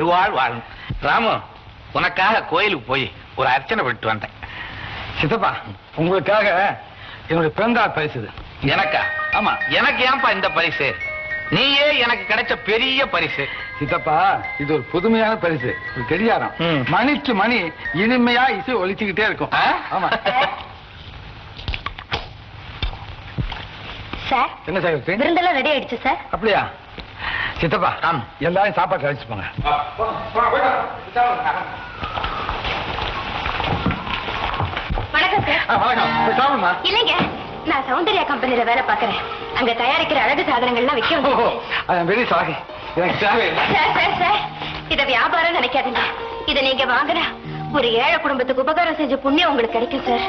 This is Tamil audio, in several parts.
பெருவாள் வாழும் ராமு உனக்காக கோயிலுக்கு போய் ஒரு அர்ச்சனை பண்ணிட்டு வந்தேன். சித்தப்பா உங்களுக்காக என்னுடைய பிறந்தாள் பரிசு. எனக்கா? ஆமா. எனக்கு ஏன்பா இந்த பரிசு? நீயே எனக்கு கிடைச்ச பெரிய பரிசு. சித்தப்பா இது ஒரு புதுமையான பரிசு. ஒரு கடிகாரம். மணிக்கு மணி இனிமையா இசை ஒலிச்சுக்கிட்டே இருக்கும்? ஆமா. சார் என்ன சார்? விருந்தெல்லாம் ரெடி ஆயிடுச்சு சார். அப்படியா? சித்தப்பா ஆமா. எல்லாரும் சாப்பாடு அழைச்சு போங்க. வணக்கம் சார். இல்லைங்க நான் சௌந்தர்யா கம்பெனில வேலை பார்க்கறேன். அங்க தயாரிக்கிற அழகு சாதனங்கள்லாம் விற்க ஓஹோ வந்திருக்கேன். அது பெரிய சாகி. எனக்கு தேவையில்லை. சார் சார் சார் இத வியாபாரம் நினைக்காதீங்க. இத நீங்க வாங்கினா ஒரு ஏழை குடும்பத்துக்கு உபகாரம் செஞ்ச புண்ணியம் உங்களுக்கு கிடைக்கும் சார்.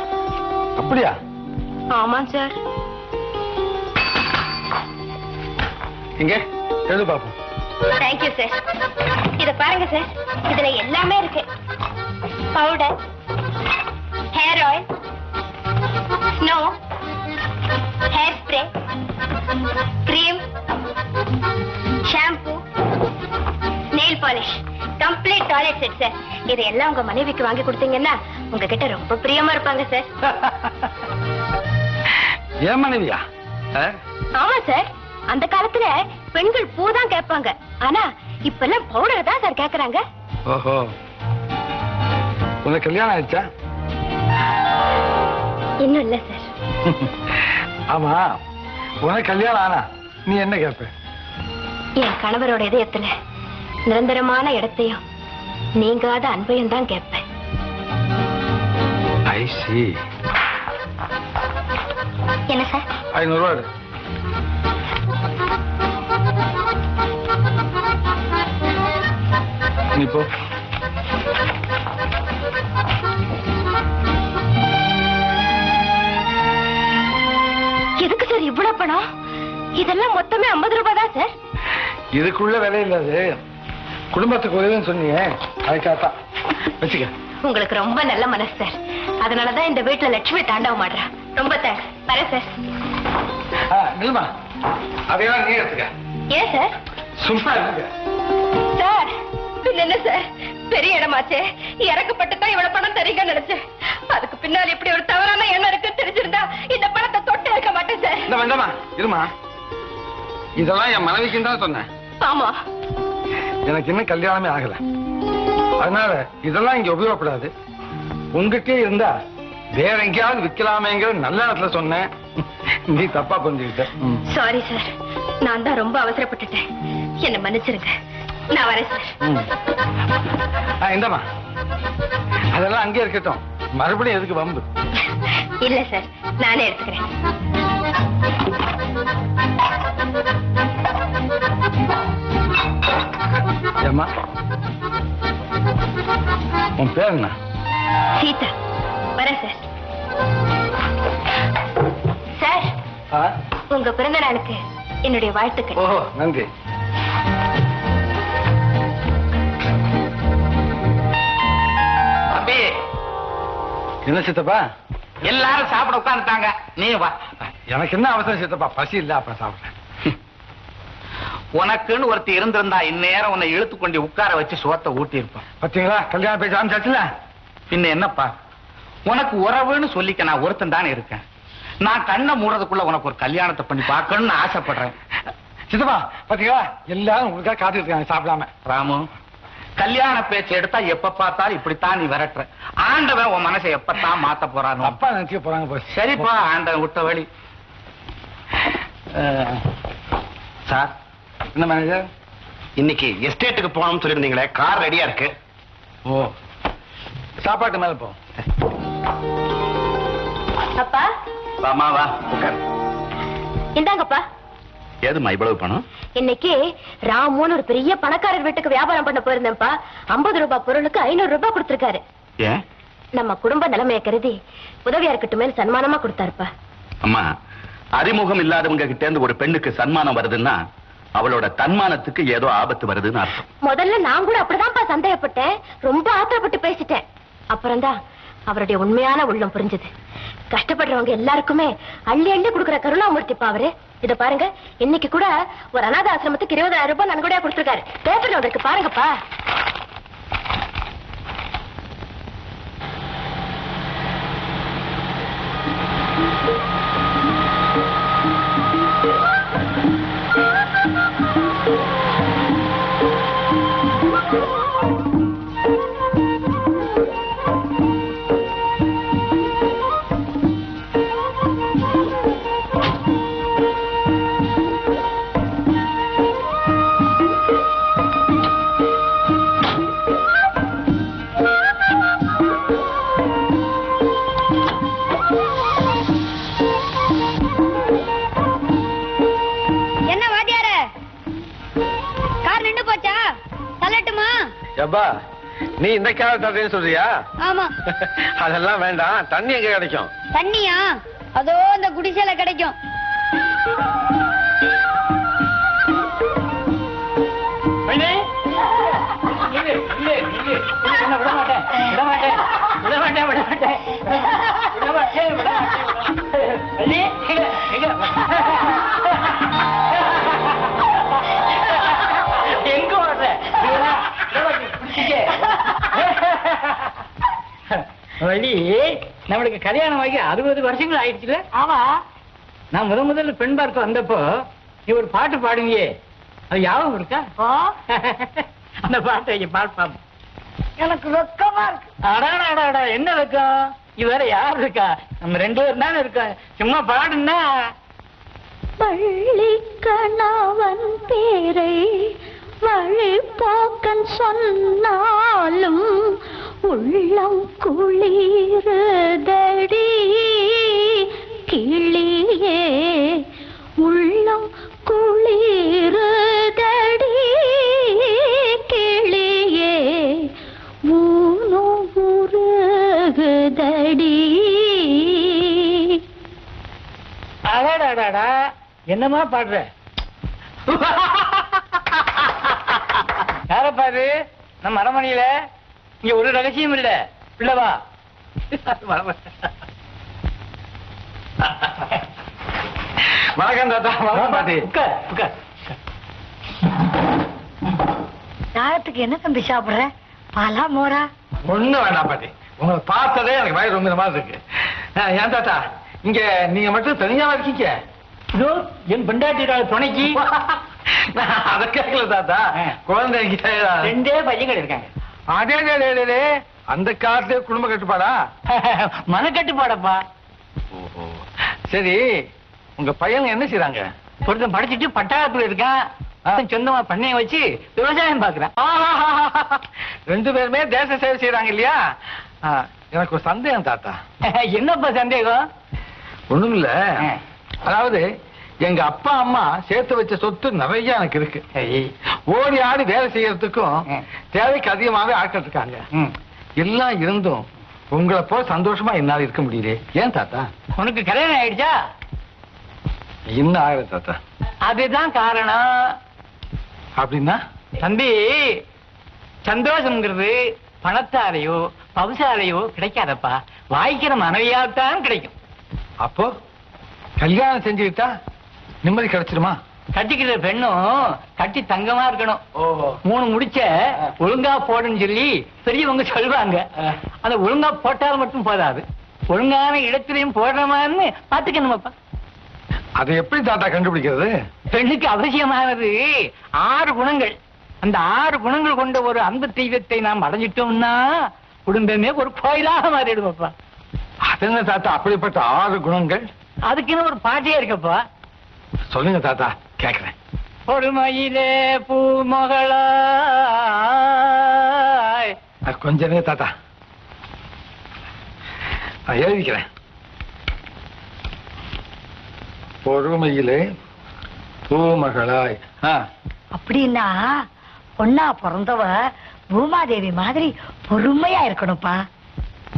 அப்படியா? ஆமாம் சார். இங்க எழுது பாப்போம்? தேங்க்யூ சார் இத பாருங்க சார் இதுல எல்லாமே இருக்கு. Powder hair oil snow hair spray cream shampoo nail polish complete toilet set sir இதையெல்லாம் உங்க மனைவிக்கு வாங்கி கொடுத்தீங்கன்னா உங்ககிட்ட ரொம்ப பிரியமா இருப்பாங்க சார் ஏன் மனைவியா? ஆமா சார் அந்த காலத்துல பெண்கள் பூ தான் கேட்பாங்க. ஆனா இப்ப எல்லாம் பவுடர் தான் சார் கேக்குறாங்க. ஓஹோ. உனக்கு கல்யாணம் ஆயிடுச்சா? இன்னும் இல்ல சார். ஆமா உனக்கு கல்யாணம் ஆனா நீ என்ன கேட்ப என் கணவரோட இதயத்துல நிரந்தரமான இடத்தையும் நீங்காத அன்பையும் தான் கேட்பேன் ஐ சி என்ன சார்? ஐநூறு ரூபா நீ போ எதுக்கு சார் இவ்வளவு பணம்? இதெல்லாம் மொத்தமே ஐம்பது ரூபாய் தான் சார். இதுக்குள்ள விலை இல்லாது. குடும்பத்துக்கு உதவின்னு சொன்னீங்க. அதுக்காகத்தான் வச்சுக்க. உங்களுக்கு ரொம்ப நல்ல மனசு சார். அதனாலதான் இந்த வீட்டுல லட்சுமி தாண்டவம் ஆடுறா ரொம்ப தேங்க்ஸ். வரேன் சார். ஆ, நில்லுமா. அதையெல்லாம் நீ எடுத்துக்க. ஏன் சார்? சும்மா இருங்க. சார் பின்ன என்ன சார். பெரிய இடமாச்சே. இறக்கப்பட்டு தான் இவ்வளவு பணம் தரீங்கன்னு நினைச்சேன். அதுக்கு பின்னால் இப்படி ஒரு தவறான எண்ணம் இருக்கு தெரிஞ்சிருந்தா இந்த பணத்தை தொட்டு இருக்க மாட்டேன் சார். இந்த வேண்டாமா இருமா. இதெல்லாம் என் மனைவிக்குன்னு தான் சொன்னேன். ஆமா. எனக்கு இன்னும் கல்யாணமே ஆகல. அதனால இதெல்லாம் இங்க உபயோகப்படாது. உங்ககிட்டயே இருந்தா வேற எங்கேயாவது விக்கலாமேங்கிற நல்ல இடத்துல சொன்னேன். நீ தப்பா புரிஞ்சுக்கிட்ட. ம். சாரி சார் நான் தான் ரொம்ப அவசரப்பட்டுட்டேன். என்ன மன்னிச்சிருங்க. நான் வரேன் சார் ம். ஆ, இந்தாம்மா. அதெல்லாம் அங்கே இருக்கட்டும். மறுபடியும் எதுக்கு வம்பு? இல்ல சார் நானே எடுத்துக்கிறேன். ஏம்மா? உன் பேர் என்ன? சீதா. வரேன் சார் சார்? உங்க பிறந்த நாளுக்கு என்னுடைய வாழ்த்துக்கள். ஓஹோ நன்றி. என்ன சித்தப்பா? எல்லாரும் சாப்பிட உட்கார்ந்துட்டாங்க. நீ வா. எனக்கு என்ன அவசரம் சித்தப்பா? பசி இல்ல அப்புறம் சாப்பிடுறேன். உனக்குன்னு ஒருத்தி இருந்திருந்தா இந்நேரம் உன்னை இழுத்து கொண்டு உட்கார வச்சு சோத்தை ஊட்டி இருப்பான் பாத்தீங்களா? கல்யாணம் பேச ஆரம்பிச்சாச்சுல? பின்ன என்னப்பா? உனக்கு உறவுன்னு சொல்லிக்க நான் ஒருத்தன் தானே இருக்கேன். நான் கண்ணை மூடுறதுக்குள்ள உனக்கு ஒரு கல்யாணத்தை பண்ணி பார்க்கணும்னு ஆசைப்படுறேன். சித்தப்பா பாத்தீங்களா? எல்லாரும் உங்களுக்காக காத்துட்டு இருக்காங்க சாப்பிடாம. ராமு கல்யாண பேச்சு எடுத்தா எப்ப பார்த்தாலும் இப்படித்தான் நீ விரட்டுற. ஆண்டவன் உன் மனசை எப்பத்தான் மாத்த போறானோ? அப்பா நினைக்க போறாங்க சரிப்பா ஆண்டவன் விட்ட வழி. சார் என்ன மேனேஜர் இன்னைக்கு எஸ்டேட்டுக்கு போகணும்னு சொல்லியிருந்தீங்களே கார் ரெடியா இருக்கு. ஓ சாப்பாட்டு மேல போ. அப்பா? வாமா வா உட்கார். இந்தாங்கப்பா. ஏதுமா இவ்வளவு பணம்? இன்னைக்கு ராமுன்னு ஒரு பெரிய பணக்காரர் வீட்டுக்கு வியாபாரம் பண்ண போயிருந்தேன்ப்பா. ஐம்பது ரூபாய் பொருளுக்கு ஐநூறு ரூபாய் கொடுத்திருக்காரு. ஏன்? நம்ம குடும்ப நிலைமையை கருதி உதவியா இருக்கட்டுமே சன்மானமா கொடுத்தாருப்பா. அம்மா அறிமுகம் இல்லாதவங்க கிட்ட இருந்து ஒரு பெண்ணுக்கு சன்மானம் வருதுன்னா அவளோட தன்மானத்துக்கு ஏதோ ஆபத்து வருதுன்னு அர்த்தம். முதல்ல நான் கூட அப்படிதான்ப்பா சந்தேகப்பட்டேன். ரொம்ப ஆத்திரப்பட்டு பேசிட்டேன். அப்புறம்தான் அவருடைய உண்மையான உள்ளம் புரிஞ்சது. கஷ்டப்படுறவங்க எல்லாருக்குமே அள்ளி அள்ளி கொடுக்குற கருணாமூர்த்திப்பா அவரு. இத பாருங்க இன்னைக்கு கூட ஒரு அநாத ஆசிரமத்துக்கு இருபதாயிரம் ரூபாய் நன்கொடையா கொடுத்துருக்காரு. பேப்பர்ல வந்திருக்கு பாருங்கப்பா. எப்பா நீ இந்த கேரள தரேன்னு சொல்றியா? ஆமா. அதெல்லாம் வேண்டாம் தண்ணி எங்க கிடைக்கும்? தண்ணியா? அதோ அந்த குடிசையில கிடைக்கும். எங்க ஓடுற? வள்ளி நம்மளுக்கு கல்யாணம் ஆகி அறுபது வருஷங்கள் ஆயிடுச்சுல? ஆமா. நான் முத முதல்ல பெண் பார்க்க வந்தப்போ நீ ஒரு பாட்டு பாடுவியே அது ஞாபகம் இருக்கா? அந்த பாட்டை இங்க பாடு எனக்கு வெக்கமா இருக்கு. அடாடா அடாடா என்ன வெக்கம்? இது வேற யார் இருக்கா? நம்ம ரெண்டு பேரும் தானே இருக்கோம். சும்மா பாடுன்னா? பள்ளி கணவன் பேரை வழிபோக்கன் சொன்னாலும் உள்ளம் குளிருதடி. கிளியே உள்ளம் குளிருதடி. கிளியே ஊனோ உருகுதடி. அடாடாடாடா என்னமா பாடுற? யார பாரு நம்ம அரமனையில இங்க ஒரு ரகசியம் இல்ல. இல்லவா வணக்கம் தாத்தா வணக்கம் பாட்டி. உட்கார் உட்கார். நேரத்துக்கு என்ன தம்பி சாப்பிடுற? பாலா மோரா? ஒண்ணும் வேண்டாம் பாட்டி. உங்களை பார்த்ததே எனக்கு வயிறு ரொம்ப மாதிரி இருக்கு. ஏன் தாத்தா? இங்க நீங்க மட்டும் தனியாவா இருக்கீங்க. என் பெண்டாட்டியோட துணைக்கு. நான் அதை கேட்கல தாத்தா ஆ. குழந்தைகிட்ட ரெண்டே பையன்கள் இருக்காங்க. அதே. அந்த காலத்துல குடும்ப கட்டுப்பாடா? மனக்கட்டுப்பாடப்பா ஓஹோ. சரி உங்க பையன் என்ன செய்றாங்க? ஒருத்தன் படிச்சுட்டு பட்டாளத்துல இருக்கான். சொந்தமா பண்ணைய வச்சு விவசாயம் பாக்குறான் ரெண்டு பேருமே தேச சேவை செய்யறாங்க இல்லையா? எனக்கு ஒரு சந்தேகம் தாத்தா. என்னப்பா சந்தேகம்? ஒண்ணும் இல்ல. அதாவது எங்க அப்பா அம்மா சேர்த்து வச்ச சொத்து நிறைய எனக்கு இருக்கு. ஓடி ஆடி வேலை செய்யறதுக்கும். தேவைக்கு அதிகமாவே ஆட்கள் இருக்காங்க. எல்லாம் இருந்தும் உங்களை போல சந்தோஷமா என்னால இருக்க முடியல ஏன் தாத்தா? உனக்கு கல்யாணம் ஆயிடுச்சா? இன்னும் ஆகல தாத்தா. அதுதான் காரணம். அப்படின்னா? தம்பி சந்தோஷம்ங்கிறது பணத்தாலேயோ பவுசாலேயோ கிடைக்காதப்பா. வாய்க்கிற மனைவியாத்தான் கிடைக்கும். அப்போ கல்யாணம் செஞ்சுக்கிட்டா நிம்மதி கிடைச்சிருமா? கட்டிக்கிற பெண்ணும் கட்டி தங்கமா இருக்கணும். மூணு முடிச்ச ஒழுங்கா போடுன்னு சொல்லி பெரியவங்க சொல்லுவாங்க அந்த ஒழுங்கா போட்டால் மட்டும் போதாது. ஒழுங்கான இடத்திலையும் போடுறமான்னு பாத்துக்கணுமாப்பா அதை எப்படி தாத்தா கண்டுபிடிக்கிறது? பெண்ணுக்கு அவசியமானது ஆறு குணங்கள். அந்த ஆறு குணங்கள் கொண்ட ஒரு அன்பு தெய்வத்தை நாம் அடைஞ்சிட்டோம்னா குடும்பமே ஒரு கோயிலாக மாறிடுவோப்பா அது என்ன தாத்தா அப்படிப்பட்ட ஆறு குணங்கள்? அதுக்குன்னு ஒரு பாட்டே இருக்கப்பா. சொல்லுங்க தாத்தா. கேக்குறேன். ஒரு மயிலே பூமகளாய். அது கொஞ்ச நேரம் தாத்தா. நான் எழுதிக்கிறேன். பொறுமையிலே பூமகளாய். ஆ, அப்படின்னா பொண்ணா பிறந்தவ பூமாதேவி மாதிரி பொறுமையா இருக்கணும்ப்பா.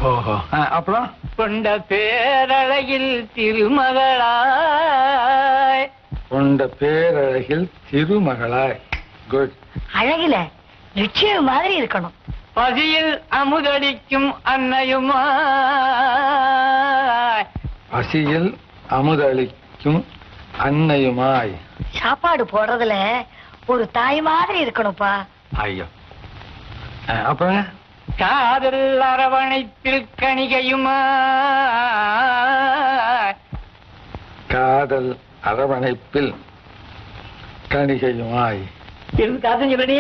ஓஹோ. அப்புறம்? கொண்ட பேரழகில் திருமகளாய். கொண்ட பேரழகில் திருமகளாய். குட் அழகில நிச்சயம் மாதிரி இருக்கணும். பசியில் அமுதடிக்கும் அன்னையுமாய். பசியில் அமுதளிக்கும் அன்னையுமாய். சாப்பாடு போடுறதுல ஒரு தாய் மாதிரி இருக்கணும்ப்பா. ஐயோ. அப்புறங்க காதல் அரவணைப்பில் கணிகையுமாய். காதல் அரவணைப்பில் கணிகையுமாய் இருந்து காதல் சொல்லடி.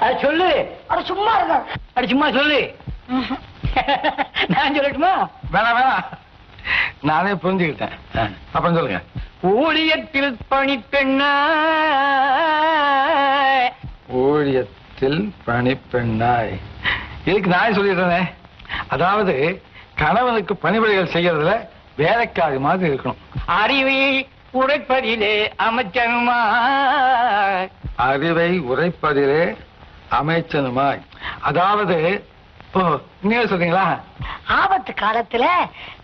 அது சொல்லு. அட சும்மா இருங்க. அது சும்மா சொல்லு. நான் சொல்லட்டுமா? வேணாம் வேணாம் நானே புரிஞ்சுக்கிட்டேன். அப்புறம் சொல்லுங்க. ஊழியத்தில் பணிப்பெண்ணாய் ஊழியத்தில் பணிப்பெண்ணாய் இதுக்கு நான் சொல்லிடுறேனே அதாவது கணவனுக்கு பணிபுரிகள் செய்யறதுல வேலைக்காரி மாதிரி இருக்கணும். அறிவை உரைப்பதிலே அமைச்சனுமாய். அறிவை உரைப்பதிலே அமைச்சனுமாய். அதாவது நீங்க சொல்றீங்களா? ஆபத்து காலத்துல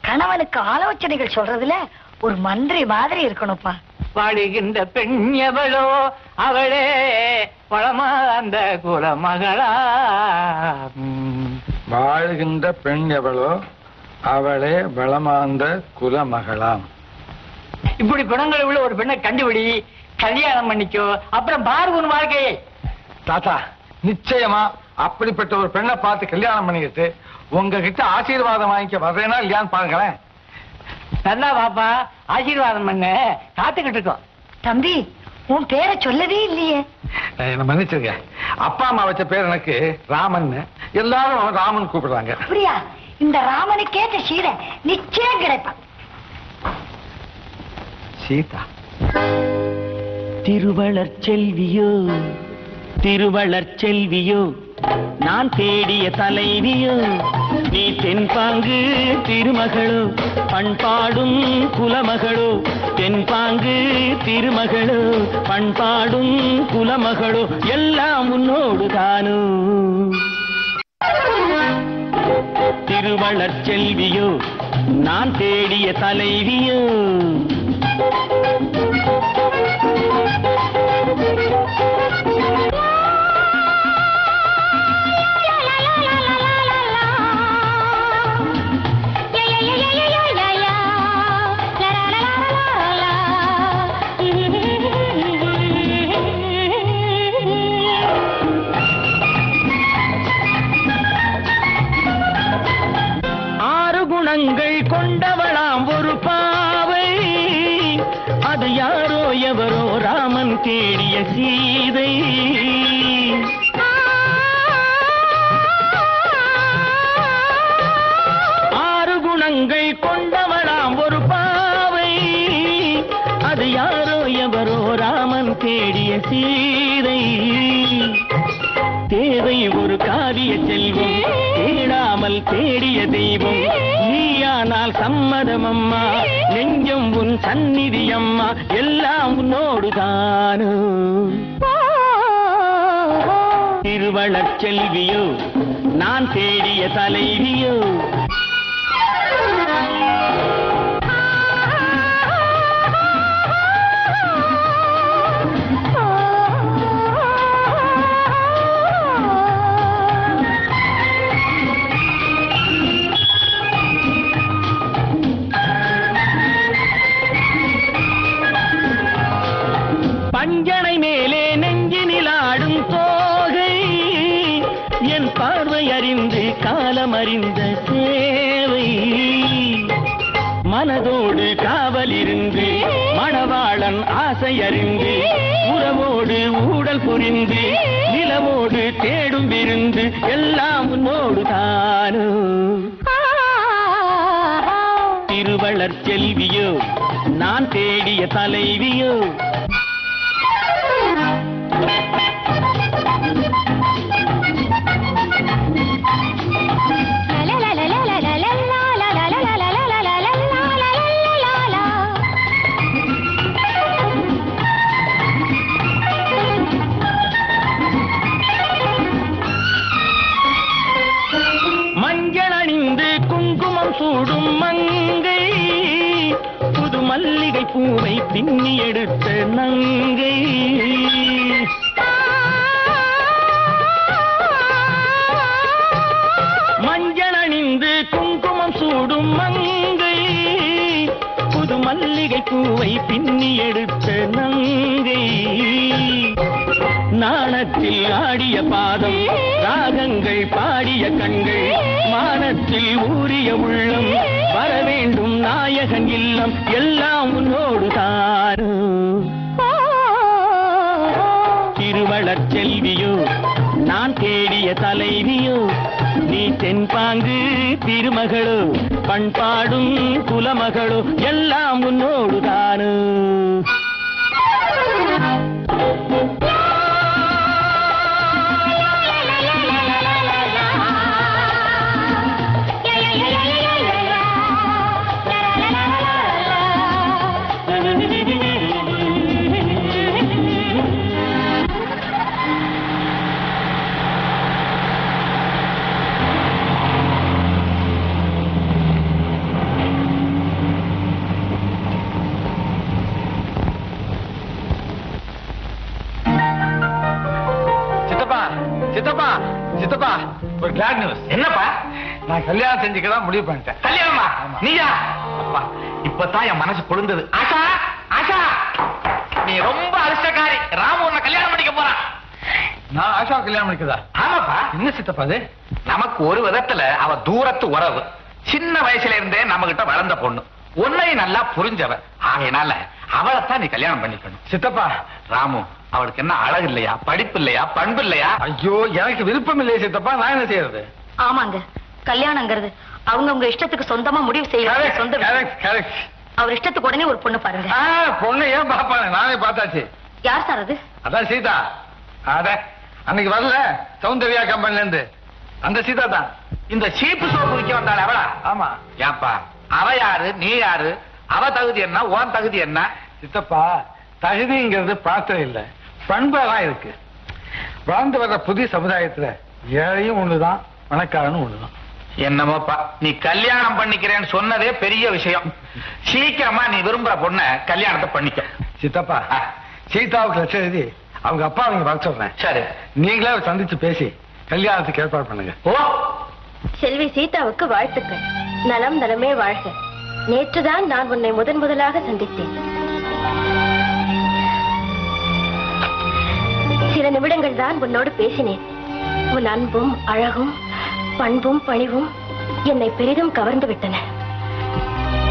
கணவனுக்கு ஆலோசனைகள் சொல்றதுல ஒரு மந்திரி மாதிரி இருக்கணும்ப்பா. வாழுகின்ற பெண் எவளோ அவளே பழமாந்த குலமகளா. ம், வாழுகின்ற பெண் எவளோ அவளே பலமாந்த குலமகளாம். இப்படி குணங்கள் உள்ள ஒரு பெண்ணை கண்டுபிடி கல்யாணம் பண்ணிக்கோ அப்புறம் பாரு உன் வாழ்க்கையை. தாத்தா நிச்சயமா அப்படிப்பட்ட ஒரு பெண்ணை பார்த்து கல்யாணம் பண்ணிக்கிட்டு உங்ககிட்ட ஆசீர்வாதம் வாங்கிக்க வர்றேனா இல்லையான்னு பாருங்களேன். நல்லா பாப்பா ஆசீர்வாதம் பண்ண. காத்துக்கிட்டு இருக்கோம். தம்பி உன் பேரை சொல்லவே இல்லையே. என்னை மன்னிச்சிருங்க. அப்பா அம்மா வச்ச பேர் எனக்கு ராமன் எல்லாரும் ராமன் கூப்பிடுறாங்க. அப்படியா? இந்த ராமனுக்கேற்ற சீதை நிச்சயம் கிடைப்பான். சீதா. திருவளர் செல்வியோ திருவளர் செல்வியோ நான் தேடிய தலைவியோ நீ தென்பாங்கு திருமகளோ பண்பாடும் குலமகளோ தென்பாங்கு திருமகளோ பண்பாடும் குலமகளோ எல்லாம் உன்னோடு தானோ திருவளர் செல்வியோ நான் தேடிய தலைவியோ. தேடிய சீதை. தேவை ஒரு காவிய செல்வம் தேடாமல் தேடிய தெய்வம். நீயானால் சம்மதம் அம்மா நெஞ்சம் உன் சந்நிதி அம்மா எல்லாம் உன்னோடு தானோ. செல்வியோ நான் தேடிய தலைவியோ காலம் அறிந்த சேவை. மனதோடு காவல் இருந்து மணவாளன் ஆசை அறிந்து உறவோடு ஊடல் புரிந்து நிலவோடு தேடும் விருந்து எல்லாம் உன்னோடு தானோ? திருவளர் செல்வியோ நான் தேடிய தலைவியோ பூவை பின்னி எடுத்த நங்கை. மஞ்சள் அணிந்து குங்குமம் சூடும் மங்கை. புது மல்லிகை பூவை பின்னி எடுத்த நங்கை. நாணத்தில் ஆடிய பாதம் ராகங்கள் பாடிய கண்கள் மானத்தில் ஊறிய உள்ளம். வர வேண்டும் நாயகன் இல்லம் எல்லாம் உன்னோடு தாரு திருவளர் செல்வியோ நான் தேடிய தலைவியோ நீ தென்பாங்கு திருமகளோ பண்பாடும் குலமகளோ எல்லாம் உன்னோடு செஞ்சுக்கலாம் முடிவு பண்ணிட்டேன். கல்யாணமா. நீயா? அப்பா இப்பதான் என் மனசு குளிர்ந்தது ஆஷா ஆஷா! நீ ரொம்ப அதிர்ஷ்டக்காரி. ராமு உன்னை கல்யாணம் பண்ணிக்க போறான் நான் ஆஷா கல்யாணம் பண்ணிக்கிறதா? ஆமாப்பா. என்ன சித்தப்பா அது? நமக்கு ஒரு விதத்துல அவ தூரத்து உறவு. சின்ன வயசுல இருந்தே நம்ம கிட்ட வளர்ந்த பொண்ணு. உன்னையும் நல்லா புரிஞ்சவ. ஆகையினால அவளைத்தான் நீ கல்யாணம் பண்ணிக்கணும். சித்தப்பா! ராமு அவளுக்கு என்ன அழகு இல்லையா? படிப்பு இல்லையா? பண்பு இல்லையா? ஐயோ எனக்கு விருப்பம் இல்லையே சித்தப்பா. நான் என்ன செய்யறது? ஆமாங்க. கல்யாணங்கிறது. அவங்க உங்க இஷ்டத்துக்கு சொந்தமா முடிவு செய்யலாம் சொந்த அவர் இஷ்டத்துக்கு உடனே ஒரு பொண்ணு பாருங்க. பொண்ணை ஏன் பாப்பானே நானே பார்த்தாச்சு. யார் சார் அது? அதான் சீதா. அட அன்னைக்கு வரல. சௌந்தர்யா கம்பெனில இருந்து அந்த சீதா தான். இந்த சீப்பு சோப்பு விற்க வந்தாள் அவளா? ஆமா. ஏப்பா அவ யாரு? நீ யாரு? அவ தகுதி என்ன? உன் தகுதி என்ன? சித்தப்பா தகுதிங்கிறது பாத்திரம் இல்ல. பண்பெல்லாம் இருக்கு. வளர்ந்து வர்ற புதிய சமுதாயத்துல ஏழையும் ஒண்ணுதான் பணக்காரனும் ஒண்ணுதான். என்னமோப்பா நீ கல்யாணம் பண்ணிக்கிறேன்னு சொன்னதே பெரிய விஷயம். சீக்கிரமா நீ விரும்புற பொண்ண கல்யாணத்தை பண்ணிக்க. சித்தப்பா சீதாவுக்கு லட்சம் எழுதி அவங்க அப்பா அவங்க வர சொல்றேன். சரி. நீங்களே சந்திச்சு பேசி கல்யாணத்துக்கு ஏற்பாடு பண்ணுங்க. ஓ. செல்வி சீதாவுக்கு வாழ்த்துக்கள். நலம் நலமே வாழ்க. நேற்றுதான் நான் உன்னை முதன் முதலாக சந்தித்தேன். சில நிமிடங்கள் தான் உன்னோடு பேசினேன். உன் அன்பும் அழகும் பண்பும் பணிவும் என்னை பெரிதும் கவர்ந்து விட்டன.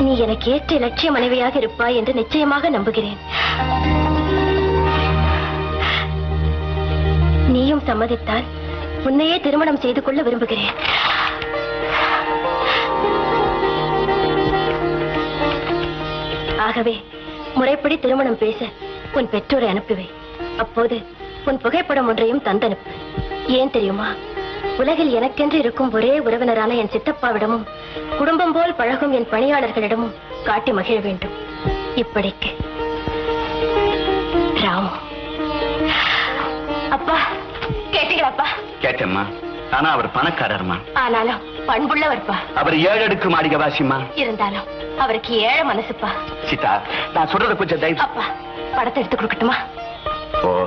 நீ எனக்கு ஏற்ற இலட்சிய மனைவியாக இருப்பாய் என்று நிச்சயமாக நம்புகிறேன். நீயும் சம்மதித்தால் உன்னையே திருமணம் செய்து கொள்ள விரும்புகிறேன். ஆகவே முறைப்படி திருமணம் பேச உன் பெற்றோரை அனுப்புவேன் அப்போது உன் புகைப்படம் ஒன்றையும் தந்தனுப்பு. ஏன் தெரியுமா? உலகில் எனக்கென்று இருக்கும் ஒரே உறவினரான என் சித்தப்பாவிடமும் குடும்பம் போல் பழகும் என் பணியாளர்களிடமும் காட்டி மகிழ வேண்டும். இப்படிக்கு. ராமு. அப்பா கேட்டீங்களாப்பா? கேட்டேம்மா. ஆனா அவர் பணக்காரர்மா. ஆனாலும் பண்புள்ளவர்ப்பா. அவர் ஏழு அடுக்கு மாளிகை வாசிமா இருந்தாலும் அவருக்கு ஏழை மனசுப்பா. சீதா நான் சொல்றது கொஞ்சம் தயவு அப்பா படத்தை எடுத்து கொடுக்கட்டுமா? ஓ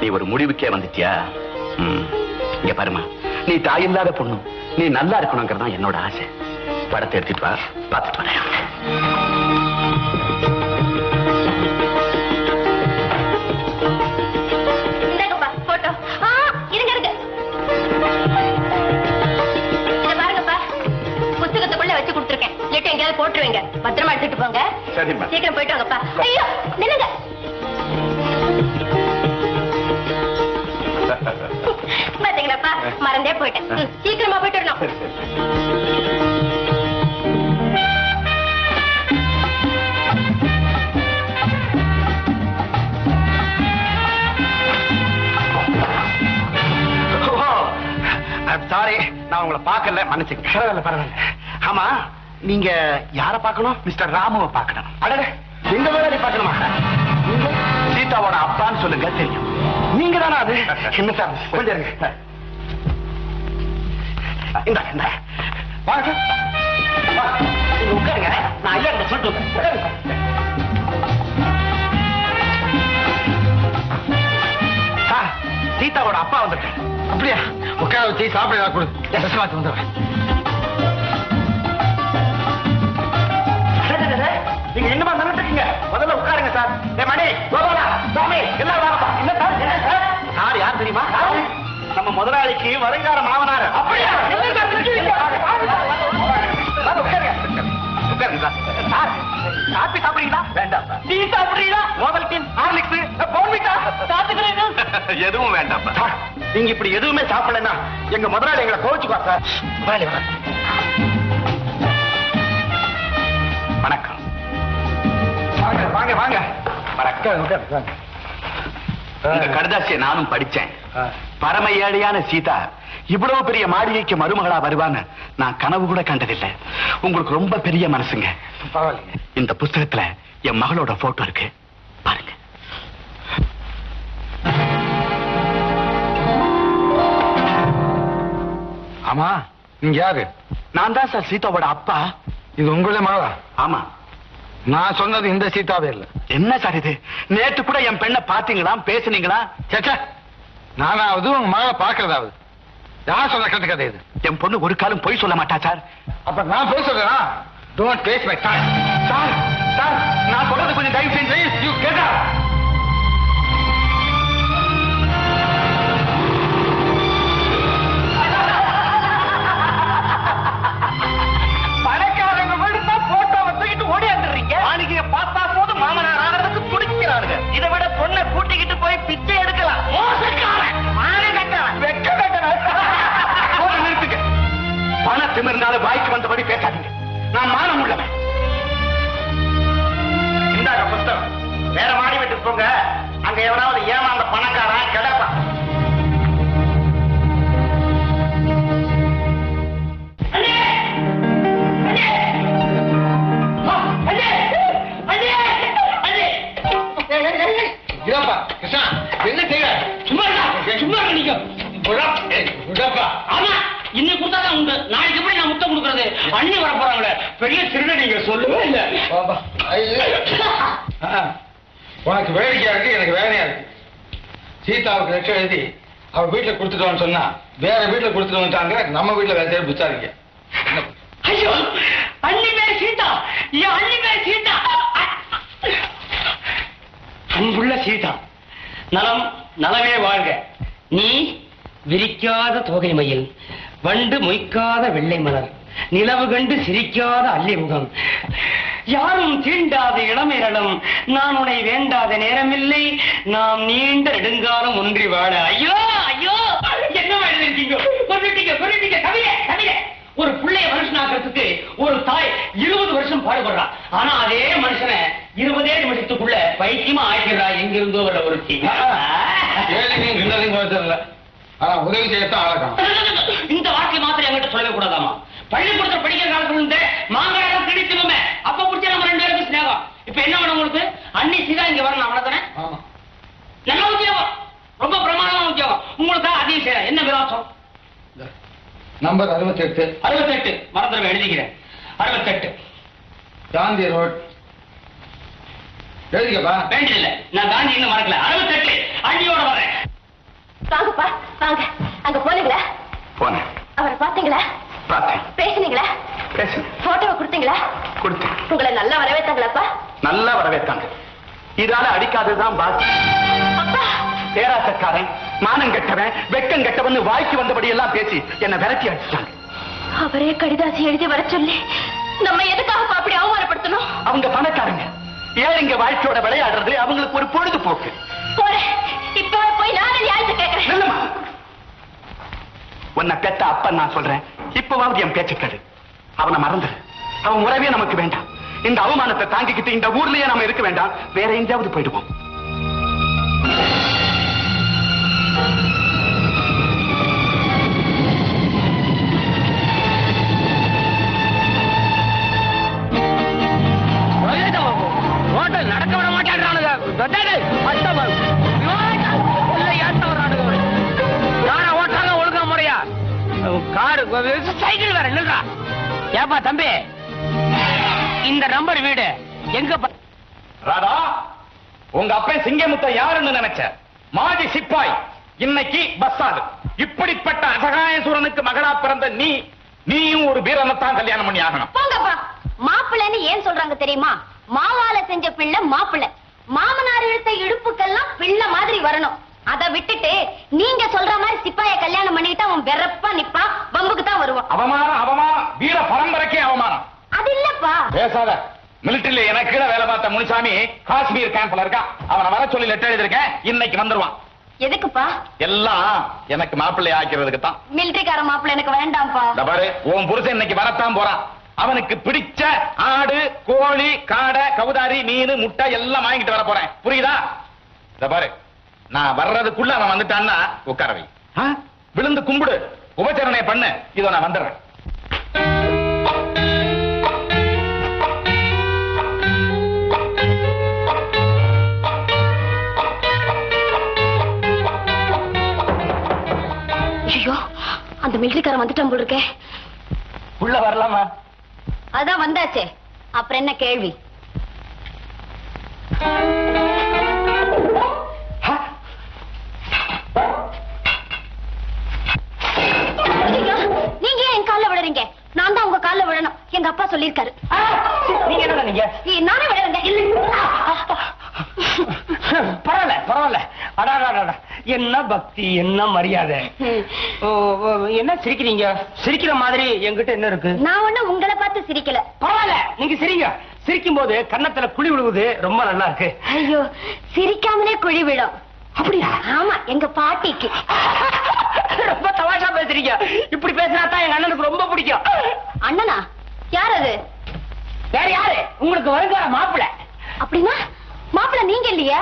நீ ஒரு முடிவுக்கே வந்துட்டியா. இங்க பாருமா நீ தாயில்லாத பொண்ணு. நீ நல்லா இருக்கணுங்கிறது தான் என்னோட ஆசை. படத்தை எடுத்துட்டு வா பார்த்துட்டு வரேன். போட்டுருவீங்க. பத்திரமா எடுத்துட்டு போங்க. சீக்கிரம் போயிட்டு வாங்கப்பா. ஐயோ நில்லுங்க. பாத்தீங்களாப்பா? மறந்தே போயிட்டேன். சீக்கிரமா போயிட்டு வரணும். சாரி நான் உங்களை பார்க்கல மன்னிச்சுங்க பரவாயில்ல பரவாயில்ல. ஆமா நீங்க யார பார்க்கணும்? மிஸ்டர் ராமுவை பார்க்கணும். அடடே எங்க வேலை பார்க்கணுமா? சீதாவோட அப்பான்னு சொல்லுங்க தெரியும். நீங்க தானே அது? என்ன சார்? கொஞ்சம் இருங்க. இந்த இந்த. வாங்க சார். நான் ஐயா கிட்ட சொல்லிட்டு சீதாவோட அப்பா வந்துட்டேன் அப்படியா? உட்கார வச்சு சாப்பிட கொடு. தசமாத்து வந்துடுறேன். நீங்க என்னமா நின்னுட்டு இருக்கீங்க முதல்ல உட்காருங்க சார். ஏ மணி கோபாலா சாமி எல்லாரும் வாங்கப்பா இல்ல சார்? என்ன சார்? சார் யார் தெரியுமா? நம்ம முதலாளிக்கு வருங்கால மாமனார். அப்படியா? காப்பி சாப்பிடுறீங்களா? வேண்டாம் டீ சாப்பிடுறீங்களா? மோதல் டீ ஹார்லிக்ஸ் போன்விட்டா சாப்பிடுறீங்க எதுவும் வேண்டாம் சார். நீங்க இப்படி எதுவுமே சாப்பிடலன்னா எங்க முதலாளி எங்களை கோவிச்சுப்பா சார். முதலாளி வணக்கம். வாங்க வாங்க வாங்க. வணக்கம் உட்காரு, உட்காரு. இந்த கடுதாசியை நானும் படிச்சேன். ஆ. பரம ஏழையான சீதா இவ்வளவு பெரிய மாளிகைக்கு மருமகளா வருவான்னு நான் கனவு கூட கண்டதில்லை. உங்களுக்கு ரொம்ப பெரிய மனசுங்க. இந்த புஸ்தகத்துல என் மகளோட போட்டோ இருக்கு. பாருங்க. ஆமா நீங்க யாரு? நான் தான் சார் சீதாவோட அப்பா. இது உங்களுடைய மகளா ஆமா. நான் சொன்னது இந்த சீதாவே இல்ல. என்ன சார் இது? நேத்து கூட என் பெண்ணை பாத்தீங்களா பேசுனீங்களா? சேச்சா நானாவது உங்க மகளை பாக்குறதாவது யார் சொன்ன கட்டு கதை இது? என் பொண்ணு ஒரு காலம் பொய் சொல்ல மாட்டா சார். அப்ப நான் போய் சொல்றேன் don't base my time sir sir நான் சொல்றது கொஞ்சம் தயவு செஞ்சு. யூ கெட் ஆகிறதுக்கு இதை விட பொண்ணை கூட்டிக்கிட்டு போய் பிச்சை எடுக்கலாம். மோசக்காரன்! வெக்க வெக்கவன் நிறுத்துங்க. பணம் இருந்தாலும் வாய்க்கு வந்தபடி பேசாதீங்க. நான் மானம் உள்ளவன். இந்தாங்க புஸ்தகம். வேற மாடி வீட்டுக்கு போங்க. அங்க எவனாவது ஏமா ஆமா இன்னைக்கு கொடுத்தாதான் உண்டு. நாளைக்கு எப்படி நான் முத்தம் கொடுக்கறது? அண்ணி வர போறாங்களே. பெரிய திருட நீங்க சொல்லவே இல்ல. உனக்கு வேடிக்கையா இருக்கு எனக்கு வேலையா இருக்கு. சீதாவுக்கு லட்சம் எழுதி அவ வீட்டுல கொடுத்துட்டோம்னு சொன்னா வேற வீட்டுல கொடுத்துட்டு வந்துட்டாங்க நம்ம வீட்டுல வேற தேடி புத்தாரிக்க ஐயோ அண்ணி பேர் சீதா. என் அண்ணி பேர் சீதா. அன்புள்ள சீதா நலம் நலமே வாழ்க. நீ விரிக்காத தோகை மயில் வண்டு மொய்க்காத வெள்ளை மலர் நிலவு கண்டு சிரிக்காத அல்லி முகம் யாரும் தீண்டாத இளமையிடம் நான் உன்னை வேண்டாத நேரமில்லை நாம் நீண்ட நெடுங்காலம் ஒன்றி வாழ ஐயோ ஐயோ என்ன ஒரு பிள்ளைய மனுஷனாக்கிறதுக்கு ஒரு தாய் இருபது வருஷம் பாடுபடுறா ஆனா அதே மனுஷனை இருபதே நிமிஷத்துக்குள்ள பைத்தியமா ஆக்கிடுறா எங்கிருந்தோ வர ஒரு ஆனா உதவி செய்யத்தான் ஆளக்காம் இந்த வார்த்தை மாத்திரம் என்கிட்ட சொல்லவே கூடாதாமா பள்ளிக்கூடத்துல படிக்கிற காலத்துல இருந்தே மாங்காயம் கிடிச்சுமே அப்ப குடிச்ச நம்ம ரெண்டு பேருக்கும் ஸ்நேகம் இப்ப என்ன வேணும் உங்களுக்கு? அண்ணி சீதா இங்க வரணும் அவ்வளவுதானே நல்ல உத்தியோகம். ரொம்ப பிரமாதமான உத்தியோகம். உங்களுக்காக அதிகம் செய்யறேன். என்ன விலாசம் நம்பர் அறுபத்தி எட்டு அறுபத்தெட்டு. மறந்துடுவேன் எழுதிக்கிறேன். அறுபத்தெட்டு. காந்தி ரோட். எழுதிக்கப்பா. வேண்டியதில்லை. நான் காந்தி இன்னும் மறக்கல. அறுபத்தெட்டு. அண்ணியோட வரேன். வாங்கப்பா வாங்க. அங்க போனீங்களா? போனேன். அவரை பாத்தீங்களா பார்த்தேன். பேசுனீங்களா? பேசுனேன். போட்டோவை கொடுத்தீங்களா? கொடுத்தேன். உங்களை நல்லா வரவேத்தாங்களாப்பா நல்லா வரவேத்தாங்க இதால அடிக்காததுதான் பாக்கி. பேராசக்காரன் மானம் கெட்டவன் வெக்கம் கெட்டவன் வாய்க்கு வந்தபடி எல்லாம் பேசி என்னை விரட்டி அடிச்சிட்டாங்க. அவரே கடிதாசி எழுதி வர சொல்லி நம்ம எதுக்காக அப்படி அவமானப்படுத்தணும்? அவங்க பணக்காரங்க. ஏழைங்க வாழ்க்கையோட விளையாடுறது அவங்களுக்கு ஒரு பொழுதுபோக்கு. போறேன். இப்ப போய் நானே நியாயத்தை கேட்கிறேன் நில்லுமா. உன்னை பெத்த அப்பன் நான் சொல்றேன். இப்பவாவது என் பேச்சுக்கள் அவனை மறந்துரு. அவன் உறவே நமக்கு வேண்டாம். இந்த அவமானத்தை தாங்கிக்கிட்டு இந்த ஊர்லயே நாம இருக்க வேண்டாம். வேற எங்கேயாவது போயிடுவோம். ஹோட்டல் நடக்க விட மாட்டேன்றானுங்க. காரு சைக்கிள் வேற நில்றா. ஏப்பா தம்பி இந்த நம்பர் வீடு எங்க ப- ராதா உங்க அப்பன் சிங்கமுத்த யாருன்னு நினைச்ச? மாஜி சிப்பாய் இன்னைக்கு பஸ் ஆளு. இப்படிப்பட்ட அசகாயசூரனுக்கு மகளா பிறந்த நீ நீயும் ஒரு வீரனைத்தான் கல்யாணம் பண்ணி ஆகணும். போங்கப்பா. மாப்பிள்ளைன்னு ஏன் சொல்றாங்க தெரியுமா? மாவால செஞ்ச பிள்ளை மாப்பிள்ளை. மாமனார் இழுத்த இடுப்புக்கெல்லாம் பிள்ளை மாதிரி வரணும். அத விட்டுட்டு நீங்க சொல்ற மாதிரி சிப்பாய கல்யாணம் பண்ணிட்டு அவன் வெறப்பா நிப்பான் பம்புக்கு தான் வருவான். அவமானம் அவமானம். வீர பரம்பரைக்கே அவமானம். அது இல்லப்பா. பேசாத. மிலிட்டரியில எனக்கு கீழே வேலை பார்த்த முனிசாமி காஷ்மீர் கேம்ப்ல இருக்கான் அவனை வர சொல்லி லெட்டர் எழுதிருக்கேன் இன்னைக்கு வந்துருவான். எதுக்குப்பா? எல்லாம் எனக்கு மாப்பிள்ளை ஆக்கிறதுக்கு தான். மிலிட்டரிக்கார மாப்பிள்ளை எனக்கு வேண்டாம்ப்பா. இந்த பாரு உன் புருஷன் இன்னைக்கு வரத்தான் போறான். அவனுக்கு பிடிச்ச ஆடு கோழி காடை கவுதாரி மீன் முட்டை எல்லாம் வாங்கிட்டு வர போறேன். புரியுதா? இந்த பாரு. நான் வர்றதுக்குள்ள அவன் வந்துட்டான்னா உட்கார வை. ஆ? விழுந்து கும்பிடு. உபச்சரணை பண்ணு. இதோ நான் வந்துடுறேன். ஐயோ அந்த மிலிட்டரிக்காரன் வந்துட்டான் போல இருக்கே. உள்ள வரலாமா? அதான் வந்தாச்சே. அப்புறம் என்ன கேள்வி? நீங்க ஏன் என் கால்ல விழுறீங்க? நான் தான் உங்க கால்ல விழணும். எங்க அப்பா சொல்லியிருக்காரு. நீங்க என்ன நீங்க ஏய், நானே விழுறேங்க பரவாயில்ல பரவாயில்ல. அடா அடா, அடா. என்ன பக்தி என்ன மரியாதை. ஓ, ஓ, என்ன சிரிக்கிறீங்க? சிரிக்கிற மாதிரி என்கிட்ட என்ன இருக்கு? நான் ஒண்ணு உங்களை பார்த்து சிரிக்கல. பரவாயில்ல நீங்க சிரிங்க. சிரிக்கும் போது கன்னத்துல குழி விழுவுது ரொம்ப நல்லா இருக்கு. ஐயோ சிரிக்காமலே குழி விழும். அப்படியா? ஆமா எங்க பாட்டிக்கு. ரொம்ப தமாஷா பேசுறீங்க. இப்படி பேசினா தான் எங்க அண்ணனுக்கு ரொம்ப பிடிக்கும். அண்ணனா? யார் அது? வேற யாரு? உங்களுக்கு வருங்கால மாப்பிள்ளை அப்படின்னா மாப்பிள்ள நீங்க இல்லையா?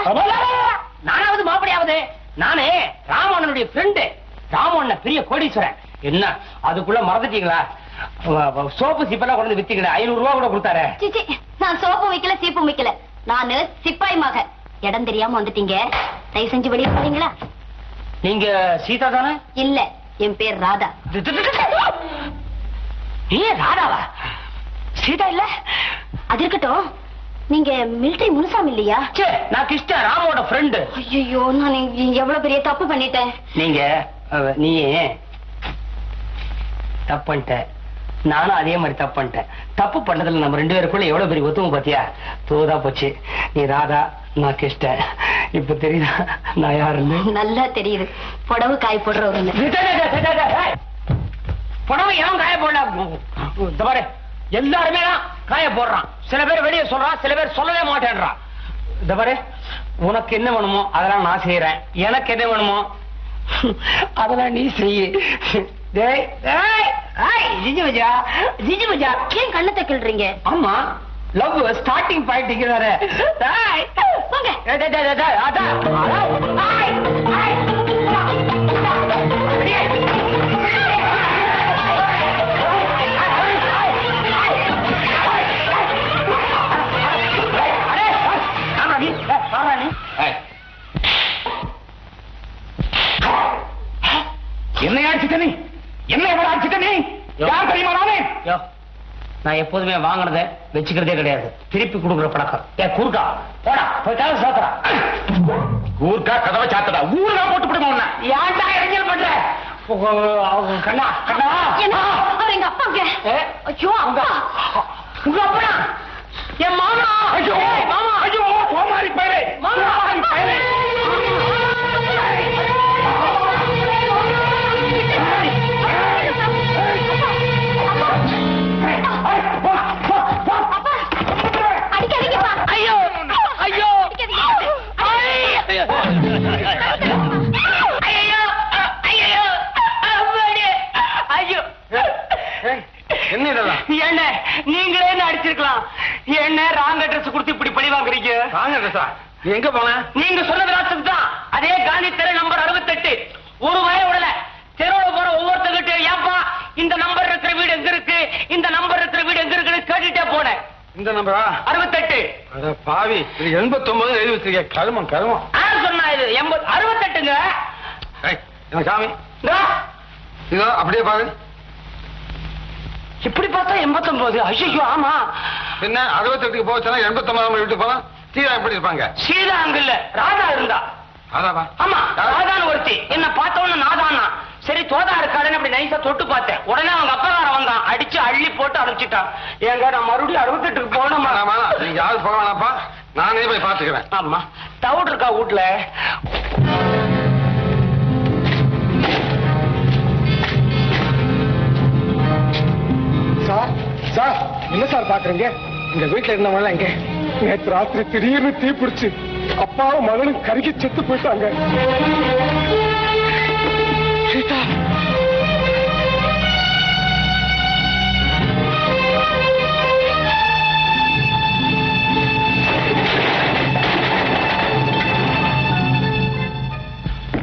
நானாவது மாப்பிளையாவது. நானே ராமண்ணனுடைய ஃப்ரெண்டு ராமண்ண பெரிய கோடீஸ்வரன். என்ன அதுக்குள்ள மறந்துட்டீங்களா? சோப்பு சிப்பெல்லாம் கொண்டு வித்தீங்களே ஐநூறு ரூபா கூட கொடுத்தாரு. நான் சோப்பு வைக்கல சீப்பு வைக்கல. நானு சிப்பாய் மக இடம் தெரியாம வந்துட்டீங்க. தயவு செஞ்சு வெளியே போறீங்களா நீங்க சீதா தானே? இல்ல என் பேர் ராதா. நீ ராதாவா? சீதா இல்ல? அது இருக்கட்டும். நீங்க மிலிட்டரி முனுசாமி இல்லையா? நான் கிருஷ்ண ராமோட ஃப்ரெண்டு ஐயோ நான் எவ்வளவு பெரிய தப்பு பண்ணிட்டேன். நீங்க நீ தப்பு பண்ணிட்ட. நானும் அதே மாதிரி தப்பு பண்ணிட்டேன். தப்பு பண்ணதுல நம்ம ரெண்டு பேருக்குள்ள எவ்வளவு பெரிய ஒத்துமை பாத்தியா? தோதா போச்சு. நீ ராதா நான் கிருஷ்ண. இப்ப தெரியுதா? நான் யாருன்னு? நல்லா தெரியுது. புடவு காய் போடுறவருன்னு புடவை எவன் காய போடல? இந்த பாரு எல்லாருமே தான் காய போடுறான். சில பேர் வெளியே சொல்றான் சில பேர் சொல்லவே மாட்டேன்றான் இந்த பாரு உனக்கு என்ன வேணுமோ அதெல்லாம் நான் செய்யறேன் எனக்கு என்ன வேணுமோ அதெல்லாம் நீ செய்ய. டேய் டேய் ஏய் ஜிஜி மஜா ஜிஜி மஜா ஏன் கண்ணத்தை கிள்றீங்க ஆமா லவ் ஸ்டார்டிங் பாயிண்ட் இங்கிறாரு டேய் போங்க. டேய் டேய் டேய் டேய் அடா ஏய் ஏய் ஏய். என்னை அடிச்சிட்ட நீ என்ன எவ்வளவு அடிச்சிட்ட நீ யார் தெரியுமா நானே? யோ, நான் எப்போதுமே வாங்குறத வச்சுக்கிறதே கிடையாது. திருப்பி கொடுக்குற பழக்கம். ஏ கூர்க்கா போடா. போய் கதை சாத்துறா ஊர்க்கா கதவை சாத்தடா. ஊருக்கா போட்டு விடுமா உன்னை. ஏன்டா இடைஞ்சல் பண்ற? ஓ, அவங்க கண்ணா கண்ணா. என்ன? அவர் எங்க அப்பாங்க ஐயோ அப்பா. உங்க அப்பனா? என் மாமா. ஐயோ. ஏய், மாமா. ஐயோ கோமாரி பயலே மாமா கோமாரி என்ன இதெல்லாம்? என்ன? நீங்களே என்ன அடிச்சிருக்கலாம்? என்ன ராங் அட்ரஸ் கொடுத்து இப்படி பழி வாங்குறீங்க? நீ எங்க போன நீங்க சொன்னது ராசம் தான். அதே காந்தி தெரு நம்பர் அறுபத்தெட்டு. ஒரு வய விடல. தெருவுல போற ஒவ்வொருத்தர்கிட்ட ஏப்பா இந்த நம்பர் இருக்கிற வீடு எங்க இருக்கு? இந்த நம்பர் இருக்கிற வீடு எங்க இருக்குன்னு கேட்டுட்டே போனேன். இந்த நம்பரா? அறுபத்தெட்டு. அட பாவி இது எண்பத்தி ஒன்பது எழுதி வச்சிருக்கேன் கருமம் கருமம். யார் சொன்னா இது எண்பது அறுபத்தெட்டுங்க. என்ன சாமி. இதோ அப்படியே பாரு. இப்படி பார்த்தா எண்பத்தொன்பது. ஐயோ ஆமா. பின்ன அறுபத்தெட்டுக்கு போச்சுன்னா எண்பத்தொன்பதாம் வீட்டு போனா சீதா எப்படி இருப்பாங்க? சீதா அங்க இல்ல ராதா இருந்தா. அதாவா ஆமா ராதான்னு ஒருத்தி. என்ன பார்த்தவொன்னு நாதானா. சரி தோதா இருக்காடுன்னு அப்படி நைஸா தொட்டு பார்த்தேன். உடனே அவங்க அப்பகாரன் வந்தான். அடிச்சு அள்ளி போட்டு அனுப்பிச்சிட்டான். ஏங்க நான் மறுபடியும் அறுபத்தெட்டுக்கு வேணாம். நீங்க யாரும் போக வேணாப்பா நானே போய் பாத்துக்கிறேன் ஆமா. தவிடு இருக்கா வீட்டுல சார் சார் என்ன சார் பாக்குறீங்க இந்த வீட்டுல இருந்தவங்க எங்க? நேற்று ராத்திரி திடீர்னு தீ பிடிச்சு அப்பாவும் மகனும் கருகி செத்து போயிட்டாங்க. சீதா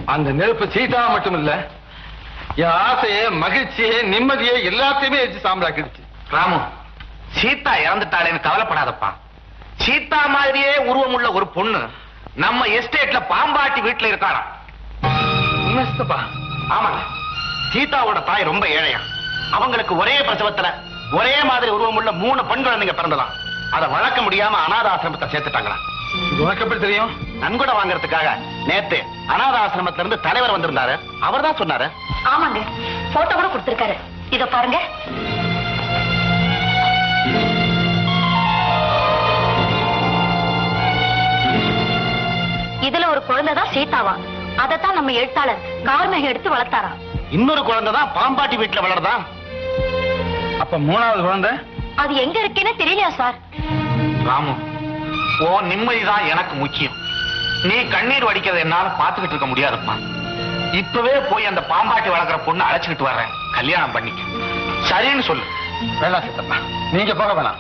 அந்த நெருப்பு சீதா மட்டும் இல்ல என் ஆசையை மகிழ்ச்சியை நிம்மதியை எல்லாத்தையுமே எரிச்சு சாம்பலாக்கிடுச்சு ராமு சீதா இறந்துட்டாளேன்னு கவலைப்படாதப்பா. சீதா மாதிரியே உருவமுள்ள ஒரு பொண்ணு நம்ம எஸ்டேட்ல பாம்பாட்டி வீட்டுல இருக்காளாம். உண்மை சித்தப்பா. ஆமாங்க. சீதாவோட தாய் ரொம்ப ஏழையா. அவங்களுக்கு ஒரே பிரசவத்துல ஒரே மாதிரி உருவமுள்ள மூணு பெண் குழந்தைங்க பிறந்தலாம் அதை வளர்க்க முடியாம அனாத ஆசிரமத்தை சேர்த்துட்டாங்களா உனக்கு தெரியும்? நன்கொடை வாங்குறதுக்காக நேத்து அனாத ஆசிரமத்துல இருந்து தலைவர் வந்திருந்தாரு. அவர்தான் சொன்னாரு. ஆமாங்க. போட்டோ கூட கொடுத்திருக்காரு. இத பாருங்க. இதுல ஒரு குழந்தை தான் சீதாவா அதத்தான் நம்ம எழுத்தாளர் கார்மேகம் எடுத்து வளர்த்தாராம் இன்னொரு குழந்தை தான் பாம்பாட்டி வீட்டுல வளருதா அப்ப மூணாவது குழந்தை? அது எங்க இருக்குன்னு தெரியலையா சார்? ராமு ஓ நிம்மதிதான் எனக்கு முக்கியம். நீ கண்ணீர் வடிக்கிறத என்னால பாத்துக்கிட்டு இருக்க முடியாதுப்பா இப்பவே போய் அந்த பாம்பாட்டி வளர்க்குற பொண்ணு அழைச்சுக்கிட்டு வர்றேன். கல்யாணம் பண்ணிக்க சரின்னு சொல்லு. வேணாம் சித்தப்பா நீங்க போக வேணாம்.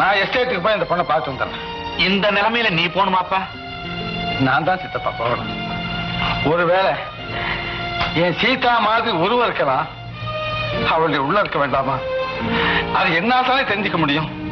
நான் எஸ்டேட்டுக்கு போய் இந்த பொண்ணை பார்த்து வந்துடுறேன். இந்த நிலைமையில நீ போகணுமாப்பா? நான் தான் சித்தப்பா போகணும். ஒருவேளை என் சீதா மாதிரி உருவம் இருக்கலாம் அவளுடைய உள்ள இருக்க வேண்டாமா? அது என்னாலே தெரிஞ்சுக்க முடியும்.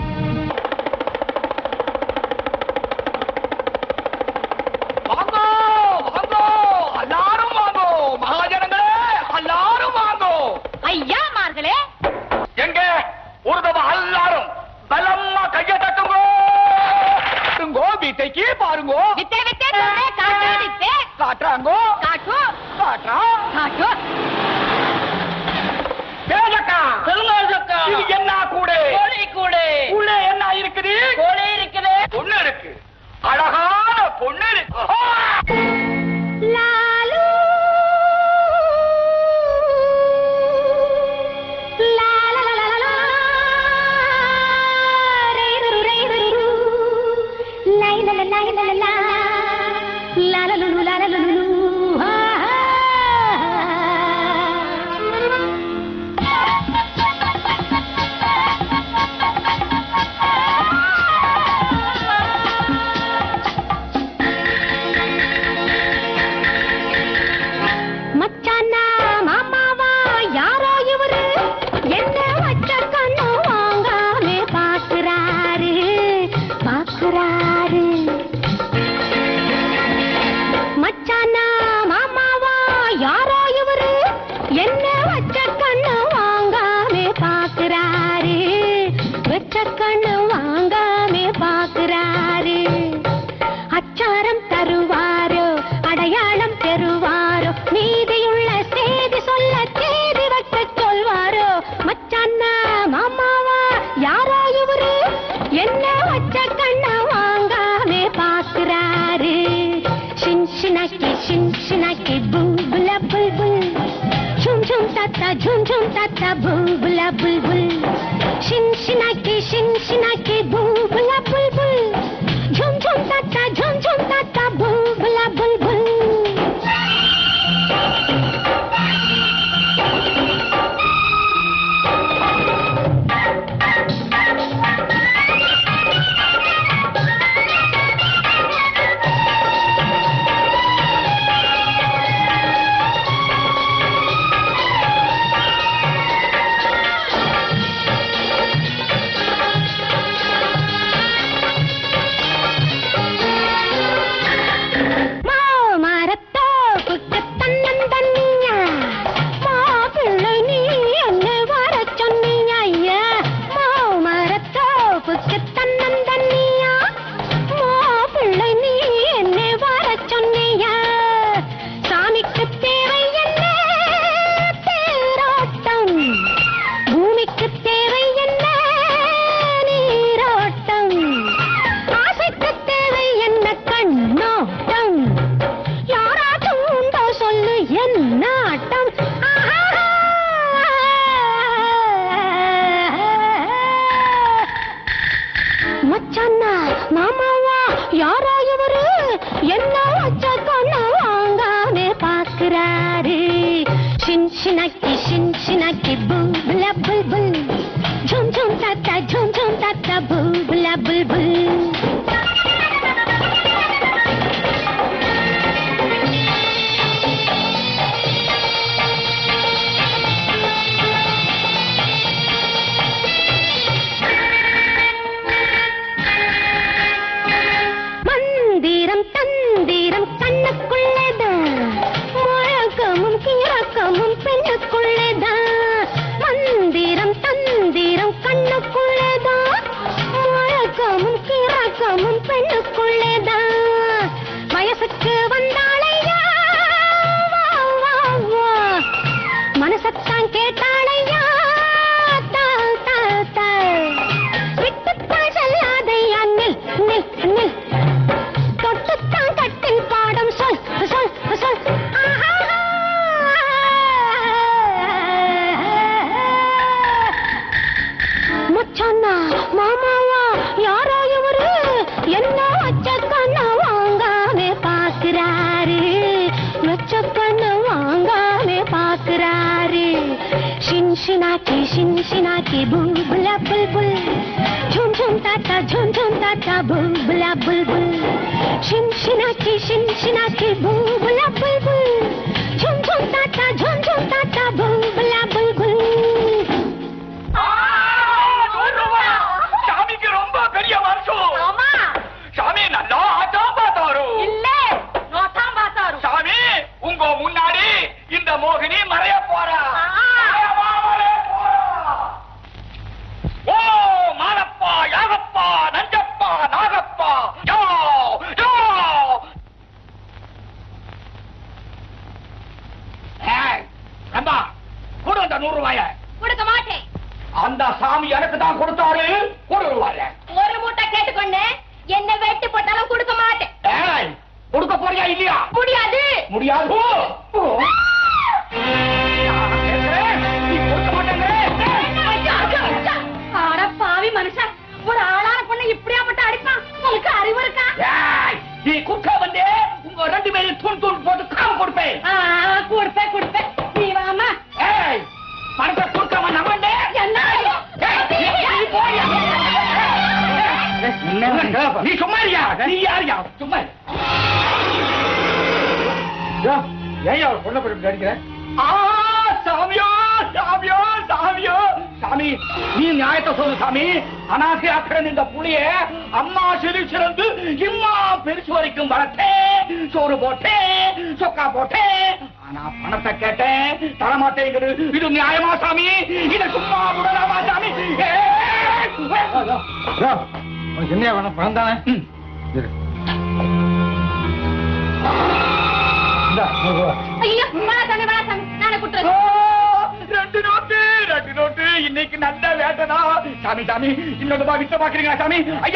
சாமி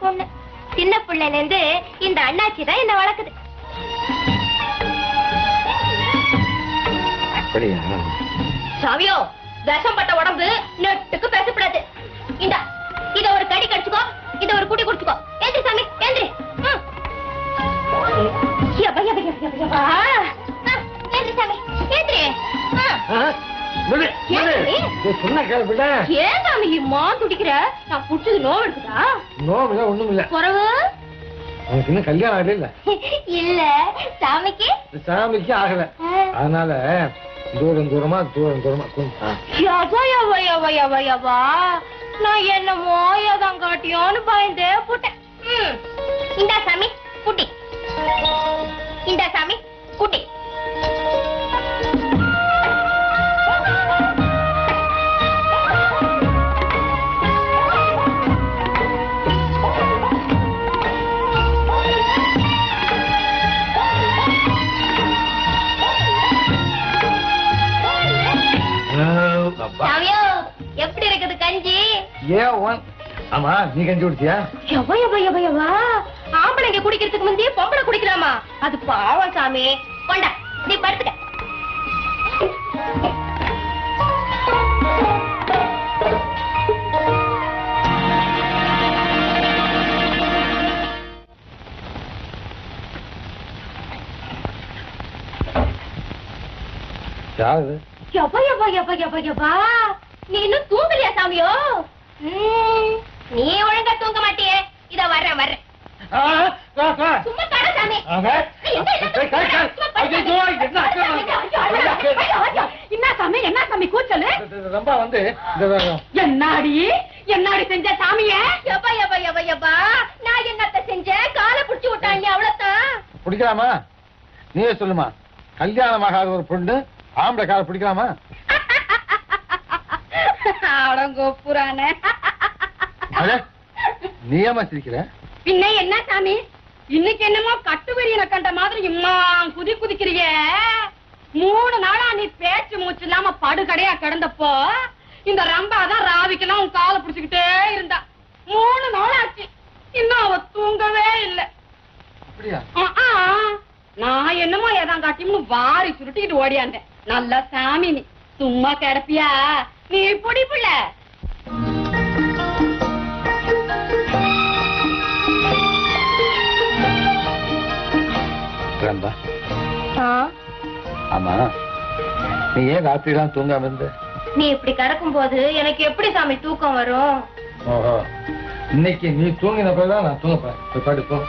பொண்ணு சின்ன பிள்ளைல இருந்து இந்த அண்ணாச்சி தான் என்ன வழக்கு இன்னும் கல்யாணம் ஆகல இல்ல. இல்ல சாமிக்கு? சாமிக்கு ஆகல. அதனால தூரம் தூரமா தூரம் தூரமா நான் என்னமோ ஏதான் காட்டியோன்னு பயந்தே போட்டேன். இந்தா சாமி. ஒன் ஆமா நீ கஞ்சி குடிச்சியா? ஆம்பளைங்க குடிக்கிறதுக்கு முந்தைய பொம்பளை குடிக்கலாமா? அது பாவம் சாமி. கொண்டா நீ படுத்துக்க. யாரு நீ இன்னும் தூங்கலையா சாமியோ? நீ ஒழுங்கா தூங்க மாட்டியே. இத வர்றேன் வர்றேன். சும்மா தர சாமி. என்ன, சாமி என்ன சாமி கூச்சலு? ரொம்ப வந்து. என்னாடி? என்னாடி செஞ்ச சாமிய? யப்பா யப்பா யப்பா யப்பா நான் என்னத்த செஞ்சேன் காலை புடிச்சு விட்டாங்க அவ்வளவுதான் பிடிக்கலாமா? நீயே சொல்லுமா. கல்யாணம் ஆகாத ஒரு பொண்ணு ஆம்பளை காலை பிடிக்கலாமா? அடங்கோப்புறானே அட, நீ ஏமா சிரிக்கிற? பின்ன என்ன சாமி? இன்னைக்கு என்னமோ கட்டுவரியனை கண்ட மாதிரி இம்மா குதி குதிக்கிறிய. மூணு நாளா நீ பேச்சு மூச்சு இல்லாம படுகடையா கிடந்தப்போ இந்த ரம்பாதான் ராவிக்கெல்லாம் உன் காலை பிடிச்சுக்கிட்டே இருந்தா. மூணு நாள் ஆச்சு. இன்னும் அவ தூங்கவே இல்ல. நான் என்னமோ ஏதான் காட்டியம்னு வாரி சுருட்டிக்கிட்டு ஓடியாந்தேன். நல்ல சாமி நீ. சும்மா கிடப்பியா? நீ பொடி புள்ள. ரம்பா. ஆமா. நீ ஏன் ராத்திரி எல்லாம் தூங்காம இருந்த? நீ இப்படி கிடக்கும் போது எனக்கு எப்படி சாமி தூக்கம் வரும்? ஓஹோ. இன்னைக்கு நீ தூங்கின பிறகுதான் நான் தூங்க போறேன். போய் படுப்போம்.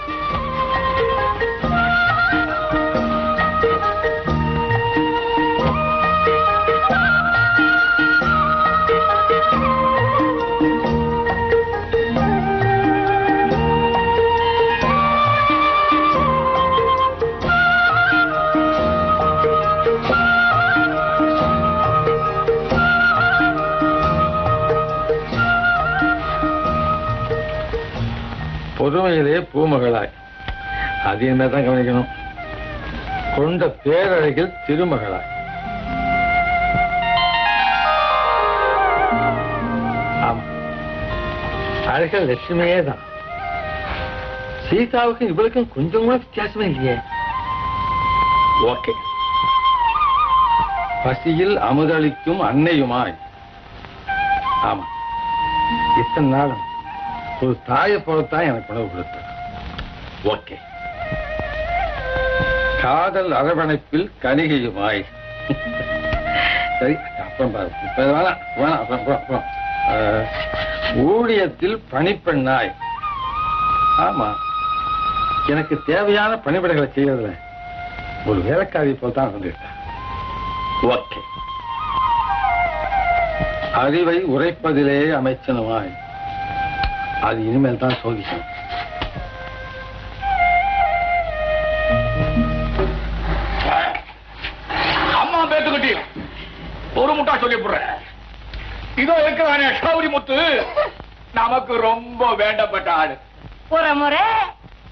பொதுமையிலே பூமகளாய். அது என்னதான் கவனிக்கணும்? கொண்ட பேரழகில் திருமகளாய். ஆமா. அழகல் லட்சுமியே தான். சீதாவுக்கும் இவளுக்கும் கொஞ்சம் கூட வித்தியாசமே இல்லையே. ஓகே. பசியில் அமுதளிக்கும் அன்னையுமாய். ஆமா இத்தனை நாளும் ஒரு தாயை போலத்தான் எனக்கு உணவு கொடுத்த. ஓகே. காதல் அரவணைப்பில் கணிகையுமாய் சரி அப்புறம் பாரு. இப்ப வேணாம். வேணாம் அப்புறம் அப்புறம், ஊழியத்தில் பணிப்பெண்ணாய். ஆமா. எனக்கு தேவையான பணிபடைகளை செய்யறதுல ஒரு வேலைக்காரி போல் தான் வந்துட்டேன் ஓகே. அறிவை உரைப்பதிலே அமைச்சனுமாய். அது இனிமேல் தான் சோதிக்கணும். அம்மா பேத்துக்கிட்டி ஒரு முட்டா சொல்லி போடுறேன். இதோ இருக்கிறானே சௌரி முத்து. நமக்கு ரொம்ப வேண்டப்பட்ட ஆளு. ஒரு முறை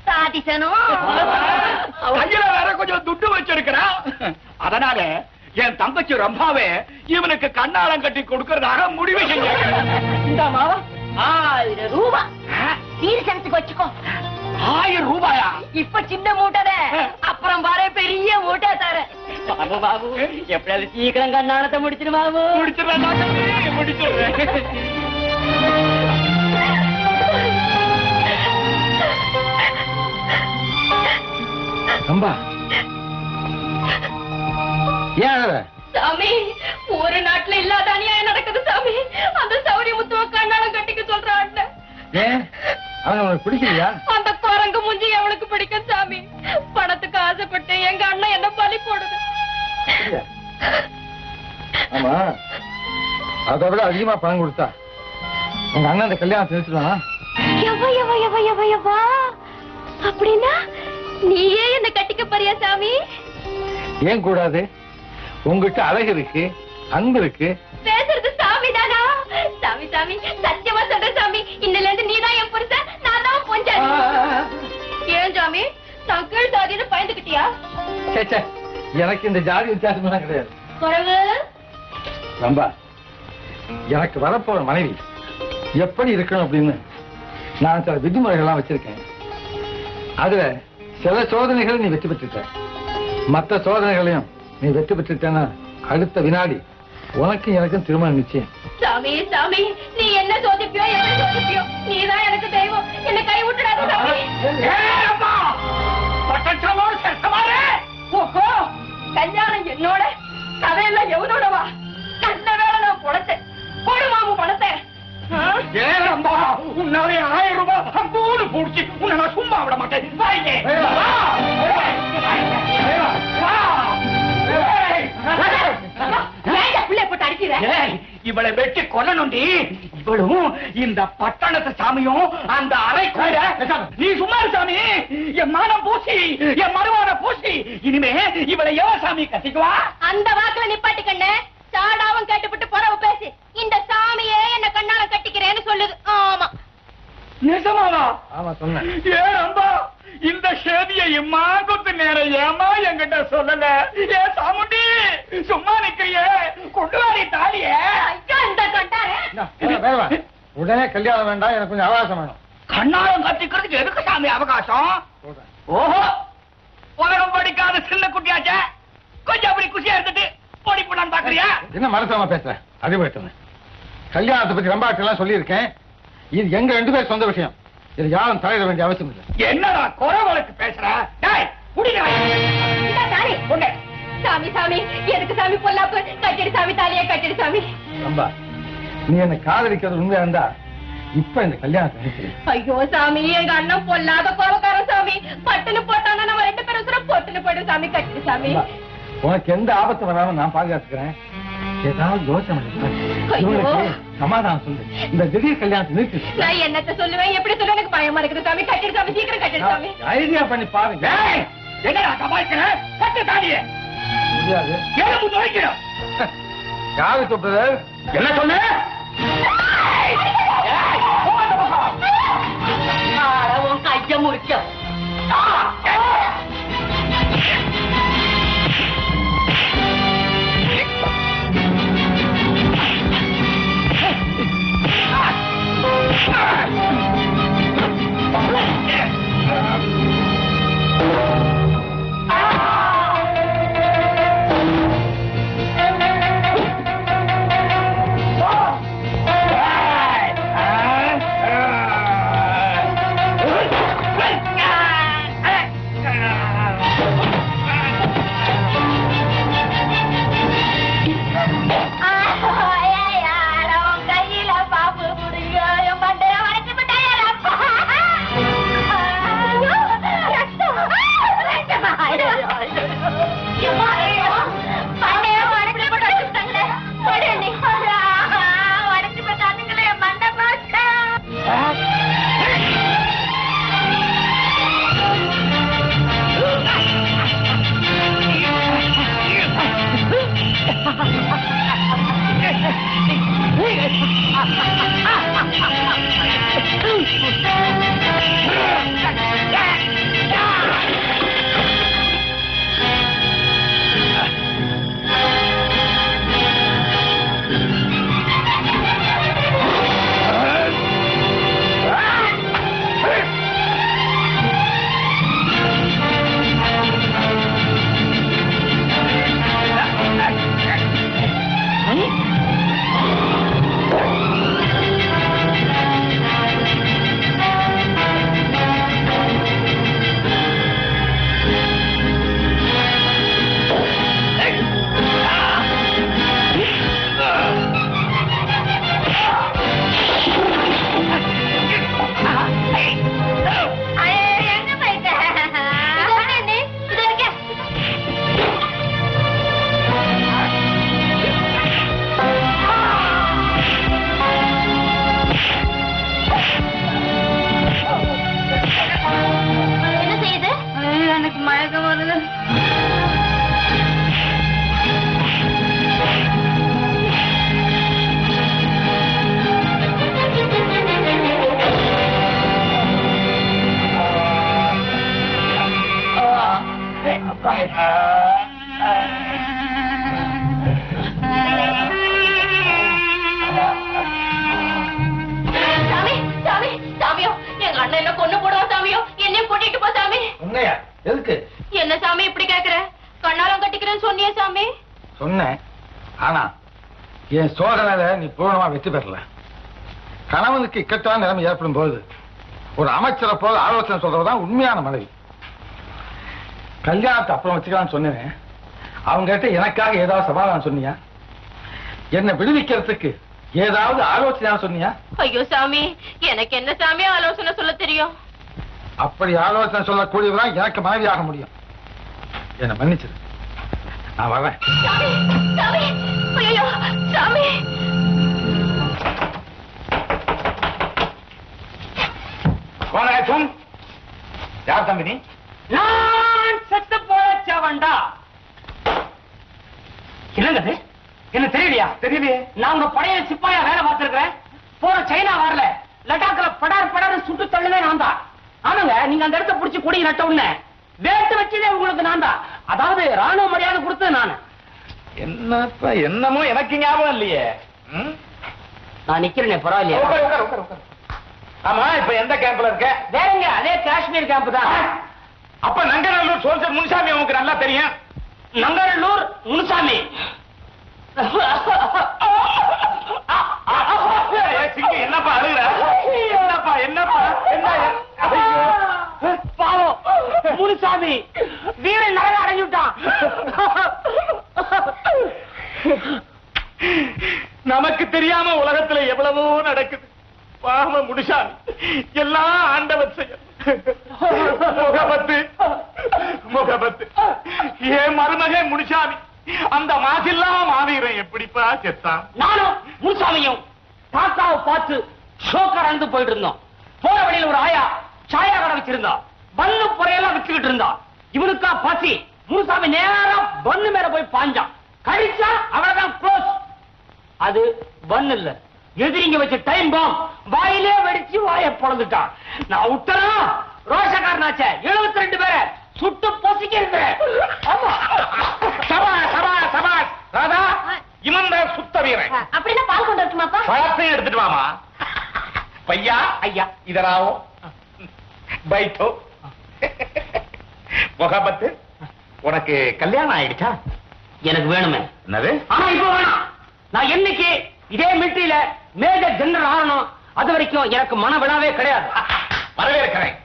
சாதிசனும் கையில வேற கொஞ்சம் துட்டு வச்சிருக்கிறான் அதனால என் தங்கச்சி ரம்பாவே இவனுக்கு கண்ணாலம் கட்டி கொடுக்கறதாக முடிவு இந்த மாவா ஆயிரம் ரூபா. சீர்சனத்துக்கு வச்சுக்கோ. ஆயிரம் ரூபாயா? இப்ப சின்ன மூட்டை அப்புறம் வர பெரிய மூட்டை தர பாபு பாபு எப்படியாவது சீக்கிரம் கண்ணானத்தை முடிச்சிரு பாபு. முடிச்சிடுறேன் தங்கச்சி, முடிச்சிடுறேன். அம்பா. ஏன்? சாமி ஒரு நாட்டுல இல்லாத அநியாயம் நடக்குது சாமி. அந்த சௌரிய முத்துவ கண்ணாலம் கட்டிக்க சொல்ற அண்ணன். ஏன் அவன் உனக்கு பிடிக்கலையா? அந்த குரங்கு முஞ்சி அவளுக்கு பிடிக்கும் சாமி. பணத்துக்கு ஆசைப்பட்டு எங்க அண்ணன் என்ன பலி போடுது? ஆமா. அதை விட அதிகமா பணம் கொடுத்தா. உங்க அண்ணன் அந்த எவா எவா அப்படின்னா நீயே என்ன கட்டிக்க போறியா சாமி? ஏன் கூடாது? உங்ககிட்ட அழகு இருக்கு அன்பு இருக்கு. பேசுறது சாமி தானா? சாமி சாமி சத்தியமா சொல்ற சாமி. இன்னில இருந்து நீதான் என் புருஷன் நான் தான் பொஞ்சாதி ஏன் சாமி? நான் கீழ் ச்சே, ச்சே. எனக்கு இந்த ஜாதி வித்தியாசமெல்லாம் கிடையாது. குறவு? ரொம்ப எனக்கு வரப்போற மனைவி எப்படி இருக்கணும் அப்படின்னு நான் சில விதிமுறைகள்லாம் வச்சிருக்கேன். அதுல சில சோதனைகளை நீ வெற்றி பெற்றுட்ட மற்ற சோதனைகளையும் நீ வெற்றி பெற்றுட்டேன்னா அடுத்த வினாடி உனக்கும் எனக்கும் திருமணம் நிச்சயம் சாமி சாமி நீ என்ன சோதிப்பியோ என்ன சோதிப்பியோ நீதான் எனக்கு தெய்வம் என்ன கை விட்டுடாத சாமி கல்யாணம் என்னோட கதையெல்லாம் எவனோடவா கண்ட வேலை நான் பொழைச்சேன் போடு மாமு பணத்தை ஆ? ஏறம்பா உன்னாலே ஆயிரம் ரூபாய் அங்கோடு போடுச்சு உன்னை நான் சும்மா விட மாட்டேன் இவளை வெட்டி கொல்லணுண்டி இவளும் இந்த பட்டணத்து சாமியும் அந்த அறை கூட நீ சும்மா சாமி. என் மானம் பூசி என் மருமான பூசி. இனிமே இவளை எவ சாமி கத்திக்குவா அந்த வாக்குல நிப்பாட்டி கண்ணு. சாடாவும் கேட்டுப்பட்டு புறவு பேசி இந்த சாமியே என்ன கண்ணால கட்டிக்கிறேன்னு சொல்லுது. ஆமா. நிஜமாவா? ஆமா சொன்னேன். ஏன் அம்பா இந்த சேதிய இம்மா கொத்து நேரம் ஏமா என்கிட்ட சொல்லல? ஏ சாமுண்டி சும்மா நிக்கிறியே. கொண்டு வாரி தாலிய. ஐயோ இந்த கண்டாரே. உடனே கல்யாணம் வேண்டாம் எனக்கு கொஞ்சம் அவகாசம் வேணும். கண்ணாலம் கத்திக்கிறதுக்கு எதுக்கு சாமி அவகாசம்? ஓஹோ உலகம் படிக்காத சின்ன குட்டியாச்சே. கொஞ்சம் அப்படி குஷியா இருந்துட்டு ஓடி போடான்னு பாக்குறியா என்ன மனசாம பேசுற? அறிவுறுத்தவன் கல்யாணத்தை பத்தி ரொம்ப எல்லாம் சொல்லியிருக்கேன். இது எங்க ரெண்டு பேர் சொந்த விஷயம். இது யாரும் தலையிட வேண்டிய அவசியம் இல்லை. என்னடா குறவளுக்கு பேசுற? டேய் குடிடா. இந்தா தாலி. கொண்டு. சாமி சாமி. எதுக்கு சாமி பொல்லாப்பு? கட்டிடு சாமி தாலியே கட்டிடு சாமி. ரொம்ப நீ என்ன காதலிக்கிறது உண்மையா இருந்தா இப்ப இந்த நிறுத்து. ஐயோ சாமி. எங்க அண்ணன் பொல்லாத கோபக்கார சாமி. பட்டுன்னு போட்டானா நம்ம ரெண்டு பேரும் பொட்டுன்னு போயிடும் சாமி. கட்டிடு சாமி. உனக்கு எந்த ஆபத்து வராம நான் பாதுகாத்துக்கிறேன்? ஏதாவது யோசனை சமாதானம் சொல்லு. இந்த திடீர் கல்யாணத்தை நிறுத்து. நான் என்னத்த சொல்லுவேன்? எப்படி சொல்ல எனக்கு பயமா இருக்குது சாமி. கட்டிடு சாமி. சீக்கிரம் கட்டிடு சாமி. ஐடியா பண்ணி பாருங்க. என்னடா சமாளிக்கிற? கட்டு தாலிய முடியாது. எலும்பு நுழைக்கிறோம் யாரு சொல்றது? என்ன சொன்ன? கைய முறிச்சோம் Ah! Ha, ha, ha. நீ பூர்ணமா வெற்றி பெறல. கணவனுக்கு இக்கட்டான நிலைமை ஏற்படும் போது ஒரு அமைச்சரை போல ஆலோசனை சொல்றதுதான் உண்மையான மனைவி. கல்யாணத்தை அப்புறம் வச்சுக்கலாம்னு சொன்னேன் அவங்க கிட்ட எனக்காக ஏதாவது சமாதானம் சொன்னியா? என்னை விடுவிக்கிறதுக்கு ஏதாவது ஆலோசனையா சொன்னியா? ஐயோ சாமி எனக்கு என்ன சாமி ஆலோசனை சொல்ல தெரியும்? அப்படி ஆலோசனை சொல்லக்கூடியவதான் எனக்கு மனைவியாக முடியும். என்னை மன்னிச்சிரு. நான் வரேன். சாமி சாமி ஐயோ சாமி. கோனகேசன் யார் தம்பி நீ நான் செத்து போச்ச வேண்டா? என்னங்க இது? என்ன தெரியலையா? தெரியலையே. நான் உங்க பழைய சிப்பாயா வேலை பார்த்திருக்கிறேன். போற சைனா வரல லடாக்ல படார் படார் சுட்டு தள்ளுனே நான் தான். ஆமாங்க நீங்க அந்த இடத்த புடிச்சு கொடி நட்ட உடனே. வேட்டு வச்சதே உங்களுக்கு நான் தான். அதாவது ராணுவ மரியாதை கொடுத்தது நான். என்னப்பா என்னமோ எனக்கு ஞாபகம் இல்லையே? நான் நிக்கிறேனே பரவாயில்லையா உட்காரு, உட்காரு, உட்காரு, உட்காரு. ஆமா இப்ப எந்த கேம்ப்ல இருக்க? வேறங்க அதே காஷ்மீர் கேம்ப் தான். அப்ப நங்கநல்லூர் சோல்ஜர் முன்சாமி உங்களுக்கு நல்லா தெரியும். நங்கநல்லூர் முனுசாமி. என்னப்பா அழுகுற? என்னப்பா என்னப்பா என்ன. பாவம். முனுசாமி வீரன் நரக அடைஞ்சுட்டான் நமக்கு தெரியாம உலகத்துல எவ்வளவோ நடக்குது. பாம முடிசாமி. எல்லாம் ஆண்டவர் செய்ய முகபத்து முகபத்து. என் மருமகே முடிச்சாமி அந்த மாசில்லா மாவீரன் எப்படிப்பா செத்தான்? நானும் முனுசாமியும் தாத்தாவை பார்த்து ஷோக்கர் போயிட்டு இருந்தோம். போற வழியில ஒரு ஆயா சாயா கடை வச்சிருந்தா பன்னு புறையெல்லாம் வச்சுக்கிட்டு இருந்தா இவனுக்கா பசி முனுசாமி நேரா பன்னு மேல போய் பாஞ்சான். கழிச்சா அவ்வளவுதான் க்ளோஸ் அது பன்னு இல்ல. எதிரிங்க வச்ச டைம் பாம் வாயிலே வெடிச்சு வாயை பொழந்துட்டான் நான் விட்டனா ரோஷக்காரனாச்சே. எழுபத்தி ரெண்டு பேரை சுட்டு பொசிக்கிறது ஆமா. சபா சபா சபா ராதா இவன் தான் சுத்த வீரன். அப்படின்னா பால் கொண்டு வரட்டுமாப்பா பழத்தையும் எடுத்துட்டு வாமா. பையா? ஐயா. இதராவோ? பைட்டோ முகபத்து? உனக்கு கல்யாணம் ஆயிடுச்சா? எனக்கு வேணுமே. என்னது? ஆனா இப்ப வேணாம். நான் என்னைக்கு இதே மிலிட்டரியில மேஜர் ஜெனரல் ஆகணும். அது வரைக்கும் எனக்கு மன விழாவே கிடையாது. வரவேற்கிறேன்.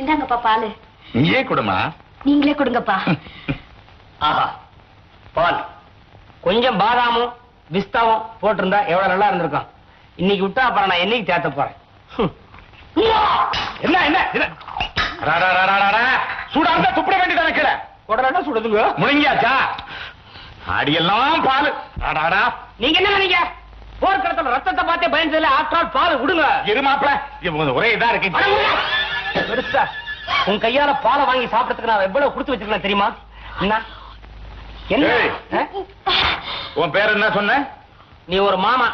இந்தாங்கப்பா பாலு. நீயே கொடுமா. நீங்களே கொடுங்கப்பா. ஆஹா பால். கொஞ்சம் பாதாமும் பிஸ்தாவும் போட்டிருந்தா எவ்வளவு நல்லா இருந்திருக்கும். இன்னைக்கு விட்டா அப்புறம் நான் என்னைக்கு தேத்த போறேன். என்ன என்ன. சூடா இருந்தா துப்பிட வேண்டியதானே கீழே? உடனே சுடுதுங்க. முழுங்கியாச்சா? அடியெல்லாம் பால். ராடாடா நீங்க என்ன நினைக்க போர்க்களத்துல ரத்தத்தை பார்த்தே பயந்ததுல ஆற்றால் பால் விடுங்க. இரு மாப்பிள இது ஒரே இதா இருக்கு. பெருசா. உன் கையால பாலை வாங்கி சாப்பிடறதுக்கு நான் எவ்வளவு கொடுத்து வச்சிருக்கேன் தெரியுமா? என்ன? என்ன? உன் பேர் என்ன சொன்ன? நீ ஒரு மாமா.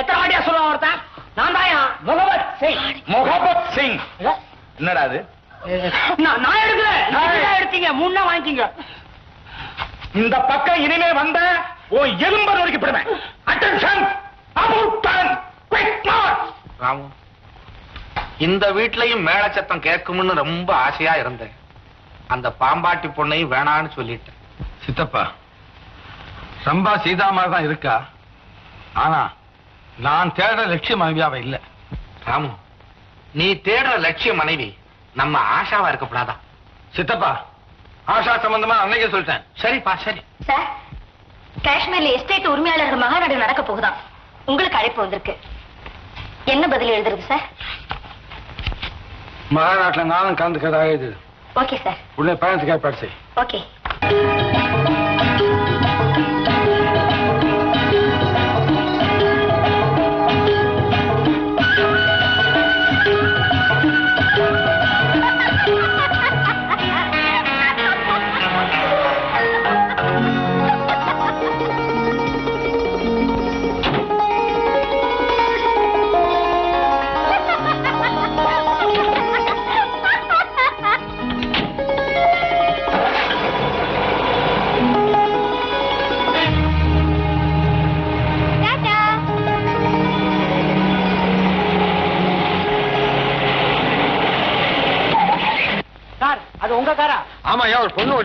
எத்தனை வாட்டியா சொல்லுவான் ஒருத்தன்? நான் தாயா? முகமத் சிங் முகபத் சிங் என்னடா அது? நான் நான் எடுக்கிறேன் நீங்க தான் எடுத்தீங்க. முன்ன வாங்கிக்கிங்க இந்த பக்கம் இனிமே வந்த உன் எலும்ப நொறுக்கி போடுவேன். அட்டென்ஷன் ராமு இந்த வீட்லயும் மேளச்சத்தம் கேட்கும்னு ரொம்ப ஆசையா இருந்தேன். அந்த பாம்பாட்டி பொண்ணையும் வேணான்னு சொல்லிட்டேன். சித்தப்பா சம்பா சீதா மாதிரி தான் இருக்கா? ஆனா நான் தேடுற லட்சிய மனைவியாவ இல்ல. ராமு நீ தேடுற லட்சிய மனைவி நம்ம ஆஷாவா இருக்கக்கூடாதா? சித்தப்பா ஆஷா சம்பந்தமா அன்னைக்கே சொல்லிட்டேன். சரிப்பா சரி. சார் காஷ்மீர்ல எஸ்டேட் உரிமையாளர்கள் மகாநாடு நடக்க போகுதாம். உங்களுக்கு அழைப்பு வந்திருக்கு. என்ன பதில் எழுதுறது சார் மகாநாட்டுல நானும் கலந்துக்கிறதாக இது? ஓகே சார் உடனே பயணத்துக்கு ஏற்பாடு செய். ஓகே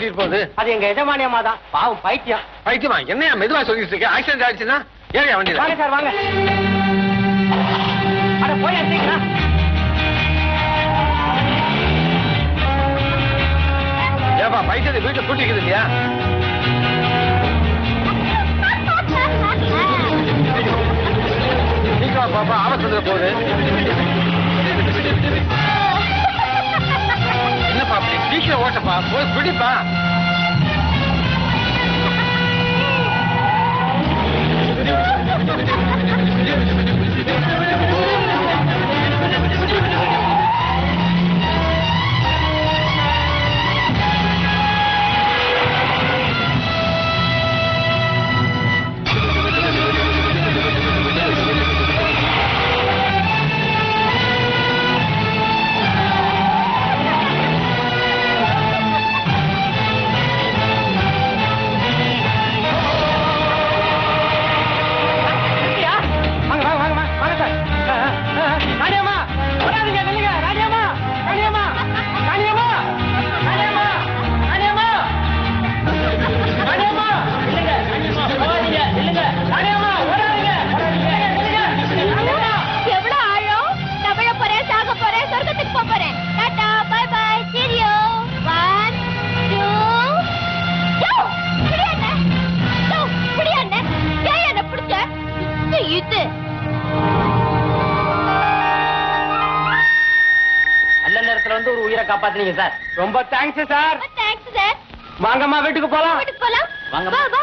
ஓட்டிட்டு போகுது. அது எங்க எஜமானி அம்மா தான் பாவம் பைத்தியம். பைத்தியமா? என்னையா மெதுவா சொல்லிட்டு இருக்க? ஆக்சிடென்ட் ஆயிடுச்சுன்னா ஏறியா வாங்க வண்டியில சார் வாங்க. அட போய் சீக்கிரம் ஏப்பா பைத்தியத்தை வீட்டுல கூட்டிக்குது இல்லையா சீக்கிரம் பாப்பா. ஆபத்துல போகுது. என்னப்பா அப்படி சீக்கிரம் ஓட்டப்பா போய் பிடிப்பா தேங்க்ஸ் சார் தேங்க்ஸ் சார் வாங்கம்மா வீட்டுக்கு போலாம். வீட்டுக்கு போலாம்? வாங்கம்மா. வா வா.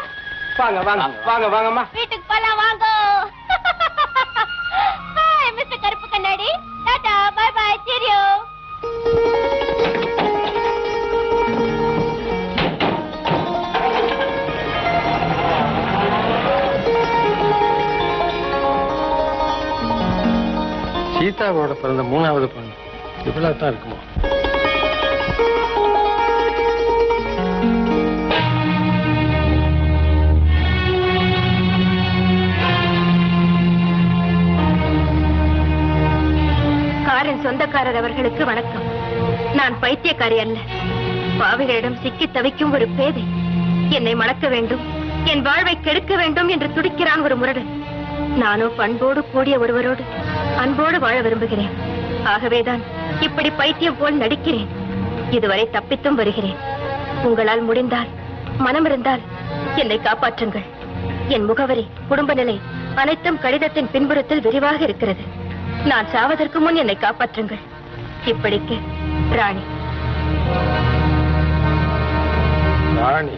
வாங்க வாங்க. வாங்க வாங்கம்மா. வீட்டுக்கு போலாம் வாங்க. ஹாய் மிஸ்டர் கருப்பு கண்ணாடி. டாடா பை பை சீரியோ சீதாவோட பிறந்த மூணாவது பொண்ணு இவ்வளவு தான் இருக்குமா? அவர்களுக்கு வணக்கம். நான் பைத்தியக்காரி அல்ல. பாவிகளிடம் சிக்கி தவிக்கும் ஒரு பேதை. என்னை மணக்க வேண்டும் என் வாழ்வை கெடுக்க வேண்டும் என்று துடிக்கிறான் ஒரு முரடன். நானோ பண்போடு கூடிய ஒருவரோடு அன்போடு வாழ விரும்புகிறேன். ஆகவேதான் இப்படி பைத்தியம் போல் நடிக்கிறேன். இதுவரை தப்பித்தும் வருகிறேன். உங்களால் முடிந்தால் மனம் இருந்தால் என்னை காப்பாற்றுங்கள். என் முகவரி குடும்ப நிலை அனைத்தும் கடிதத்தின் பின்புறத்தில் விரிவாக இருக்கிறது. நான் சாவதற்கு முன் என்னை காப்பாற்றுங்கள். இப்படிக்கு. ராணி. ராணி.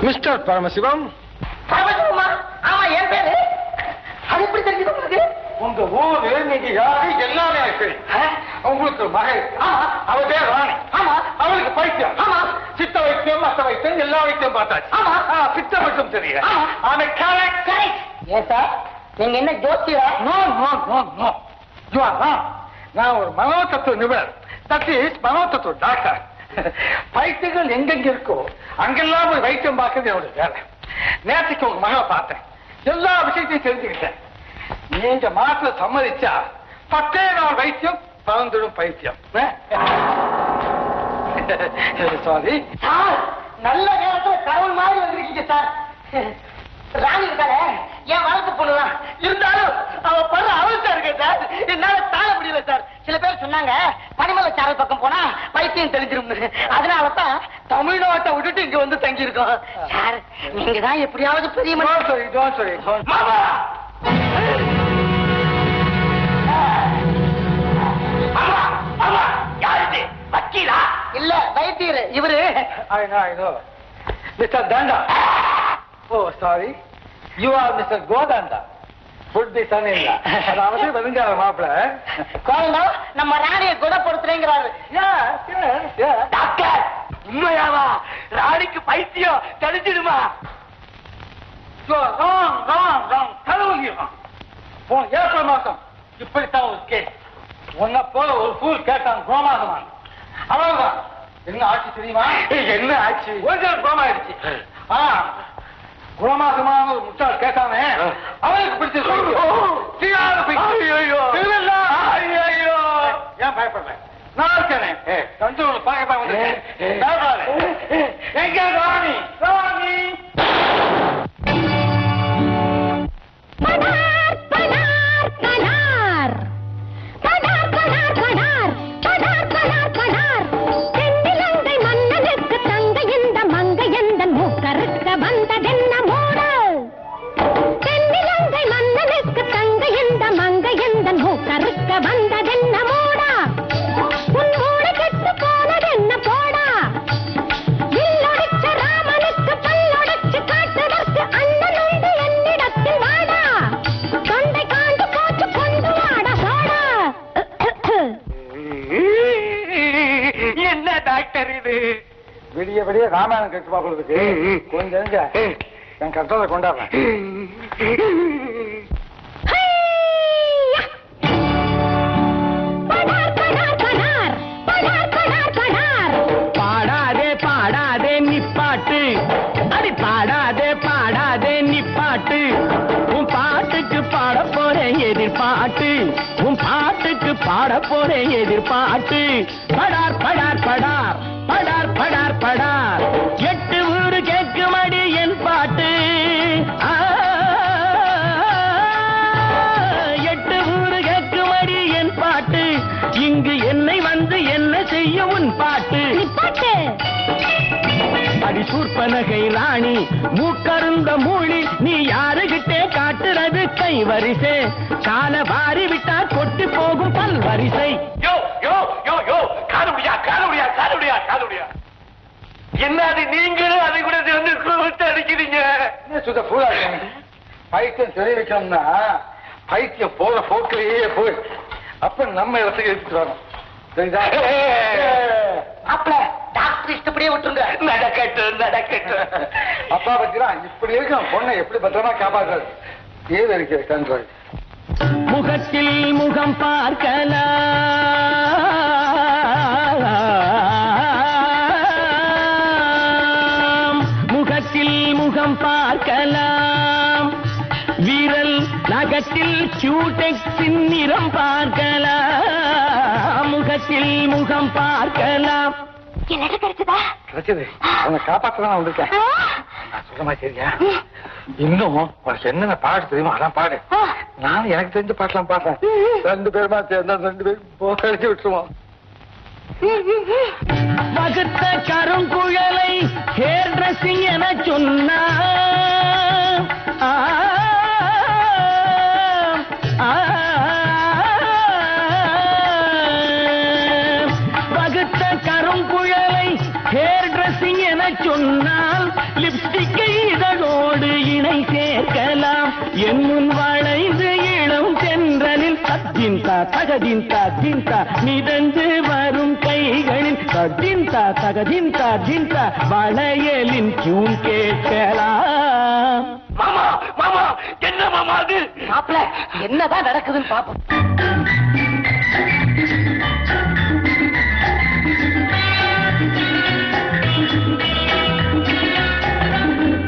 மிஸ்டர் பரமசிவம். ஆமா என் பேரு. அது எப்படி தெரிஞ்சது உங்களுக்கு? உங்க ஊரு நீங்க யாரு எல்லாமே இருக்கு உங்களுக்கு மகள் அவ பேர் ராணி. ஆமா அவளுக்கு பைத்தியம். ஆமா. சித்த வைத்தியம் மத்த வைத்தியம் எல்லா வைத்தியம் பார்த்தாச்சு. ஆமா. பித்த மட்டும் தெரியல. ஆனா கரெக்ட் ஏன் சார் நீங்க என்ன Josiah no no no no wrong நான் ஒரு மனோதத்துவ நிபுணர். தட் இஸ் மனோதத்துவ டாக்டர் பைத்தியங்கள் எங்கெங்க இருக்கோ அங்கெல்லாம் போய் வைத்தியம் பார்க்கறது என்னோட வேலை. நேற்றுக்கு உங்க மகளை பார்த்தேன். எல்லா விஷயத்தையும் தெரிஞ்சுக்கிட்டேன். நீங்க மாத்திர சம்மதிச்சா பத்தே நாள் வைத்தியம் பறந்துடும் பைத்தியம் சாரி சார் நல்ல நேரத்துல கடவுள் மாதிரி வந்திருக்கீங்க சார். ராணி இருக்காளே என் வளர்த்து பொண்ணுதான். இருந்தாலும் அவ படுற அவஸ்தை இருக்கு சார். என்னால தாழ முடியல சார். சில பேர் சொன்னாங்க பனிமலை சாரல் பக்கம் போனா பைத்தியம் தெரிஞ்சிரும்னு அதனால தான் தமிழ்நாட்டை விட்டுட்டு இங்க வந்து தங்கி இருக்கோம் சார் நீங்க தான் எப்படியாவது பெரிய மனுஷன். சாரி சாரி யார் வக்கீலா? இல்ல வைத்தியர். இவரு. You are Mr. Godanda. Would be son-in-law. அதாவது வருங்கால மாப்பிள. கோலம் நம்ம ராணியை குணப்படுத்துறேங்கிறாரு. டாக்டர் உண்மையாவா? ராணிக்கு பைத்தியம் தெரிஞ்சிடுமா? போன ஏப்ரல் மாசம் இப்படித்தான் ஒரு கேஸ் உன்னை போல ஒரு பூல் கேட்டான் கோமாதமான் அவ்வளவுதான். என்ன ஆட்சி தெரியுமா? என்ன ஆட்சி கொஞ்சம் கோமாயிடுச்சு. ஆனா குணமாசமான ஒரு முட்டாள் கேட்காம அவனுக்கு பிடிச்சி சொல்லுவோம் ஐயோ ஐயோ ஏன் பயப்படுறேன் நான் இருக்கேன். கண்டு பார்க்கத்தான் வந்தேன் எங்க ராணி? ராணி? விடிய விடிய ராமாயணம் கட்டு பாக்குறதுக்கு கொஞ்சம். என் கஷ்டத்தை கொண்டாடுறேன். பாட போறேன் எதிர்பார்த்து படார் சூர்பனகை ராணி மூக்கருந்த மூழி நீ யாருகிட்டே காட்டுறது கை வரிசை கால வாரி விட்டா கொட்டி போகும் பல் வரிசை யோ யோ யோ யோ காலுடியா காலுடியா காலுடியா காலுடியா என்ன அது நீங்களும் அதை கூட வந்து கூப்பிட்டு அடிக்கிறீங்க? சுத்த பூரா பைத்தியம் தெரிய வைக்கணும்னா பைத்தியம் போற போக்கிலேயே போய் அப்ப நம்ம இடத்துக்கு எடுத்துட்டு வரணும். மாப்பிள டாக்டர் இஷ்டப்படியே விட்டுருங்க. நடக்கட்டும் நடக்கட்டும். அப்பா பத்திலாம் இப்படி இருக்கும் பொண்ணை எப்படி பத்திரமா காப்பாற்றுறது ஏது கண்ட்ரோல் முகத்தில் முகம் பார்க்கலாம் முகத்தில் முகம் பார்க்கலாம். வீரல் நகத்தில் கியூடெக்ஸின் நிறம் பார்க்கலாம். முகத்தில் முகம் பார்க்கலாம். என்னடா கிடைச்சதா? கிடைச்சது. உன்னை காப்பாற்ற நான் வந்திருக்கேன்? நான் சொல்ல மாட்டேறியா இன்னும் உனக்கு என்னென்ன பாட்டு தெரியுமா அதான் பாடு. நான் எனக்கு தெரிஞ்ச பாட்டெல்லாம் பாடுறேன். ரெண்டு பேருமா சேர்ந்தா ரெண்டு பேரும் போக அடிச்சு விட்டுருவோம் வகுத்த கருங்குழலை ஹேர் ட்ரெஸ்ஸிங் என சொன்னா. ஆ, இணை சேர்க்கலாம். என் முன் வளைந்து இளம் தென்றலில். தத்தின்தா தகதின்தா தின்தா. மிதந்து வரும் கைகளில். தத்தின்தா தகதின்தா தின்தா. வளையலின் கியூன் கேட்கலாம். மாமா மாமா என்ன மாமா அது? மாப்பிள என்னதான் நடக்குதுன்னு பாப்போம்.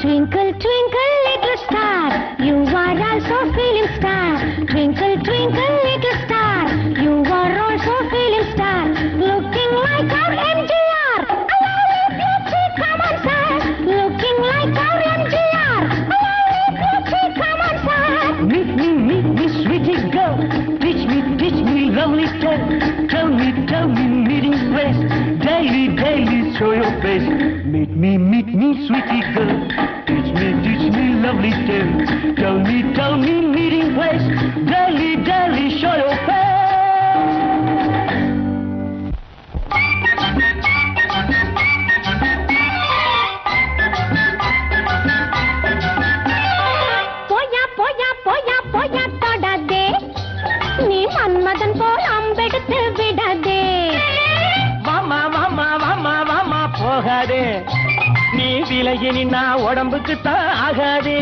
Twinkle, twinkle, you are also feeling star. Twinkle, twinkle, little star, you are also feeling star. Looking like our MGR, allow me beauty, come on, sir. Looking like our MGR, allow me beauty, come on, sir. Meet me, meet me, sweetie girl. Me, teach me, lovely tale. Tell me, tell me, meeting place. Daily, daily, show your face. Meet me, meet me, sweetie girl. Teach me, teach me, lovely tale. Tell me, tell me, meeting place. Daily, daily, show your face. விலகி நான் உடம்புக்கு தான் ஆகாதே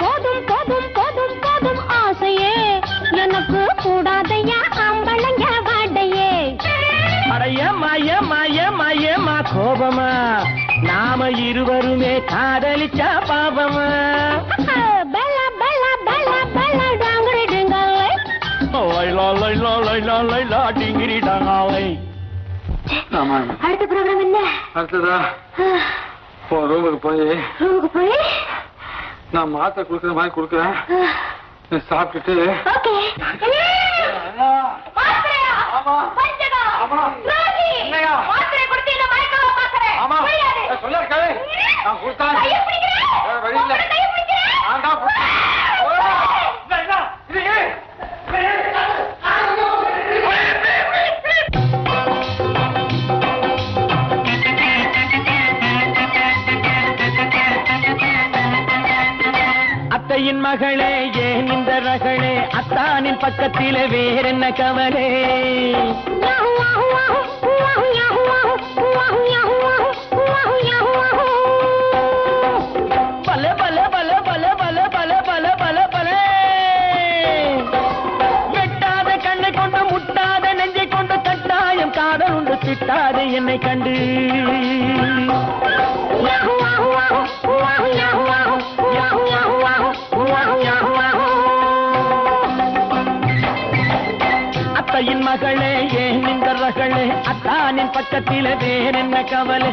போதும் போதும் போதும் போதும் ஆசையே. எனக்கு கூடாதையா அம்பளங்க வாடையே. அடைய மாய மாய மாயமா கோபமா. நாம இருவருமே காதலிச்சா பாபமா அடுத்த ப்ரோக்ராம் என்ன? அடுத்ததா? உன் ரூமுக்கு போய். ரூமுக்கு போய்? நான் மாத்திரை கொடுக்குற மாதிரி கொடுக்குறேன். சாப்பிட்டுட்டு. சொல்ல நான் கொடுத்தா வழி இல்லை. நான் தான் மகளே ஏன் இந்த ரகளே அத்தானின் பக்கத்திலே வேறென்ன கவலே yahoo, yahoo, yahoo, yahoo, yahoo, மகளே ஏன் இந்த ரகளே அத்தானின் பக்கத்தில வேறென்ன கவலை?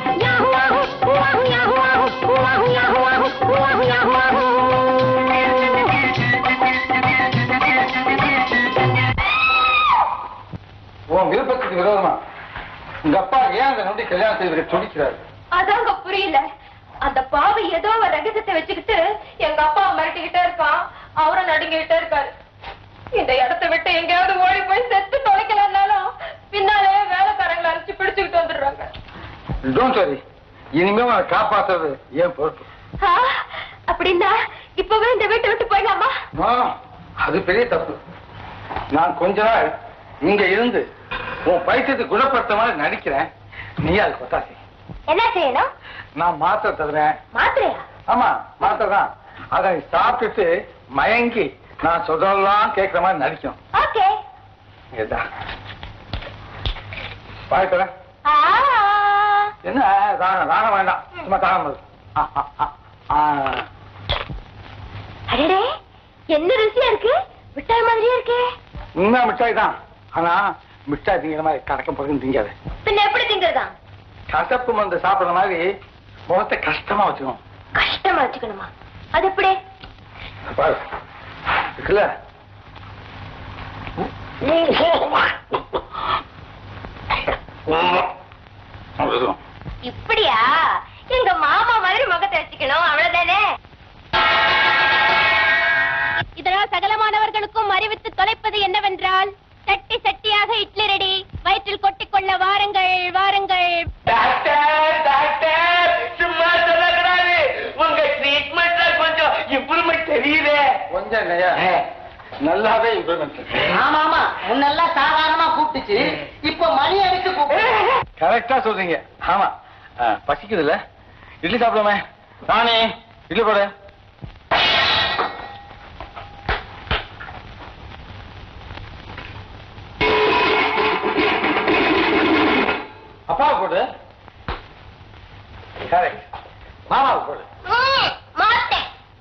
உன் விருப்பத்துக்கு விரோதமா? உங்க அப்பா ஏன் அந்த நொண்டி கல்யாணத்தை துடிக்கிறாரு அதாங்க புரியல. அந்த பாவை ஏதோ ஒரு ரகசியத்தை வச்சுக்கிட்டு எங்க அப்பா மிரட்டிக்கிட்டே இருக்கான். அவரும் நடுங்கிட்டே இருக்காரு. இந்த இடத்தை விட்டு எங்கேயாவது ஓடி போய் செத்து தொலைக்கலன்னாலும் பின்னாலே வேலைக்காரங்களை அனுப்பிச்சு பிடிச்சுக்கிட்டு வந்துடுறாங்க. டோன்ட் வரி இனிமே உன்னை காப்பாத்துறது ஏன் பொறுப்பு. ஆ, அப்படின்னா இப்பவே இந்த வீட்டை விட்டு போயிடலாமா? அது பெரிய தப்பு. நான் கொஞ்ச நாள் இங்க இருந்து உன் பைத்தியத்தை குணப்படுத்த மாதிரி நடிக்கிறேன். நீ அது கொத்தாசி என்ன செய்யணும்? நான் மாத்திரை தருவேன். மாத்திரையா? ஆமா மாத்திரை தான். அதை சாப்பிட்டுட்டு மயங்கி நான் சொல்றதெல்லாம் கேட்கிற மாதிரி நடிக்கும். ஓகே. ஏதா என்ன? தானம் தானம் வேண்டாம். சும்மா தானம். அடடே என்ன ருசியா இருக்கு? மிட்டாய் மாதிரியே இருக்கே? உண்மையா மிட்டாய் தான். ஆனா மிட்டாய் திங்கிற மாதிரி கணக்கம் பக்கம் திங்காது. பின்ன எப்படி திங்கிறதா? கசப்பு மருந்து சாப்பிடுற மாதிரி முகத்தை கஷ்டமா வச்சுக்கணும். கஷ்டமா வச்சுக்கணுமா? அது எப்படி? பாரு. இருக்குல்ல. இப்படியா? எங்க மாமா மாதிரி முகத்தை வச்சுக்கணும் அவ்வளவுதானே? இதனால் சகலமானவர்களுக்கும் அறிவித்து தொலைப்பது என்னவென்றால் சட்டி சட்டியாக இட்லி ரெடி வயிற்றில் கொட்டிக்கொள்ள வாருங்கள் வாருங்கள். டாக்டர் டாக்டர் சும்மா சொல்லக்கூடாது. உங்க ட்ரீட்மெண்ட்ல கொஞ்சம் இம்ப்ரூவ்மெண்ட் தெரியுதே. கொஞ்சம் இல்லையா? நல்லாவே இம்ப்ரூவ்மெண்ட் ஆமா ஆமா முன்னெல்லாம் சாதாரணமா கூப்பிட்டுச்சு. இப்ப மணி அடிச்சு கூப்பிட்டு. கரெக்டா சொல்றீங்க. ஆமா. ஆ, பசிக்குதுல்ல. இட்லி சாப்பிடுமே நானே இட்லி போடு. அப்பாவை போடு கரெக்ட் மாமாவை போடு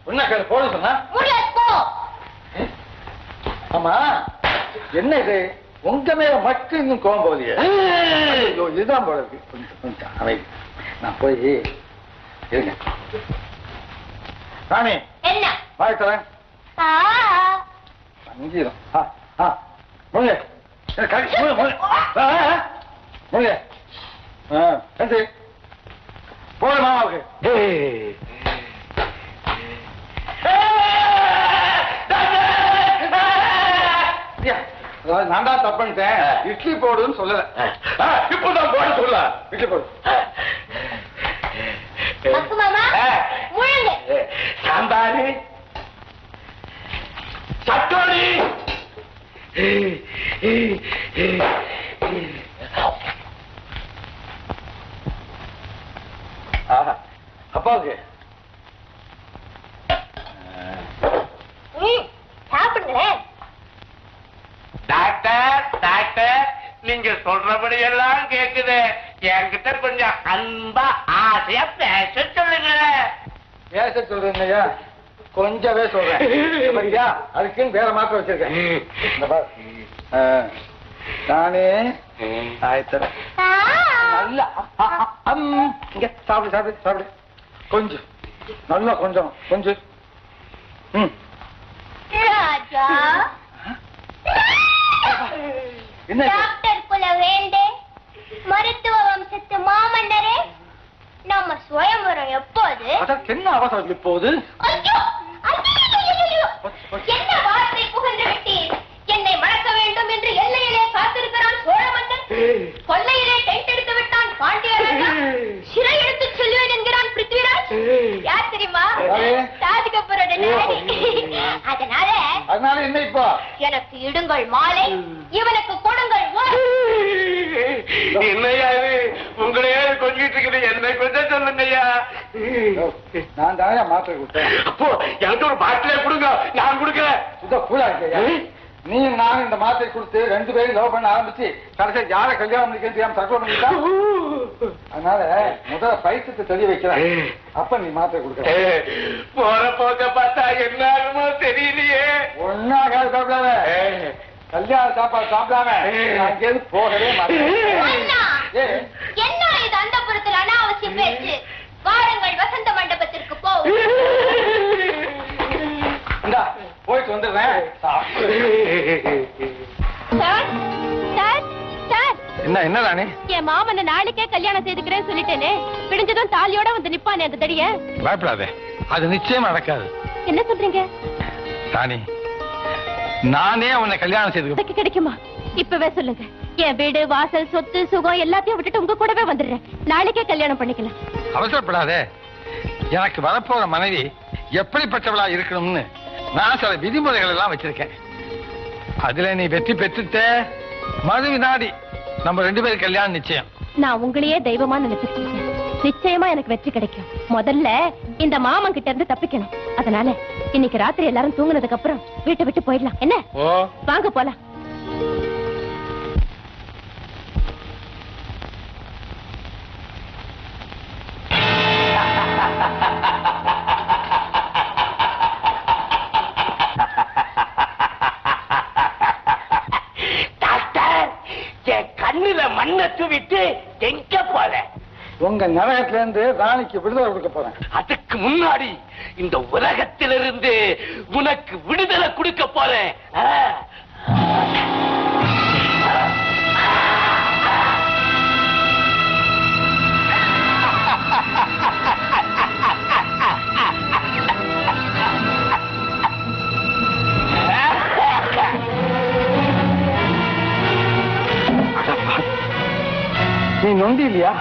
என்ன கேளு போடு சொன்னா. ஆமா என்ன இது? உங்க மேல மட்டும் இன்னும் கோவம் ஐயோ, இதுதான் போல இருக்கு. அமைதி. நான் போய் இருங்க. ராணி. என்ன? வாய் தரேன் ஆ, அங்கீரம் ஆ போன மாமாவுக்கு நான் தான் தப்புன்ட்டேன் இட்லி போடுன்னு சொல்லல. இப்பதான் போட சொல்ல இட்லி போடு. சாம்பாரு. சட்டோடி ஆஹா. அப்பாவுக்கு. சாப்பிடுங்களேன் டாக்டர் டாக்டர் நீங்க சொல்றபடி எல்லாம் கேக்குது. என்கிட்ட கொஞ்சம் அன்பா ஆசையா பேச சொல்லுங்களேன் பேச சொல்றேன் ஐயா கொஞ்சவே சொல்றேன். அதுக்குன்னு வேற மாத்திரம் வச்சிருக்கேன். இந்த பாரு. ஆ, நானே ஆயத்தரேன் நல்லா. அ, அ, அம். இங்க சாப்பிடு சாப்பிடு சாப்பிடு. கொஞ்சம் நல்லா கொஞ்சம் கொஞ்சம் ம். என்ன? டாக்டர் குல வேண்டே. மருத்துவ வம்சத்து மாமன்னரே. நம்ம சுயம்பரம் எப்போது? அதற்கு என்ன அவசரம் இப்போது! என்ன வார்த்தை புகழ்ந்து விட்டீர்? என்னை மறக்க வேண்டும் என்று எல்லையிலே காத்திருக்கிறான் சோழ மன்னன் கொல்லையிலே டென்ட் எடுத்து விட்டான் பாண்டிய சிறை எடுத்து செல்வேன் என்கிறான் பிருத்விராஜ். யார் தெரியுமா? அதனால அதனால என்ன இப்போ? எனக்கு இடுங்கள் மாலை இவனுக்கு கொடுங்கள். என்னையா இது? உங்களையே கொஞ்சிட்டு இருக்குது. என்னை கொஞ்சம் சொல்லுங்கய்யா. நான் தானே மாத்திரை கொடுத்தேன். அப்போ எனக்கு ஒரு பாட்டிலே கொடுங்க. நான் கொடுக்கறேன் இருக்கையா நீ நான் இந்த மாத்திரை கொடுத்து ரெண்டு பேரும் லவ் பண்ண ஆரம்பிச்சு கடைசியா யார கல்யாணம் பண்ணிக்க தெரியாம தற்கொலை பண்ணிட்டா அதனால முதல்ல பைசத்தை தெளிய வைக்கிறேன் அப்ப நீ மாத்திரை கொடுக்குற. போற போக்க பார்த்தா என்ன ஆகுமோ தெரியலையே. ஒன்னாகாது சாப்பிடாத. கல்யாண சாப்பாடு சாப்பிடாம நான் இங்கேருந்து போகவே மாட்டேன். என்ன இது அந்த புறத்தில் அனாவசிய பேச்சு. வாருங்கள் வசந்த மண்டபத்திற்கு இந்தா. போயிட்டு வந்துடுறேன். என்ன என்ன ராணி? என் மாமனை நாளைக்கே கல்யாணம் செய்துக்கிறேன்னு சொல்லிட்டேனே. விடிஞ்சதும் தாலியோட வந்து நிப்பானே அந்த தடிய. பயப்படாத. அது நிச்சயம் நடக்காது. என்ன சொல்றீங்க? ராணி நானே உன்னை கல்யாணம் செய்து கிடைக்குமா? இப்பவே சொல்லுங்க. என் வீடு வாசல் சொத்து சுகம் எல்லாத்தையும் விட்டுட்டு உங்க கூடவே வந்துடுறேன். நாளைக்கே கல்யாணம் பண்ணிக்கலாம். அவசரப்படாதே. எனக்கு வரப்போற மனைவி எப்படிப்பட்டவளா இருக்கணும்னு நான் சில விதிமுறைகள் எல்லாம் வச்சிருக்கேன். அதுல நீ வெற்றி பெற்றுட்ட மறு வினாடி நம்ம ரெண்டு பேரும் கல்யாணம் நிச்சயம். நான் உங்களையே தெய்வமா நினைச்சிட்டு இருக்கேன் நிச்சயமா எனக்கு வெற்றி கிடைக்கும். முதல்ல இந்த மாமன் கிட்ட இருந்து தப்பிக்கணும். அதனால இன்னைக்கு ராத்திரி எல்லாரும் தூங்குனதுக்கு அப்புறம் வீட்டை விட்டு போயிடலாம். என்ன? வாங்க போலாம். டாக்டர் கண்ணுல மண்ணை தூவிட்டு எங்க போற? உங்க நரகத்துல இருந்து ராணிக்கு விடுதலை கொடுக்க போறேன். அதுக்கு முன்னாடி இந்த உலகத்திலிருந்து உனக்கு விடுதலை கொடுக்க போறேன். நீ நொண்டி இல்லையா?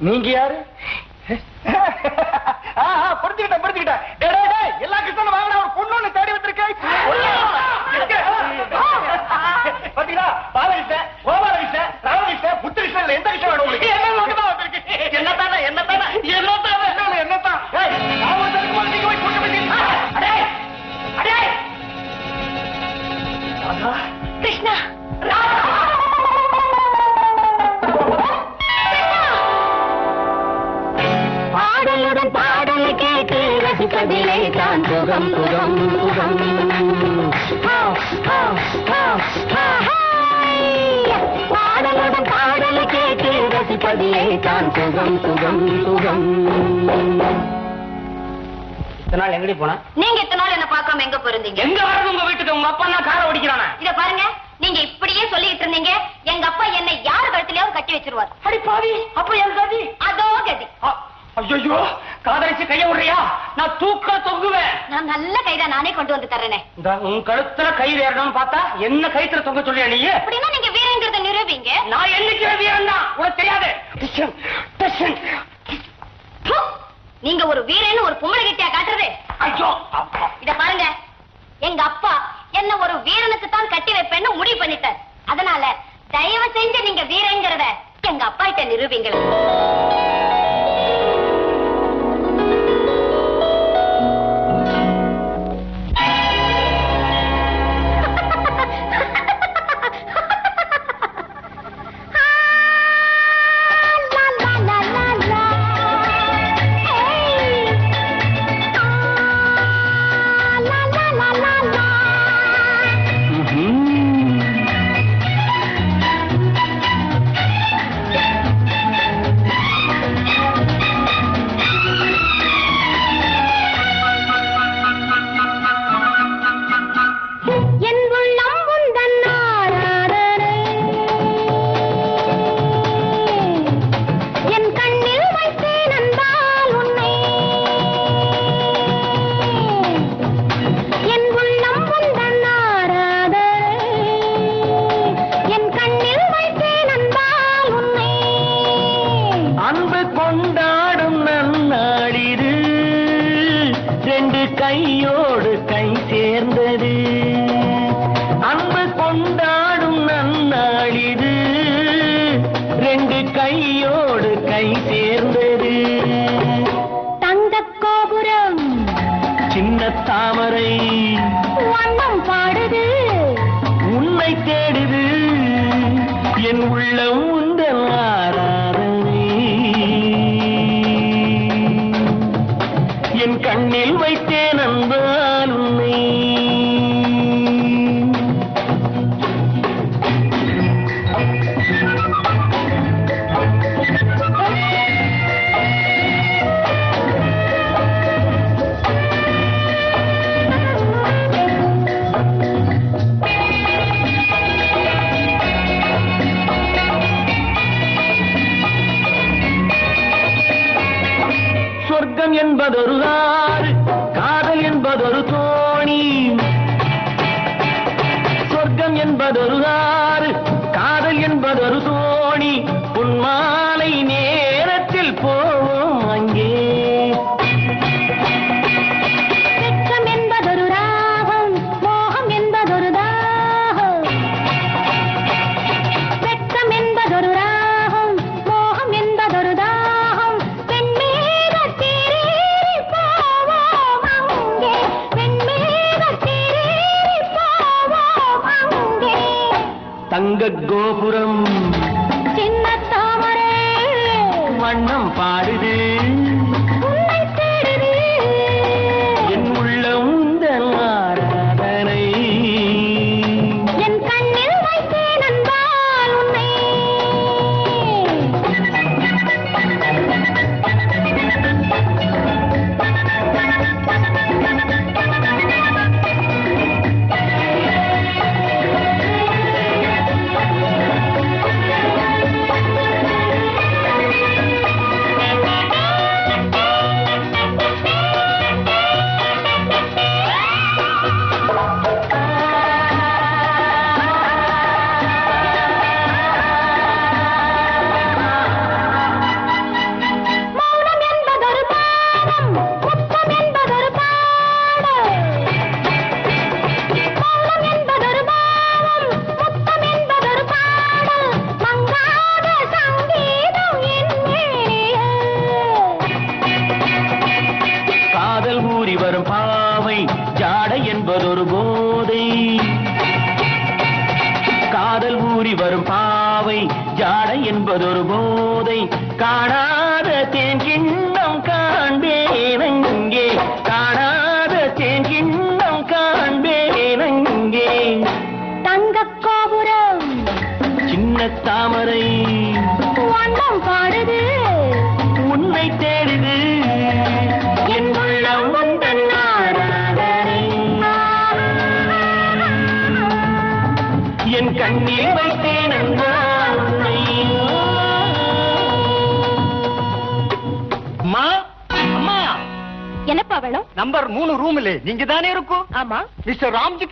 நீங்க யாரு?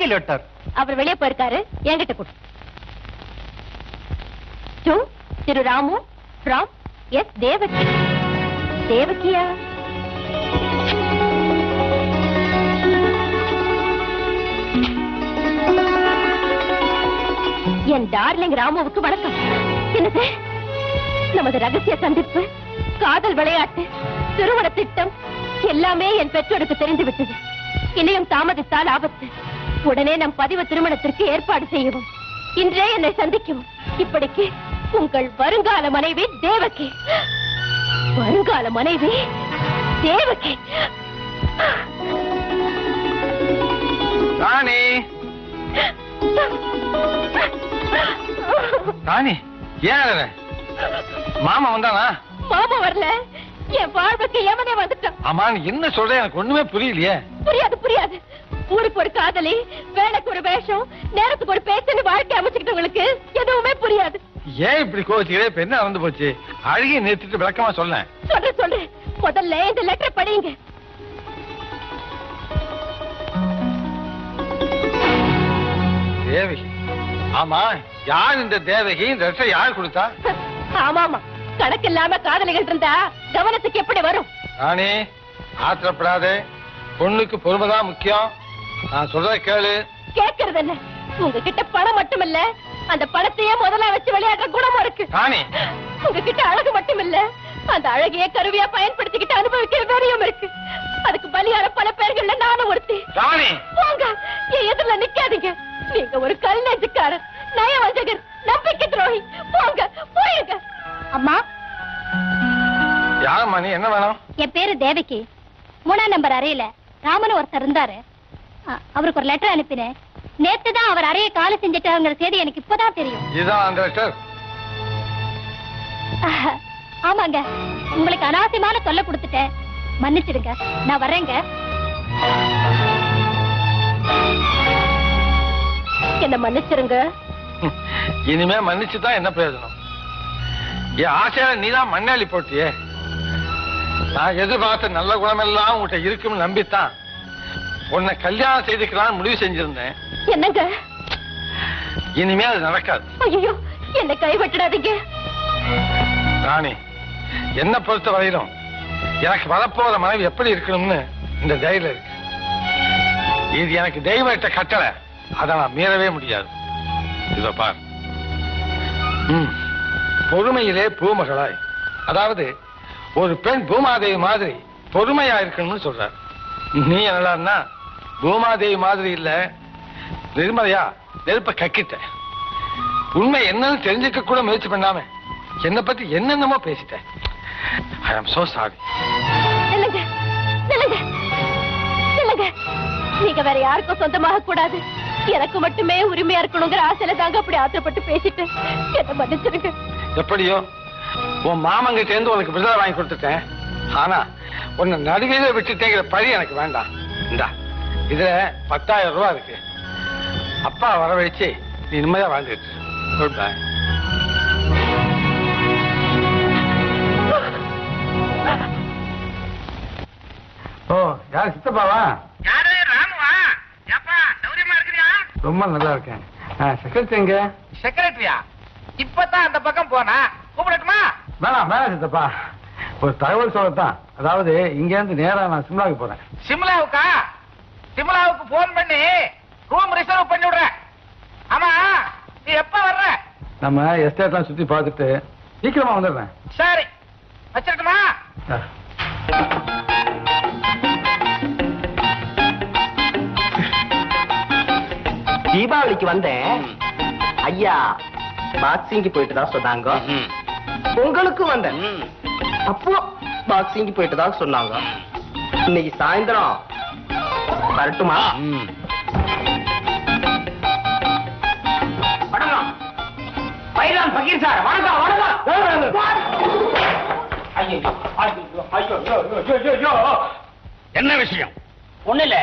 மிஸ்டர் லெட்டர் அவர் வெளியே போயிருக்காரு. என்கிட்ட கொடு. To Thiru Ramu from S Devaki. தேவகியா? என் டார்லிங் ராமுவுக்கு வணக்கம். என்னது? நமது ரகசிய சந்திப்பு காதல் விளையாட்டு திருமண திட்டம் எல்லாமே என் பெற்றோருக்கு தெரிந்துவிட்டது. இனியும் தாமதித்தால் ஆபத்து. உடனே நம் பதிவு திருமணத்திற்கு ஏற்பாடு செய்யவும். இன்றே என்னை சந்திக்கவும். இப்படிக்கு உங்கள் வருங்கால மனைவி தேவகி. வருங்கால மனைவி தேவகி. ஏன்? மாமா வந்தானா மாமா வரல. என் வாழ்வுக்கு எவனே வந்துட்டான். ஆமா என்ன சொல்ற? எனக்கு ஒண்ணுமே புரியலையே. புரியாது புரியாது. ஊருக்கு ஒரு காதலி வேலைக்கு ஒரு வேஷம் நேரத்துக்கு ஒரு பேச்சுன்னு வாழ்க்கை அமைச்சுக்கிட்டவங்களுக்கு எதுவுமே புரியாது. ஏன் இப்படி கோச்சிக்கிறே இப்ப என்ன நடந்து போச்சு? அழுகி நிறுத்திட்டு விளக்கமா சொல்லேன். சொல்றேன் சொல்றேன். முதல்ல இந்த லெட்டர் படிங்க தேவகி. ஆமா யார் இந்த தேவகி? இந்த லெட்டர் யார் கொடுத்தா? ஆமா ஆமா கணக்கு இல்லாம காதலிகள் இருந்தா கவனத்துக்கு எப்படி வரும்? ராணி ஆத்திரப்படாதே. பொண்ணுக்கு பொறுமைதான் முக்கியம். நான் சொல்றத கேளு. கேட்கறது என்ன உங்ககிட்ட பணம் மட்டும் இல்ல அந்த பணத்தையே முதல்ல வச்சு விளையாடுற குணமும் இருக்கு. உங்ககிட்ட அழகு மட்டும் இல்ல அந்த அழகையே கருவியா பயன்படுத்திக்கிட்டு அனுபவிக்கிற வெறியும் இருக்கு. அதுக்கு பலியான பல பேர்கள்ல நானும் ஒருத்தி. போங்க. என் எதிரில நிக்காதீங்க. நீங்க ஒரு கல் நெஞ்சுக்காரர் நயவஞ்சகர். நம்பிக்கை துரோகி போங்க. போயிருங்க. அம்மா. யாரம்மா நீ? என்ன வேணும்? என் பேரு தேவகி. மூணாம் நம்பர் அறையில ராமன் ஒருத்தர் இருந்தாரு. அவருக்கு ஒரு லெட்டர் அனுப்பினேன். நேத்து தான் அவர் அறைய காலி செஞ்சுட்டாங்கிற செய்தி எனக்கு இப்பதான் தெரியும். இதுதான் அந்த லெட்டர் ஆமாங்க. உங்களுக்கு அனாவசியமான தொல்லை கொடுத்துட்டேன். மன்னிச்சிடுங்க. நான் வர்றேங்க. என்ன மன்னிச்சிருங்க? இனிமே மன்னிச்சு தான் என்ன பிரயோஜனம்? என் ஆசையால நீதான் மண்ணாளி போட்டியே. நான் எதிர்பார்த்த நல்ல குணமெல்லாம் உன்கிட்ட இருக்கும்னு நம்பித்தான். உன்னை கல்யாணம் செய்துக்கலாம்னு முடிவு செஞ்சிருந்தேன். என்னங்க? இனிமே அது நடக்காது. ஐயோ என்னை கைவிட்டுடாதீங்க. ராணி என்ன பொறுத்த வரையிலும் எனக்கு வரப்போற மனைவி எப்படி இருக்கணும்னு இந்த தைரியம் இருக்கு. இது எனக்கு தெய்வட்ட கட்டளை அதை நான் மீறவே முடியாது. இதோ பார். பொறுமையிலே பூமகளாய். அதாவது ஒரு பெண் பூமாதேவி மாதிரி பொறுமையா இருக்கணும்னு சொல்றார். நீ என்னடான்னா பூமாதேவி மாதிரி இல்ல. நிர்மலையா நெருப்ப கக்கிட்ட. உண்மை என்னன்னு தெரிஞ்சுக்க கூட முயற்சி பண்ணாம என்னை பத்தி என்னென்னமோ பேசிட்டேன் ஐ ஆம் சோ சாரி நீங்க வேற யாருக்கும் சொந்தமாக கூடாது. எனக்கு மட்டுமே உரிமையா இருக்கணுங்கிற ஆசையில தாங்க அப்படி ஆத்திரப்பட்டு பேசிட்டேன் என்ன மன்னிச்சிருங்க. எப்படியோ உன் மாமங்கிட்ட இருந்து உனக்கு விடுதலை வாங்கி கொடுத்துட்டேன். ஆனா உன்னை நடுவில விட்டுட்டேங்கிற பழி எனக்கு வேண்டாம். இந்தா. இதுல பத்தாயிரம் ரூபாய் இருக்கு. அப்பா வரவழைச்சு நீ நிம்மதியா வாழ்ந்துட்டு குட் ஓ யார் சித்தப்பாவா? யாரு? ராமுவா? ஏப்பா சௌரியமா இருக்கிறியா? ரொம்ப நல்லா இருக்கேன். செக்ரட்டரி எங்க? செக்ரட்டரியா இப்பதான் அந்த பக்கம் போனா. கூப்பிடட்டுமா? வேணாம் வேணாம் சித்தப்பா. ஒரு தகவல் சொல்லத்தான். அதாவது இங்க இருந்து நேரா நான் சிம்லாவுக்கு போறேன். சிம்லாவுக்கா? சிம்லாவுக்கு போன் பண்ணி ரூம் ரிசர்வ் பண்ணி விடுறேன். ஆமா நீ எப்ப வர்ற? நம்ம எஸ்டேட்லாம் சுத்தி பார்த்துட்டு சீக்கிரமா வந்துடுறேன். சரி. வச்சிருட்டுமா ஆ. தீபாவளிக்கு வந்தேன். ஐயா பாக்ஸிங்க்கு போயிட்டு தான் சொன்னாங்க. ம். உங்களுக்கு வந்தேன். அப்போ பாக்ஸிங்க்கு போயிட்டு தான் சொன்னாங்க. இன்னைக்கு சாயந்தரம் வரட்டுமா. வணக்கம். பைலான் சார் வணக்கம் வணக்கம். என்ன விஷயம்? ஒண்ணு இல்ல.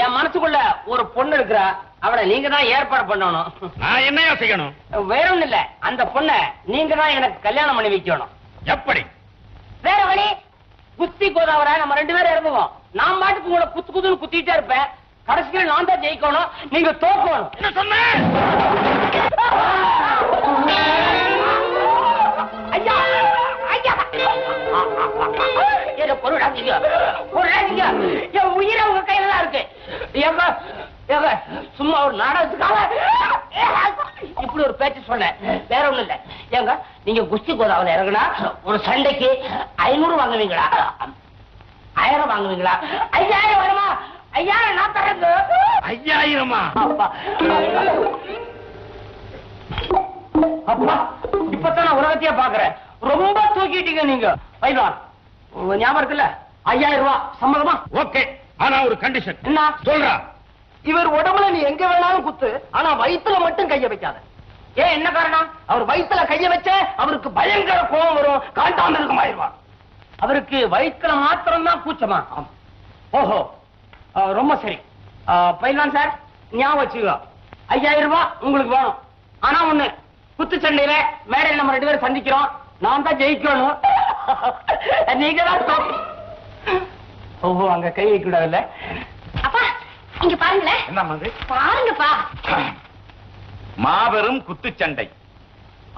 என் மனசுக்குள்ள ஒரு பொண்ணு இருக்கிறா. அவளை நீங்க தான் ஏற்பாடு பண்ணணும். நான் என்னையா செய்யணும் வேற ஒண்ணு இல்ல. அந்த பொண்ணை நீங்க தான் எனக்கு கல்யாணம் பண்ணி வைக்கணும். எப்படி? வேற வழி குஸ்தி கோதாவரை நம்ம ரெண்டு பேரும் இறங்குவோம். நான் பாட்டுக்கு உங்களை குத்து குத்துன்னு குத்திட்டே இருப்பேன். கடைசியில் நான் தான் ஜெயிக்கணும். நீங்க தோக்கணும். என்ன சொன்ன? ஐயா ஐயா. என்ன பொருளாதீங்க பொருளாதீங்க என் உயிரை உங்க கையில தான் இருக்கு சும்மா ஒரு நாடகத்துக்காக இப்படி ஒரு பேச்சு சொன்னேன். வேற ஒண்ணும் இல்ல. ஏங்க நீங்க குஸ்தி கோதாவில் இறங்குனா ஒரு சண்டைக்கு ஐநூறு வாங்குவீங்களா? ஆயிரம் வாங்குவீங்களா? ஐயாயிரம் வருமா? ஐயாயிரம் நான் தரேங்க. ஐயாயிரமா? அப்பா. அப்பா இப்பதான் நான் உலகத்தையே பாக்குறேன். ரொம்ப தூக்கிட்டீங்க நீங்க. உங்க ஞாபகம் இருக்குல்ல? ஐயாயிரம் ரூபாய் சம்மதமா? ஓகே ஆனா ஒரு கண்டிஷன் என்ன? சொல்றா. இவர் உடம்புல நீ எங்க வேணாலும் குத்து ஆனா வயித்துல மட்டும் கைய வைக்காத. ஏன் என்ன காரணம்? அவர் வயித்துல கைய வச்ச அவருக்கு பயங்கர கோபம் வரும் காண்டாம இருக்குமாயிருவான் அவருக்கு வயிற்றுல மாத்திரம் தான் கூச்சமா ஓஹோ. ரொம்ப சரி. ஆ, சார். ஞாபகம் வச்சுக்கோ. ஐயாயிரம் ரூபாய் உங்களுக்கு வேணும். ஆனா ஒண்ணு குத்துச்சண்டையில மேடையில் நம்ம ரெண்டு பேரும் சந்திக்கிறோம். நான் தான் ஜெயிக்கணும். நீங்க தான் ஓஹோ அங்க கை வைக்க கூடாதுல்ல? அப்பா இங்க பாருங்களேன். என்ன மாதிரி பாருங்கப்பா. மாபெரும் குத்துச்சண்டை.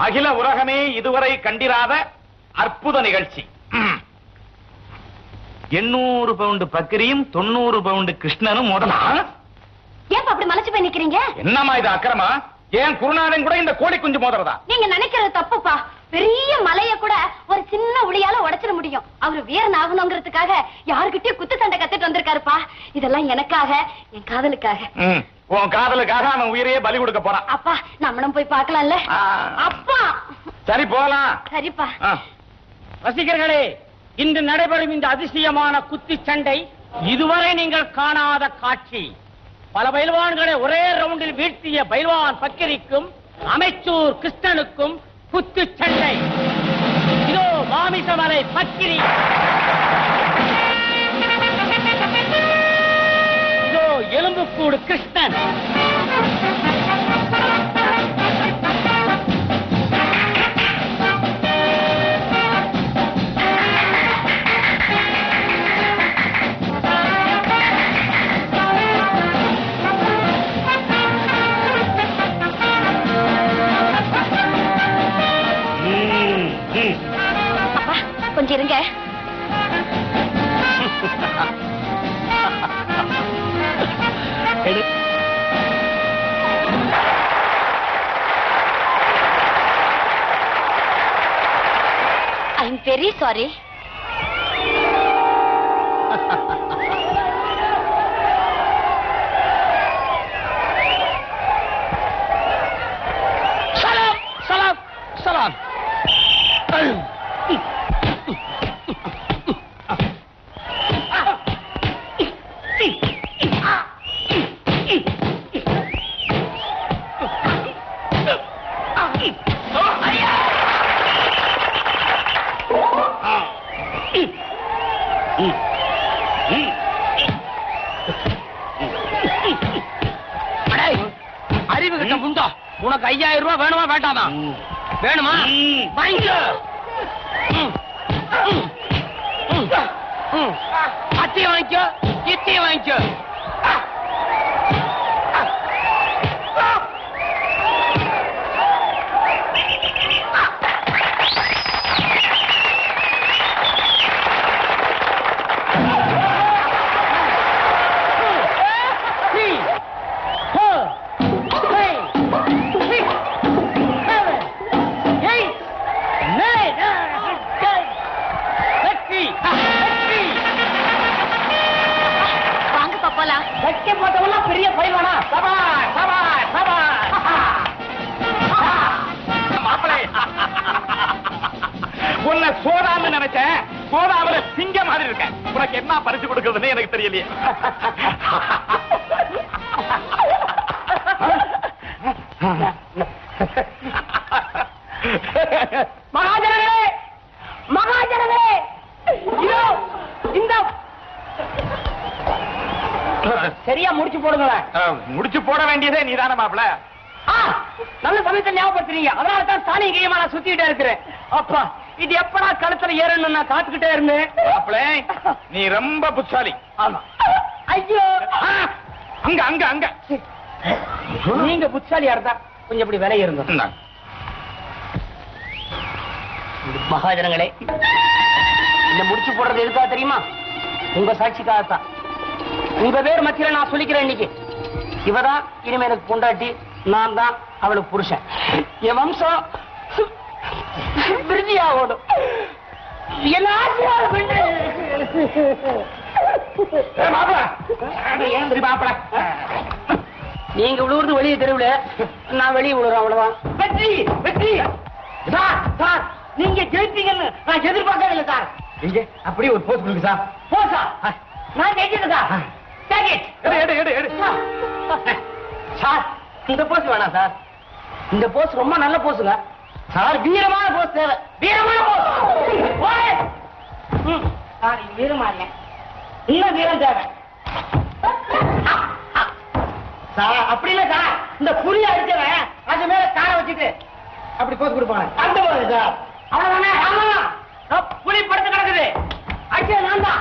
அகில உலகமே இதுவரை கண்டிராத அற்புத நிகழ்ச்சி. எண்ணூறு பவுண்டு பக்கிரியும் தொண்ணூறு பவுண்டு கிருஷ்ணனும் மோதனா ஏன் அப்படி மலைச்சு போய் நிக்கிறீங்க? என்னம்மா இது அக்கிரமா? ஏன் குருநாதன் கூட இந்த கோழி குஞ்சு மோதுறதா? நீங்க நினைக்கிறது தப்புப்பா. பெரிய மலைய கூட ஒரு சின்ன உளியால உடைச்சிட முடியும். அவரு வீரன் ஆகணுங்கிறதுக்காக யாருகிட்டயும் குத்து சண்டை கத்துட்டு வந்திருக்காருப்பா. இதெல்லாம் எனக்காக என் காதலுக்காக. ம். உன் காதலுக்காக அவன் உயிரையே பலி கொடுக்க போறான். அப்பா நம்மளும் போய் பார்க்கலாம்ல. அப்பா! சரி போலாம் சரிப்பா. ரசிகர்களே இன்று நடைபெறும் இந்த அதிசயமான குத்தி சண்டை இதுவரை நீங்கள் காணாத காட்சி. பல பயில்வான்களை ஒரே ரவுண்டில் வீழ்த்திய பயில்வான் பக்கிரிக்கும் அமைச்சூர் கிருஷ்ணனுக்கும் குத்து சண்டை இதோ மாமிசமலை பக்கிரி இதோ எலும்புக்கூடு கிருஷ்ணன். கொஞ்சம் இருங்க ஐ எம் வெரி சாரி ஐயாயிரம் ரூபாய் வேணுமா வேண்டாமா? வேணுமா? வாங்கிக்க. அத்தையும் வாங்கிக்கோ இத்தையும் வாங்கிக்கோ. மாப்பிள நல்ல சமயத்தை ஞாபகப்படுத்துறீங்க. அதனால தான் சாணி கையமா நான் சுத்திட்டே இருக்கிறேன். அப்பா இது எப்படா கழுத்துல ஏறணும் நான் காத்துக்கிட்டே இருந்தேன்? மாப்பிள நீ ரொம்ப புத்தாலி ஆமா. ஐயோ! அங்க அங்க அங்க. நீங்க புத்தாலியா இருந்தா கொஞ்சம் இப்படி விலை இருந்தோம். மகாஜனங்களே. இந்த முடிச்சு போடுறது எதுக்காக தெரியுமா? உங்க சாட்சிக்காகத்தான். உங்க பேர் மத்தியில நான் சொல்லிக்கிறேன் இன்னைக்கு. இவதான் இனிமே எனக்கு பொண்டாட்டி நான் தான் அவளுக்கு புருஷன். என் வம்சம் விருதி ஆகணும் நீங்க விழுவுறது வெளியே தெருவுல நான் வெளியே விழுறேன் அவ்வளவுதான். வெற்றி வெற்றி. சார் சார் நீங்க ஜெயிப்பீங்கன்னு நான் எதிர்பார்க்கவே இல்லை சார். அப்படியே ஒரு போஸ்ட் கொடுங்க சார். போசா நான் ஜெயிச்சிட்டேன் சார். Take it. எடு எடு எடு எடு. சார் இந்த போஸ் வேணாம் சார். இந்த போஸ் ரொம்ப நல்ல போஸுங்க சார் வீரமான போஸ் தேவை. வீரமான போஸ் சார் வீரமா இல்லை. இன்னும் வீரம் தேவை. சார் அப்படி இல்ல சார். இந்த புலி அடிச்சவன் அது மேல காரை வச்சுட்டு அப்படி போஸ்ட் கொடுப்பாங்க அந்த போது சார். அவ்வளவுதானே? புலி படுத்து கிடக்குது. அடிச்சது நான் தான்.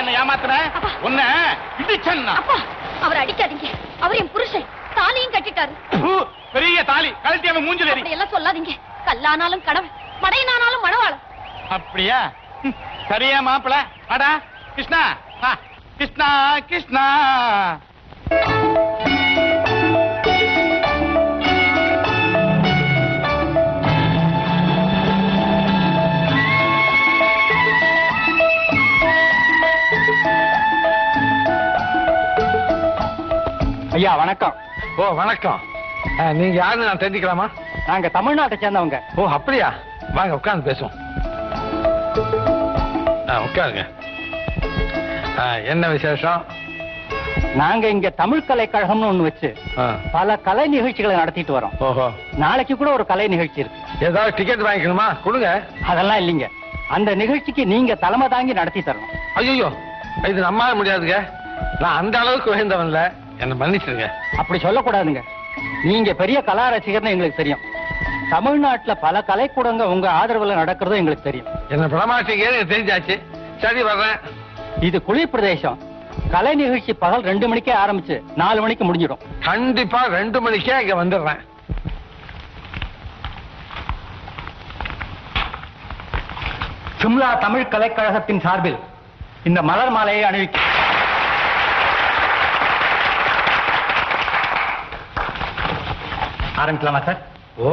என்ன ஏமாத்துற உன்னை இடிச்சன்னா? அவர் அடிக்காதீங்க. அவர் என் புருஷன். தாலியும் கட்டிட்டாரு. பெரிய தாலி. கழட்டி அவன் மூஞ்சில. அப்படி எல்லாம் சொல்லாதீங்க. கல்லானாலும் கணவன் மடையனானாலும் மணவாளன். அப்படியா? சரியா மாப்பிள? அடா கிருஷ்ணா. கிருஷ்ணா கிருஷ்ணா. ஐயா வணக்கம். ஓ வணக்கம். நீங்க யாருன்னு நான் தெரிஞ்சுக்கலாமா? நாங்க தமிழ்நாட்டை சேர்ந்தவங்க. ஓ அப்படியா? வாங்க உட்கார்ந்து பேசுவோம். ஆ, உட்காருங்க. ஆ, என்ன விசேஷம்? நாங்க இங்க தமிழ் கலை கழகம்னு ஒண்ணு வச்சு பல கலை நிகழ்ச்சிகளை நடத்திட்டு வரோம். ஓஹோ. நாளைக்கு கூட ஒரு கலை நிகழ்ச்சி இருக்கு. ஏதாவது டிக்கெட் வாங்கிக்கணுமா? கொடுங்க. அதெல்லாம் இல்லைங்க. அந்த நிகழ்ச்சிக்கு நீங்க தலைமை தாங்கி நடத்தி தரணும். ஐயோ இது நம்மால முடியாதுங்க. நான் அந்த அளவுக்கு உயர்ந்தவன்ல என்னை மன்னிச்சிருங்க. அப்படி சொல்லக்கூடாதுங்க. நீங்க பெரிய கலா ரசிகர்னு எங்களுக்கு தெரியும். தமிழ்நாட்டுல பல கலைக்கூடங்க உங்க ஆதரவுல நடக்கிறதும் எங்களுக்கு தெரியும். என்ன எனக்கு தெரிஞ்சாச்சு. சரி வர்றேன். இது குளிர் பிரதேசம் கலை நிகழ்ச்சி பகல் ரெண்டு மணிக்கே ஆரம்பிச்சு நாலு மணிக்கு முடிஞ்சிடும். கண்டிப்பா ரெண்டு மணிக்கே இங்க வந்துடுறேன். சிம்லா தமிழ் கலைக்கழகத்தின் சார்பில் இந்த மலர் மாலையை அணிவிக்க ஆரம்பிக்கலாமா சார் ஓ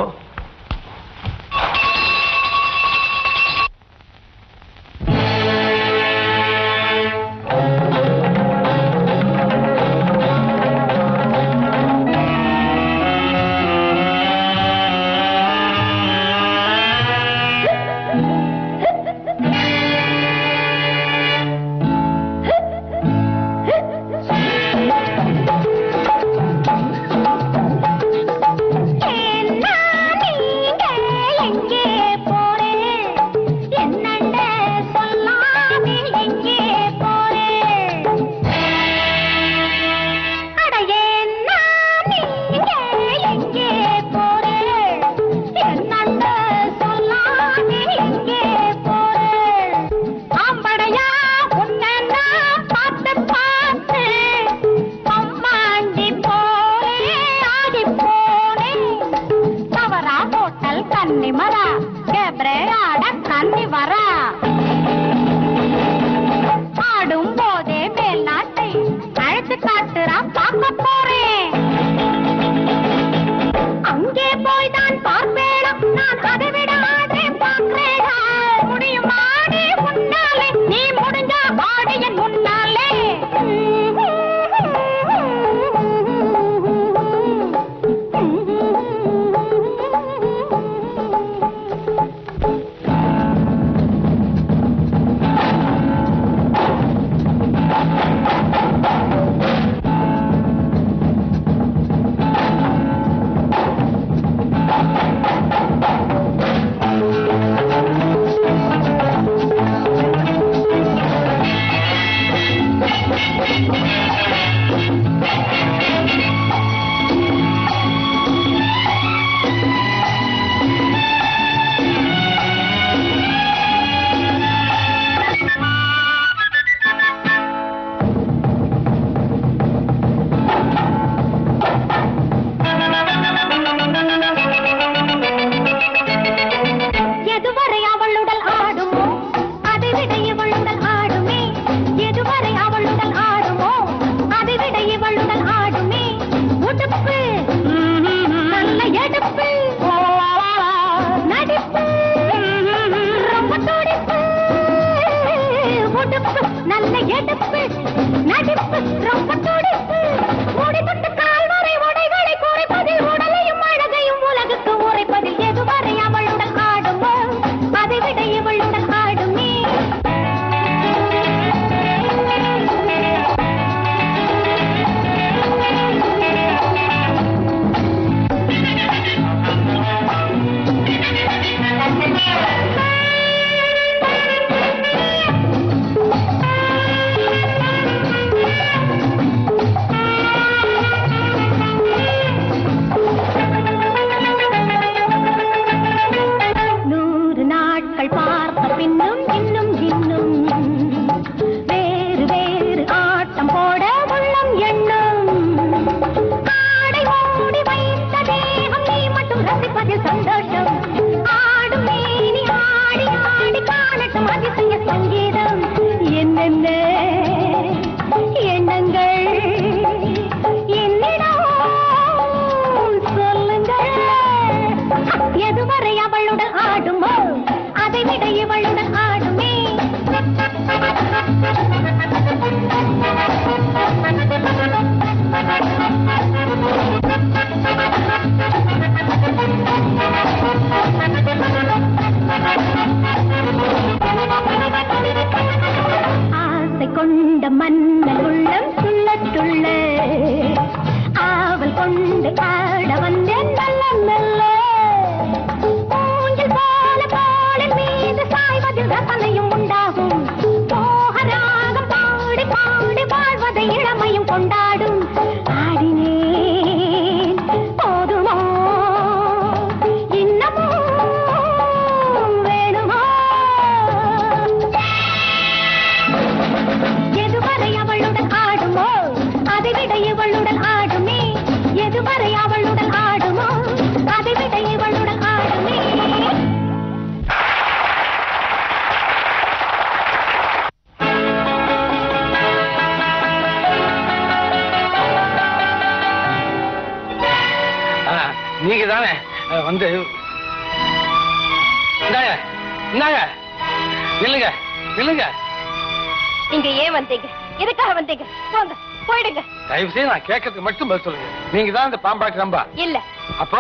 நீங்க தான் இந்த நம்பா இல்ல. அப்போ?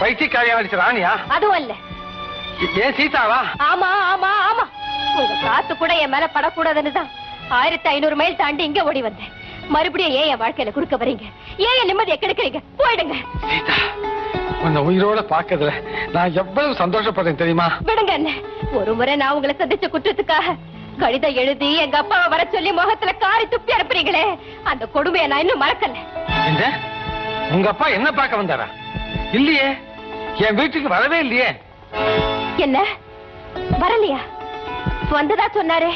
பைத்தியக்காரியா நடிச்ச ராணியா? அதுவும் இல்ல ஏன் சீதாவா? ஆமா ஆமா ஆமா. உங்க காத்து கூட என் மேல படக்கூடாதுன்னு தான் ஆயிரத்தி ஐநூறு மைல் தாண்டி இங்க ஓடி வந்தேன். மறுபடியும் ஏன் என் வாழ்க்கையில குறுக்க வரீங்க? ஏன் என் நிம்மதியை கெடுக்கிறீங்க? போயிடுங்க. சீதா உன்னை உயிரோட பார்க்கறதுல நான் எவ்வளவு சந்தோஷப்படுறேன் தெரியுமா? விடுங்க என்ன ஒரு முறை நான் உங்களை சந்திச்ச குற்றத்துக்காக கடிதம் எழுதி எங்க அப்பாவை வர சொல்லி முகத்துல காரி துப்பி அனுப்புறீங்களே அந்த கொடுமையை நான் இன்னும் மறக்கல. உங்க அப்பா என்ன பார்க்க வந்தாரா? இல்லையே. என் வீட்டுக்கு வரவே இல்லையே. என்ன? வரலையா? வந்ததா சொன்னாரே.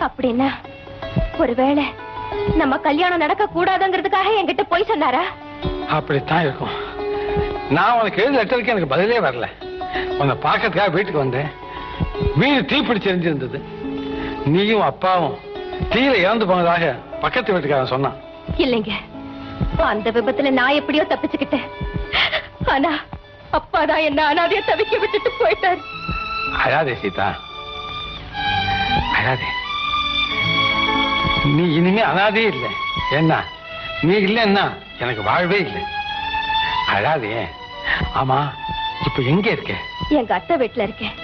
அப்படின்னா ஒருவேளை நம்ம கல்யாணம் நடக்க கூடாதுங்கிறதுக்காக என்கிட்ட போய் சொன்னாரா? அப்படித்தான் இருக்கும். நான் உனக்கு எழுதி லெட்டருக்கு எனக்கு பதிலே வரல. உன்னை பார்க்கறதுக்காக வீட்டுக்கு வந்தேன். வீடு தீப்பிடிச்சு எரிஞ்சிருந்தது. நீயும் அப்பாவும் தீயில இறந்து போனதாக பக்கத்து வீட்டுக்காரன் சொன்னான். இல்லைங்க. அந்த விபத்துல நான் எப்படியோ தப்பிச்சுக்கிட்டேன். ஆனா அப்பாதான் என்ன அனாதைய தவிக்க விட்டுட்டு போயிட்டாரு. அழாதே சீதா. அழாதே. நீ இனிமே அழாதே இல்லை. என்ன நீ இல்லைன்னா எனக்கு வாழ்வே இல்லை. அழாதே. ஆமா இப்ப எங்க இருக்க? எங்க அத்தை வீட்டுல இருக்கேன்.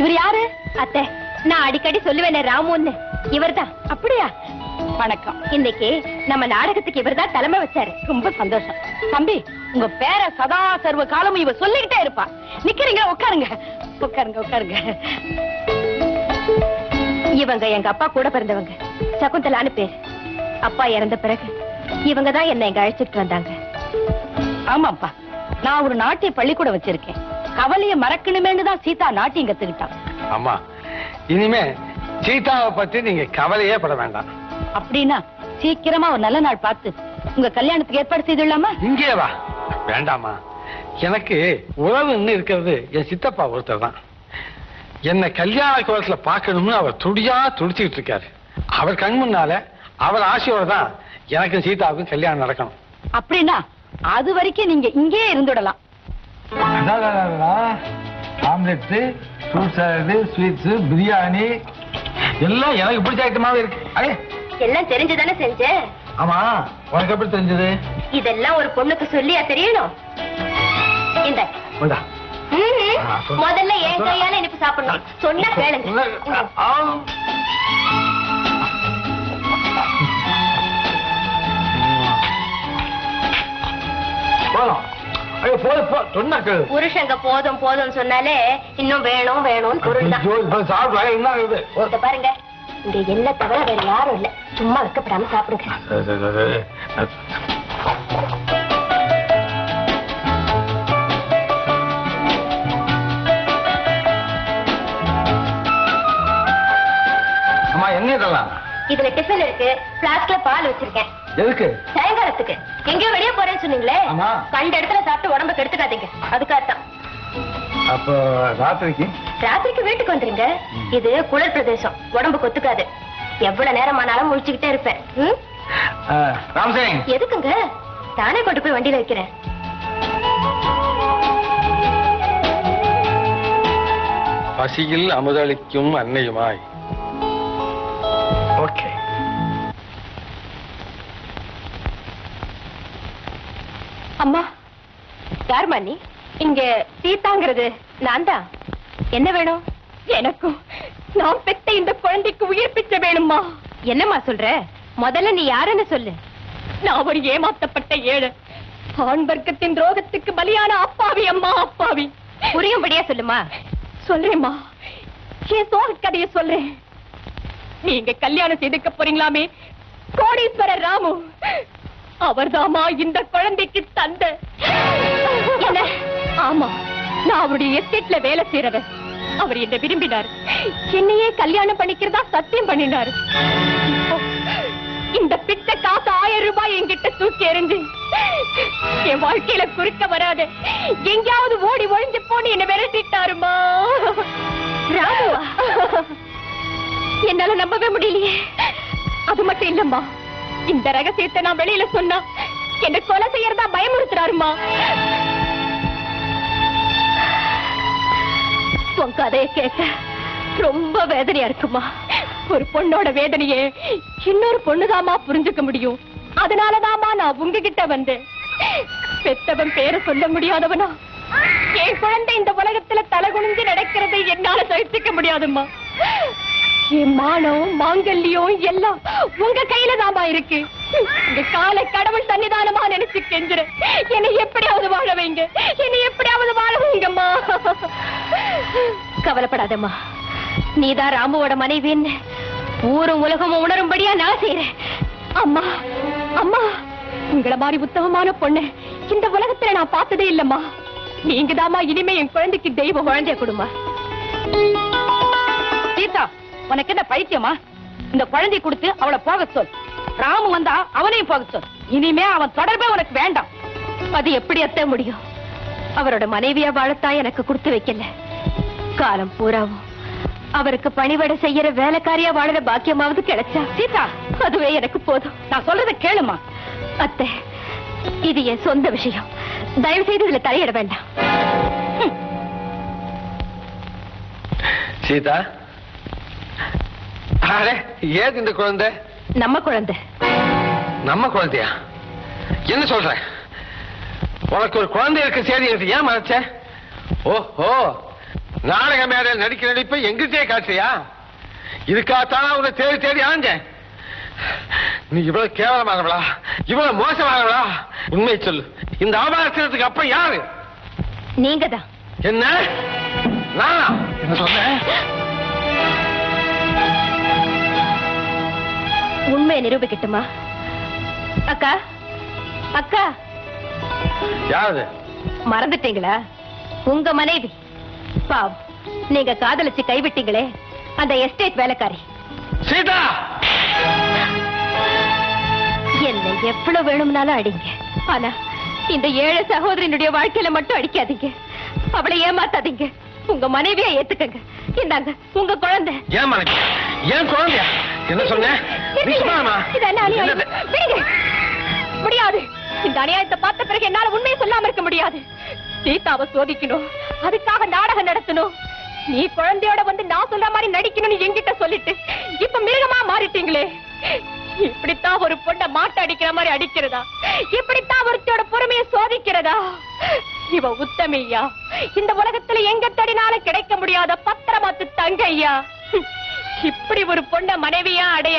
இவர் யாரு? அத்தை நான் அடிக்கடி சொல்லுவேனே ராமுன்னு. இவர்தான் அப்படியா? வணக்கம். இன்னைக்கு நம்ம நாடகத்துக்கு இவர்தான் தலைமை வச்சாரு. ரொம்ப சந்தோஷம். தம்பி உங்க பேர சதா சர்வ காலமும் இவ சொல்லிக்கிட்டே இருப்பா. நிக்கிறீங்க உட்காருங்க. உட்காருங்க உட்காருங்க. இவங்க எங்க அப்பா கூட பிறந்தவங்க. சகுந்தலான்னு பேர். அப்பா இறந்த பிறகு இவங்க தான் என்ன எங்க அழைச்சிட்டு வந்தாங்க. ஆமாப்பா. நான் ஒரு நாட்டிய பள்ளிக்கூடம் வச்சிருக்கேன். கவலைய மறக்கணுமேன்னு தான் சீதா நாட்டியம் கத்துக்கிட்டான் ஆமா இனிமே சீதாவை பத்தி நீங்க கவலையே பட வேண்டாம். அப்படின்னா சீக்கிரமா ஒரு நல்ல நாள் பார்த்து உங்க கல்யாணத்துக்கு ஏற்பாடு செய்துள்ளாமா இங்கே வா. வேண்டாமா எனக்கு உறவுன்னு இருக்கிறது என் சித்தப்பா ஒருத்தர் தான். என்னை கல்யாண கோலத்துல பார்க்கணும்னு அவர் துடியா துடிச்சுக்கிட்டு இருக்காரு. அவர் கண் முன்னால அவர் ஆசையோட தான் எனக்கும் சீதாவுக்கும் கல்யாணம் நடக்கணும். அப்படின்னா அது வரைக்கும் நீங்க இங்கேயே இருந்துடலாம். Omelette fruit salad sweets biryani. எல்லாம் எனக்கு பிடிச்ச ஐட்டமாவே இருக்கு. அடே. எல்லாம் தெரிஞ்சுதானே செஞ்சேன் ஆமா. உனக்கு எப்படி தெரிஞ்சது? இதெல்லாம் ஒரு பொண்ணுக்கு சொல்லியா தெரியணும்? இந்த. முதல்ல என் கையால இனிப்பு சாப்பிடணும். சொன்னா கேளுங்க. போலாம். புருஷங்க போதும் போதும் சொன்னாலே இன்னும் வேணும் வேணும்னு பொருள் பாருங்க. இங்க என்ன தவிர வேற யாரும் இல்ல. சும்மா வைக்கப்படாம சாப்பிடுங்க. என்ன இதெல்லாம்? இதுல டிஃபன் இருக்கு. பிளாஸ்க்ல பால் வச்சிருக்கேன். எதுக்கு? சாயங்காலத்துக்கு எங்கேயோ வெளியே போறேன்னு சொன்னீங்களே? ஆமா. கண்ட இடத்துல சாப்பிட்டு உடம்ப கெடுத்துக்காதீங்க. அதுக்காகத்தான் அப்போ ராத்திரிக்கு? ராத்திரிக்கு வீட்டுக்கு வந்துருங்க. இது குளிர் பிரதேசம். உடம்பு கொத்துக்காது. எவ்வளவு நேரம் ஆனாலும் முழிச்சுக்கிட்டே இருப்பேன். எதுக்குங்க? தானே கொண்டு போய் வண்டியில வைக்கிறேன். பசியில் அமுதளிக்கும் அன்னையுமாய். ஓகே. அம்மா யாரும்மா நீ இங்க சீதாங்கிறது நான் தான். என்ன வேணும்? எனக்கும். நான் பெத்த இந்த குழந்தைக்கு உயிர் பிச்சை வேணுமா என்னம்மா சொல்ற? முதல்ல நீ யாருன்னு சொல்லு. நான் ஒரு ஏமாத்தப்பட்ட ஏழு. ஆண் வர்க்கத்தின் ரோகத்துக்கு பலியான அப்பாவி அம்மா அப்பாவி. புரியும்படியா சொல்லுமா? சொல்றேம்மா. என் சோக கதையை சொல்றேன். நீங்க கல்யாணம் செய்துக்க போறீங்களாமே? கோடீஸ்வரர் ராமு. அவர்தாமா இந்த குழந்தைக்கு தந்த. ஆமா நான் அவருடைய எஸ்டேட்ல வேலை செய்யறவர் அவர் என்ன விரும்பினார். என்னையே கல்யாணம் பண்ணிக்கிறதா சத்தியம் பண்ணினார். இந்த பிச்சை காசு ஆயிரம் ரூபாய் என்கிட்ட தூக்கி எறிஞ்சு என் வாழ்க்கையில குறுக்க வராது எங்கேயாவது ஓடி ஒழிஞ்சு போன்னு என்ன விரட்டிட்டாருமா? ராமுவா என்னால நம்பவே முடியலையே. அது மட்டும் இல்லம்மா. இந்த ரகசியத்தை நான் வெளியில சொன்னா என்ன கொலை செய்யறதா பயமுறுத்துறாருமா? உன் கதையை கேட்க ரொம்ப வேதனையா இருக்குமா? ஒரு பொண்ணோட வேதனையே இன்னொரு பொண்ணுதாம்மா புரிஞ்சுக்க முடியும். அதனாலதாம்மா நான் உங்ககிட்ட வந்தேன். பெத்தவன் பேரை சொல்ல முடியாதவனா? என் குழந்தை இந்த உலகத்துல தலை குனிஞ்சு நடக்கிறதை என்னால சகிச்சுக்க முடியாதும்மா. என் மானம் மாங்கல்யம் எல்லாம் உங்க கையில தாமா இருக்கு. இந்த காலை கடவுள் சன்னிதானமா நினைச்சு கெஞ்சுறேன் என்னை எப்படியாவது வாழ வைங்க. என்னை எப்படியாவது வாழ வைங்கம்மா. கவலைப்படாதம்மா. நீதான் ராமுவோட மனைவின்னு ஊரும் உலகமும் உணரும்படியா நான் செய்யறேன் அம்மா அம்மா உங்களை மாதிரி உத்தமமான பொண்ணு இந்த உலகத்துல நான் பார்த்ததே இல்லம்மா. நீங்க இனிமே என் குழந்தைக்கு தெய்வ குழந்தைய கொடுமா. சீதா உனக்கு என்ன பைத்தியமா? இந்த குழந்தை கொடுத்து அவளை போக சொல். ராமு வந்தா அவனையும் போக சொல். இனிமே அவன் தொடர்பே உனக்கு வேண்டாம். அது எப்படி அத்த முடியும்? அவரோட மனைவியா வாழத்தான் எனக்கு கொடுத்து வைக்கல. காலம் பூராவும் அவருக்கு பணிவடை செய்யற வேலைக்காரியா வாழற பாக்கியமாவது கிடைச்சா. சீதா அதுவே எனக்கு போதும். நான் சொல்றத கேளுமா? அத்தை இது என் சொந்த விஷயம். தயவு செய்து இதுல தலையிட வேண்டாம். சீதா ஏது இந்த குழந்தை? நம்ம குழந்தை. நம்ம குழந்தையா? என்ன சொல்ற? உனக்கு ஒரு குழந்தை இருக்க சரி எனக்கு ஏன் மறைச்ச? ஓஹோ நாடக மேடை நடிக்க நடிப்பை எங்கிட்டே காட்டுறியா? இதுக்காகத்தான் உன்னை தேடி நீ இவ்வளவு கேவலமானவளா? இவ்வளவு மோசமானவளா? உண்மை சொல்லு. இந்த அவமானத்துக்கு அப்புறம் யாரு? நீங்க தான் என்ன? நானா? என்ன உண்மையை நிரூபிக்கட்டுமா? அக்கா அக்கா. யாரு மறந்துட்டீங்களா? உங்க மனைவி. பாவம் நீங்க காதலிச்சு கைவிட்டீங்களே அந்த எஸ்டேட் வேலைக்காரி. சீதா! என்னை எவ்வளவு வேணும்னாலும் அடிங்க. ஆனா இந்த ஏழை சகோதரனுடைய வாழ்க்கையில மட்டும் அடிக்காதீங்க. அவளை ஏமாத்தாதீங்க. உங்க மனைவியா ஏத்துக்கங்க. இந்தாங்க உங்க குழந்தை. ஏன் மனைவி? ஏன் குழந்தையா? என்ன சொன்ன. முடியாது. இந்த அநியாயத்தை பார்த்த பிறகு என்னால உண்மையை சொல்லாம இருக்க முடியாது. சீதாவை சோதிக்கணும். அதுக்காக நாடகம் நடத்தணும். நீ குழந்தையோட வந்து நான் சொல்ற மாதிரி நடிக்கணும்னு என்கிட்ட சொல்லிட்டு இப்ப மிருகமா மாறிட்டீங்களே. இப்படித்தான் ஒரு பொண்ணை மாட்ட அடிக்கிற மாதிரி அடிக்கிறதா? இப்படித்தான் ஒருத்தியோட பொறுமையை சோதிக்கிறதா? இவ உத்தமையா இந்த உலகத்துல எங்க தேடினாலும் கிடைக்க முடியாத பத்திரமாத்து தங்கையா. இப்படி ஒரு பொண்ண மனைவியா அடைய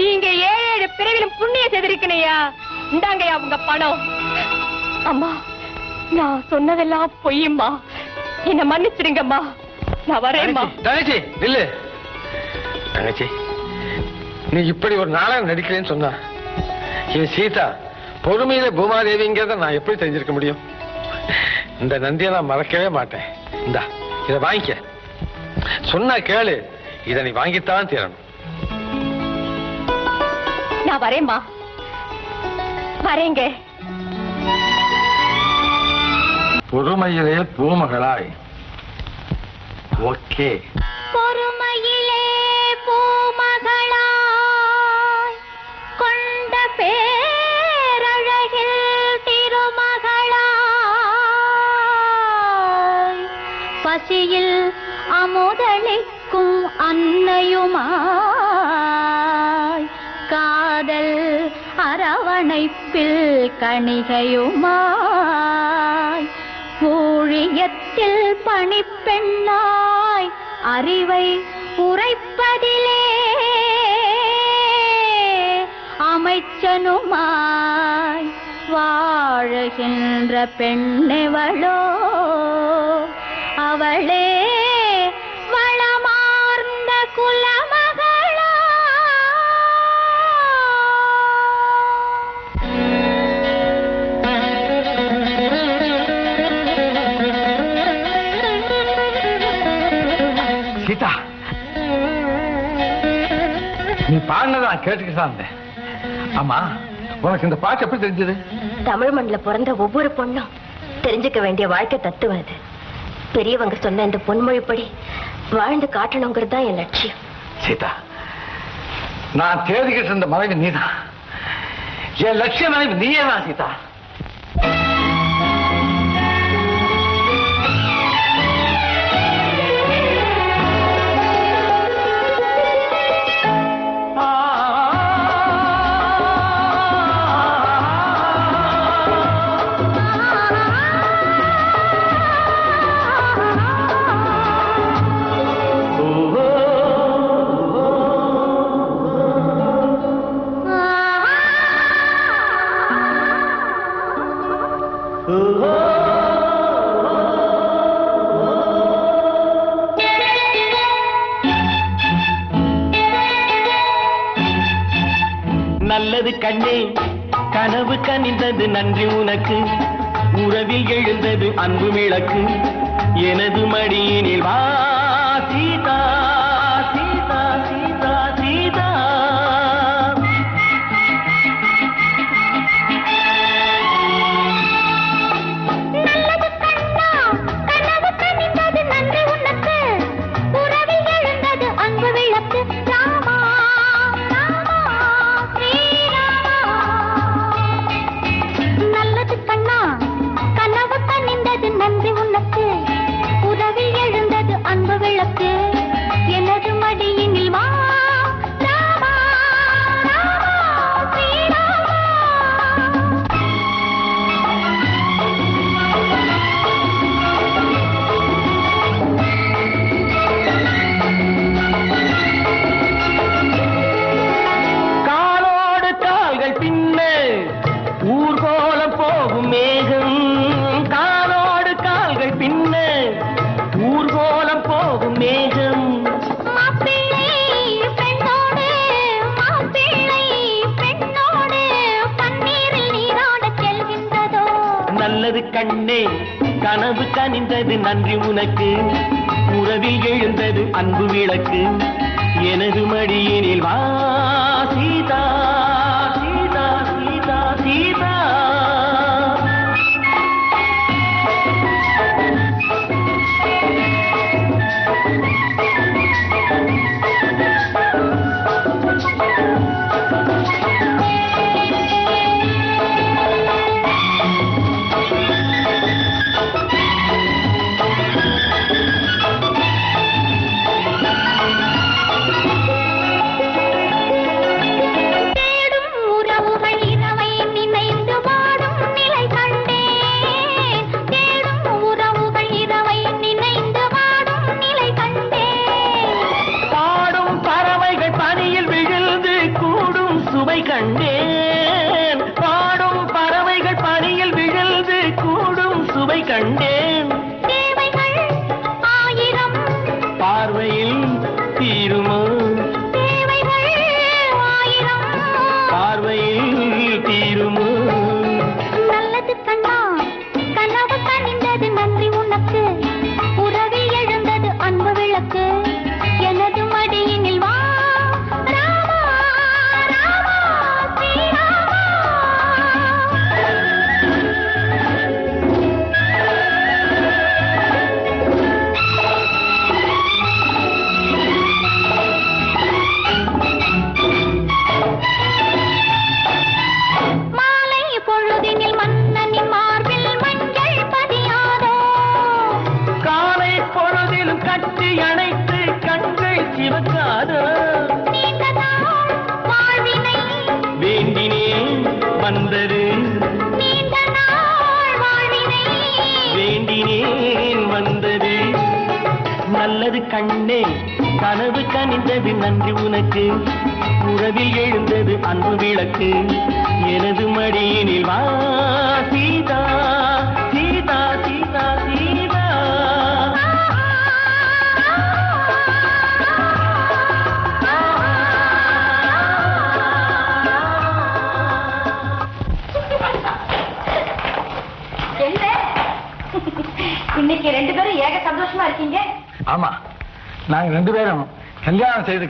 நீங்க ஏழு ஏழு பிரிவிலும் புண்ணிய செய்திருக்கணையா இந்தாங்கய்யா உங்க பணம். அம்மா நான் சொன்னதெல்லாம் பொய்யும்மா. என்ன மன்னிச்சிடுங்கம்மா. நான் வரேன்மா தங்கச்சி நில்லு. தங்கச்சி நீ இப்படி ஒரு நாடகம் நடிக்கிறேன்னு சொன்னா என் சீதா பொறுமையில பூமாதேவிங்கிறத நான் எப்படி தெரிஞ்சிருக்க முடியும்? இந்த நந்தியை நான் மறக்கவே மாட்டேன். இந்தா இத வாங்கிக்க. சொன்னா கேளு இத நீ வாங்கித்தான் தீரணும். நான் வரேம்மா. வரேங்க. பொறுமையிலே பூமகளாய். ஓகே. பொறுமையிலே பூமகளாய் காட்சியில் அமுதளிக்கும் அன்னையுமாய். காதல் அரவணைப்பில் கணிகையுமாய். ஊழியத்தில் பணிப்பெண்ணாய் அறிவை உரைப்பதிலே அமைச்சனுமாய். வாழுகின்ற பெண்ணெவளோ அவளே வளமார்ந்த குலமகளா. சீதா நீ பாடினதை நான் கேட்டுக்கிட்டு தான் ஆமா உனக்கு இந்த பாட்டு எப்படி தெரிஞ்சது? தமிழ் மண்ணில் பிறந்த ஒவ்வொரு பொண்ணும் தெரிஞ்சுக்க வேண்டிய வாழ்க்கை தத்துவம் அது. பெரியவங்க சொன்ன இந்த பொன்மொழிப்படி வாழ்ந்து காட்டணுங்கிறது தான் என் லட்சியம். சீதா நான் தேடிக்கிட்டு இருந்த மனைவி நீதான். என் லட்சியம் மனைவி நீயே தான் சீதா. கனிந்தது கண்ணே. கனவு கனிந்தது நன்றி உனக்கு. உறவில் எழுந்தது அன்பு விளக்கு எனது மடியினில் வா.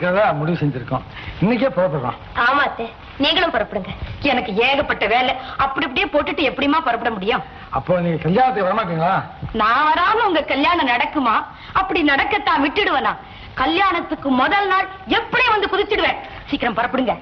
செய்துக்கிறதா முடிவு செஞ்சிருக்கோம். இன்னைக்கே புறப்படுறோம் ஆமா அத்தை. நீங்களும் புறப்படுங்க. எனக்கு ஏகப்பட்ட வேலை. அப்படி இப்படியே போட்டுட்டு எப்படிமா புறப்பட முடியும்? அப்போ நீங்க கல்யாணத்துக்கு வரமாட்டீங்களா நான் வராம உங்க கல்யாணம் நடக்குமா? அப்படி நடக்கத்தான் விட்டுடுவேனா. கல்யாணத்துக்கு முதல் நாள் எப்படி வந்து குதிச்சிடுவேன். சீக்கிரம் புறப்படுங்க.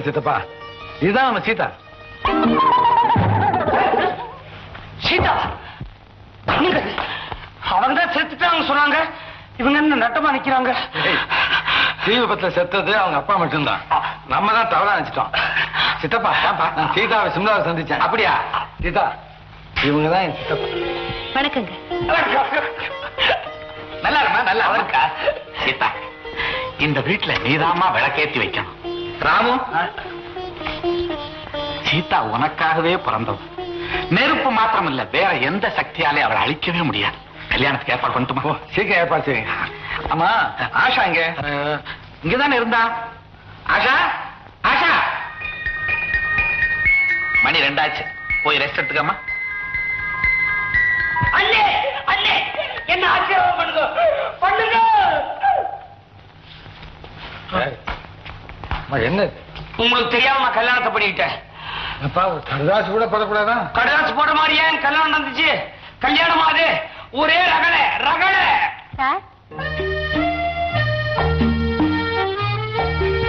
மறந்துட்டேன் சித்தப்பா? இதுதான் நம்ம சீதா. சீதா! அவங்க தான் செத்துட்டாங்க சொன்னாங்க. இவங்க என்ன நட்டமா நிக்கிறாங்க? தீ விபத்துல செத்தது அவங்க அப்பா மட்டும்தான். நம்ம தான் தவறா நினைச்சிட்டோம். சித்தப்பா நான் சீதாவை சிம்லாவை சந்திச்சேன். அப்படியா? சீதா இவங்க தான் என் சித்தப்பா. வணக்கங்க. நல்லா இருக்கா நல்லா இருக்கா? சீதா இந்த வீட்டுல நீதாம்மா விளக்கேத்தி வைக்கணும். ராமு. சீதா உனக்காகவே பிறந்தவ. நெருப்பு மாத்திரம் இல்ல வேற எந்த சக்தியாலே அவளை அழிக்கவே முடியாது. கல்யாணத்துக்கு ஏற்பாடு பண்ணிட்டுமா? சீக்கிரம் ஏற்பாடு செய்யுங்க. ஆமா ஆஷா இங்க. இங்கதானே இருந்தா? ஆஷா ஆஷா. மணி ரெண்டாச்சு. போய் ரெஸ்ட் எடுத்துக்கம்மா. அண்ணே அண்ணே. என்ன ஆச்சரியம் பண்ணுங்க பண்ணுங்க என்ன? உங்களுக்கு தெரியாம நான் கல்யாணத்தை பண்ணிக்கிட்டேன். அப்பா ஒரு கடுதாசு கூட போடக்கூடாதா? கடைதாசு போட்ட மாதிரி ஏன் கல்யாணம் நடந்துச்சு? கல்யாணம் அது? ஒரே ரகல ரகல.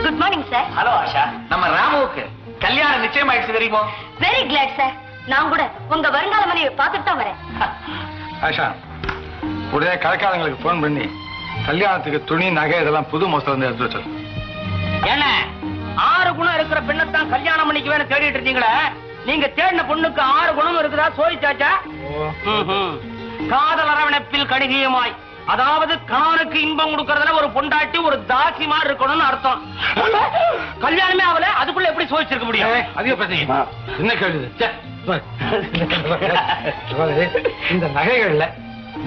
Good morning sir hello Asha. நம்ம ராமுவுக்கு கல்யாணம் நிச்சயம் ஆயிடுச்சு தெரியுமோ? வெரி கிளாட் சார் நான் கூட உங்க வருங்கால மனைவி பார்த்துட்டு தான் வரேன். ஆஷா உடனே கடைக்காரங்களுக்கு ஃபோன் பண்ணி கல்யாணத்துக்கு துணி நகை இதெல்லாம் புது மோசம் வந்து எடுத்து வச்சு என்ன ஆறு குணம் இருக்கிற பெண்ணைத்தான் கல்யாணம் பண்ணிக்க வேணும் தேடிட்டு இருந்தீங்களே நீங்க தேடின பொண்ணுக்கு ஆறு குணம் இருக்குதா? சோதிச்சாச்சா ம்ஹும். காதல் அரவணைப்பில் கணிகியமாய். அதாவது கானுக்கு இன்பம் கொடுக்கறதுல ஒரு பொண்டாட்டி ஒரு தாசி மாதிரி இருக்கணும்னு அர்த்தம். கல்யாணமே அவல அதுக்குள்ள எப்படி சோதிச்சிருக்க முடியும்? அதிக பிரச்சனை என்ன கேள்வி? இந்த நகைகள்ல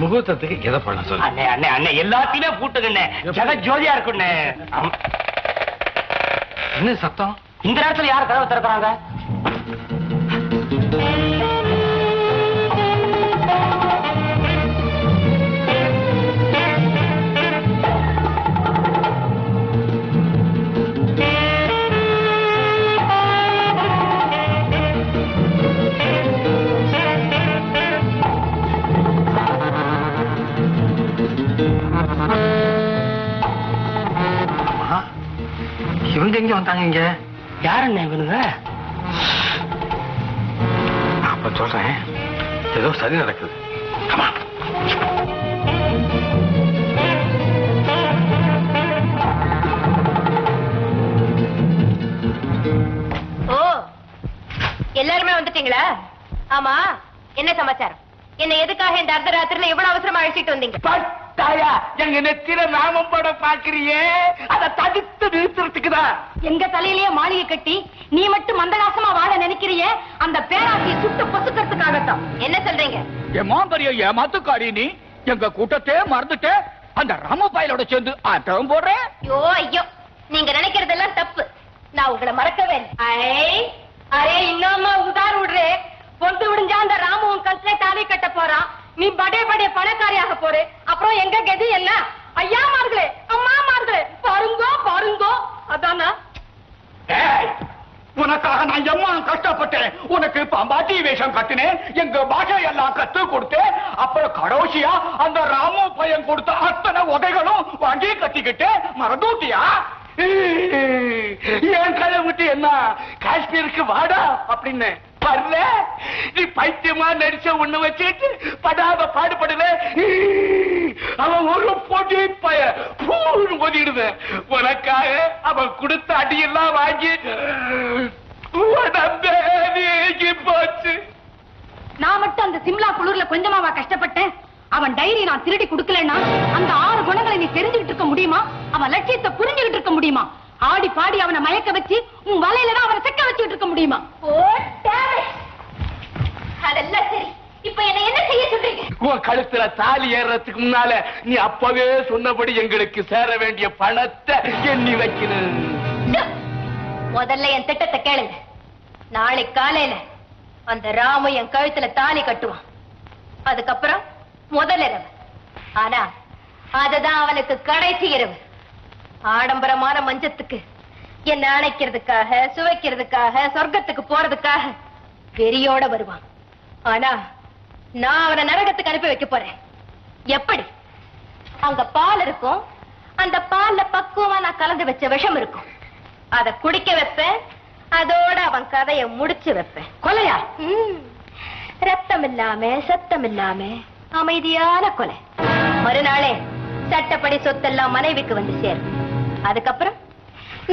முகூர்த்தத்துக்கு எதை பண்ண சொல்லு? அண்ணே அண்ணே அண்ணே எல்லாத்தையுமே பூட்டுங்கண்ணே ஜோதியா இருக்குண்ணே. என்ன சத்தம்? இந்த நேரத்துல யார் கதவை திறக்கிறாங்க? இவங்க எங்க வந்தாங்க இங்க? யாருண்ணே இவனுங்க? அப்ப சொல்றேன். ஏதோ சரி நடக்குது. ஓ எல்லாருமே வந்துட்டீங்களா? ஆமா என்ன சமாச்சாரம்? என்ன எதுக்காக இந்த அர்த்தராத்திரில இவ்வளவு அவசரமா அழைச்சிட்டு வந்தீங்க? பட்டாயா எங்க நெத்திர நாமம் பட பாக்குறியே? அத தடுத்து நிறுத்துறதுக்குதான் எங்க தலையிலேயே மாளிகை கட்டி நீ மட்டும் மந்தகாசமா வாழ நினைக்கிறியே? அந்த பேராசியை சுட்டு பொசுக்கிறதுக்காகத்தான். என்ன சொல்றீங்க? ஏமா பெரிய ஏமாத்துக்காரி நீ எங்க கூட்டத்தையே மறந்துட்டு அந்த ராமபாயிலோட சேர்ந்து ஆட்டம் போடுறேன் ஐயோ ஐயோ நீங்க நினைக்கிறதெல்லாம் தப்பு. நான் உங்களை மறக்கவே அரே இன்னொம்மா உதார் விடுறே. பொந்து விடிஞ்சா அந்த ராமு உன் கழுத்துல தாலி கட்ட போறான். நீ படே படே பணக்காரியாக போறே. அப்புறம் எங்க கதி என்ன? ஐயா மார்களே அம்மா மார்களே பாருங்கோ பாருங்கோ. அதானா? உனக்காக நான் எம்மா கஷ்டப்பட்டேன். உனக்கு பம்பாட்டி வேஷம் கட்டினேன். எங்க பாஷை எல்லாம் கத்து கொடுத்தேன். அப்புறம் கடோசியா அந்த ராமு பையன் கொடுத்த அத்தனை உதைகளும் வாங்கி கட்டிக்கிட்டு மறந்துட்டியா? என் கதை விட்டு என்ன? காஷ்மீருக்கு வாடா அப்படின்னு பரல நீ பைத்தியமா நடிச்ச ஒண்ணு வச்சுட்டு படாத பாடுபடல. அவன் ஒரு பொடி பய பூன்னு ஒதிடுது. உனக்காக அவன் கொடுத்த அடியெல்லாம் வாங்கி உடம்பே நீங்கி போச்சு. நான் மட்டும் அந்த சிம்லா குளிர்ல கொஞ்சமாவா கஷ்டப்பட்டேன். அவன் டைரி நான் திருடி கொடுக்கலன்னா அந்த ஆறு குணங்களை நீ தெரிஞ்சுக்கிட்டு இருக்க முடியுமா? அவன் லட்சியத்தை புரிஞ்சுக்கிட்டு இருக்க முடியுமா? ஆடி பாடி அவனை மயக்க வச்சு உன் வலையில தான் அவனை சிக்க வச்சுட்டு இருக்க முடியுமா. அதெல்லாம் சரி. இப்ப என்ன என்ன செய்ய சொல்றீங்க? உன் கழுத்துல தாலி ஏறுறதுக்கு முன்னால நீ அப்பவே சொன்னபடி எங்களுக்கு சேர வேண்டிய பணத்தை எண்ணி வைக்கணும். முதல்ல என் திட்டத்தை கேளுங்க. நாளை காலையில அந்த ராமு என் கழுத்துல தாலி கட்டுவான். அதுக்கப்புறம் முதல் இரவு. ஆனா அதுதான் அவனுக்கு கடைசி இரவு. ஆடம்பரமான மஞ்சத்துக்கு. என்ன அணைக்கிறதுக்காக சுவைக்கிறதுக்காக சொர்க்கத்துக்கு போறதுக்காக வெறியோட வருவான். ஆனா நான் அவனை நரகத்துக்கு அனுப்பி வைக்க போறேன். எப்படி? அங்க பால் இருக்கும். அந்த பால்ல பக்குவமா நான் கலந்து வச்ச விஷம் இருக்கும். அத குடிக்க வைப்பேன். அதோட அவன் கதைய முடிச்சு வைப்பேன். கொலையா. ரத்தம் இல்லாம சத்தம் இல்லாம அமைதியான கொலை. மறுநாளே சட்டப்படி சொத்தெல்லாம் மனைவிக்கு வந்து சேரும். அதுக்கப்புறம்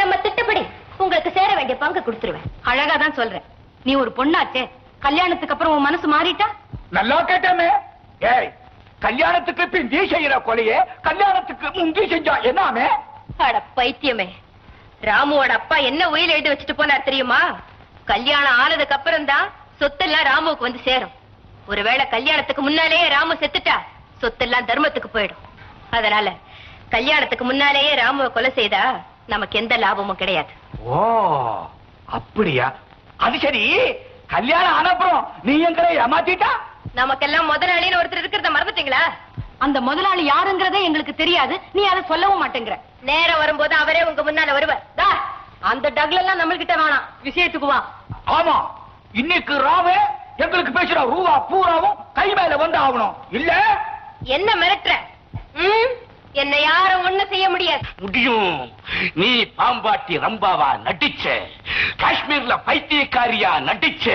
நம்ம திட்டப்படி உங்களுக்கு சேர வேண்டிய பங்கு கொடுத்துருவேன். அழகா தான் சொல்றேன். நீ ஒரு பொண்ணாச்சே. கல்யாணத்துக்கு அப்புறம் உன் மனசு மாறிட்டா? நல்லா கேட்டமே. ஏய் கல்யாணத்துக்கு பிந்தி செய்யற கொலையே கல்யாணத்துக்கு முந்தி செஞ்சா என்னாமே? அட பைத்தியமே. ராமுவோட அப்பா என்ன உயிர் எழுதி வச்சுட்டு போனார் தெரியுமா? கல்யாணம் ஆனதுக்கு அப்புறம் தான் சொத்தெல்லாம் ராமுவுக்கு வந்து சேரும். ஒருவேளை கல்யாணத்துக்கு முன்னாலேயே ராமு செத்துட்டா சொத்தெல்லாம் தர்மத்துக்கு போயிடும். அதனால கல்யாணத்துக்கு முன்னாலேயே ராமுவை கொலை செய்தா நமக்கு எந்த லாபமும் கிடையாது. ஓ அப்படியா? அது சரி. கல்யாணம் ஆனப்புறம் நீ எங்களை ஏமாத்திட்டா? நமக்கெல்லாம் முதலாளின்னு ஒருத்தர் இருக்கிறத மறந்துட்டீங்களா? அந்த முதலாளி யாருங்கிறதே எங்களுக்கு தெரியாது. நீ அதை சொல்லவும் மாட்டேங்கிற. நேரம் வரும்போது அவரே உங்க முன்னால வருவார். தா, அந்த டக்ல எல்லாம் நம்மள்கிட்ட வேணாம். விஷயத்துக்கு வா. ஆமா. இன்னைக்கு ராவே எங்களுக்கு பேசுற ரூபா பூராவும் கை மேல வந்து ஆகணும். இல்ல? என்ன மிரட்டுற? ம்? என்னை யாரும் ஒண்ணு செய்ய முடியாது. முடியும். நீ பாம்பாட்டி ரம்பாவா நடிச்ச காஷ்மீர்ல பைத்தியக்காரியா நடிச்ச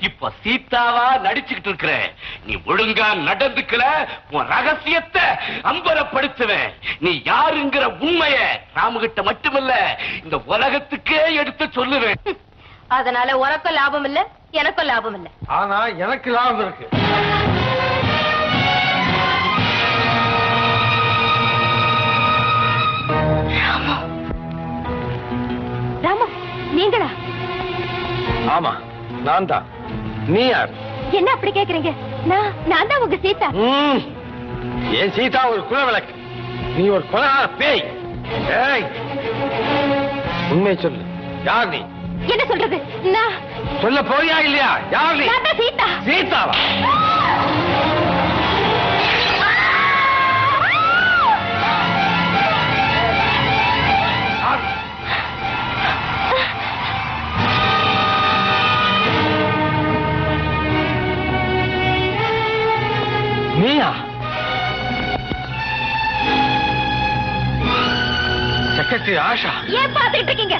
இப்ப சீதாவா நடிச்சுக்கிட்டு இருக்கிற நீ ஒழுங்கா நடந்துக்கல உன் ரகசியத்தை அம்பலப்படுத்துவேன் நீ யாருங்கிற உண்மைய ராமகிட்ட மட்டுமல்ல இந்த உலகத்துக்கே எடுத்து சொல்லுவேன். அதனால உனக்கும் லாபம் இல்ல எனக்கும் லாபம் இல்ல. ஆனா எனக்கு லாபம் இருக்கு. ராமு நீங்களா? ஆமா நான் தான். நீ யார்? என்ன அப்படி கேக்குறீங்க? நான் நான் தான் உங்க சீதா. என் சீதா ஒரு குல விளக்கு நீ ஒரு கொலகார பேய். ஏய் உண்மை சொல்லு. யார் நீ? என்ன சொல்றது? நான் சொல்ல போறியா இல்லையா? யார் நீ? சீதா. சீதாவா? நீயா செக்ரட்டரி ஆஷா. ஏன் பாத்துக்கிட்டு இருக்கீங்க?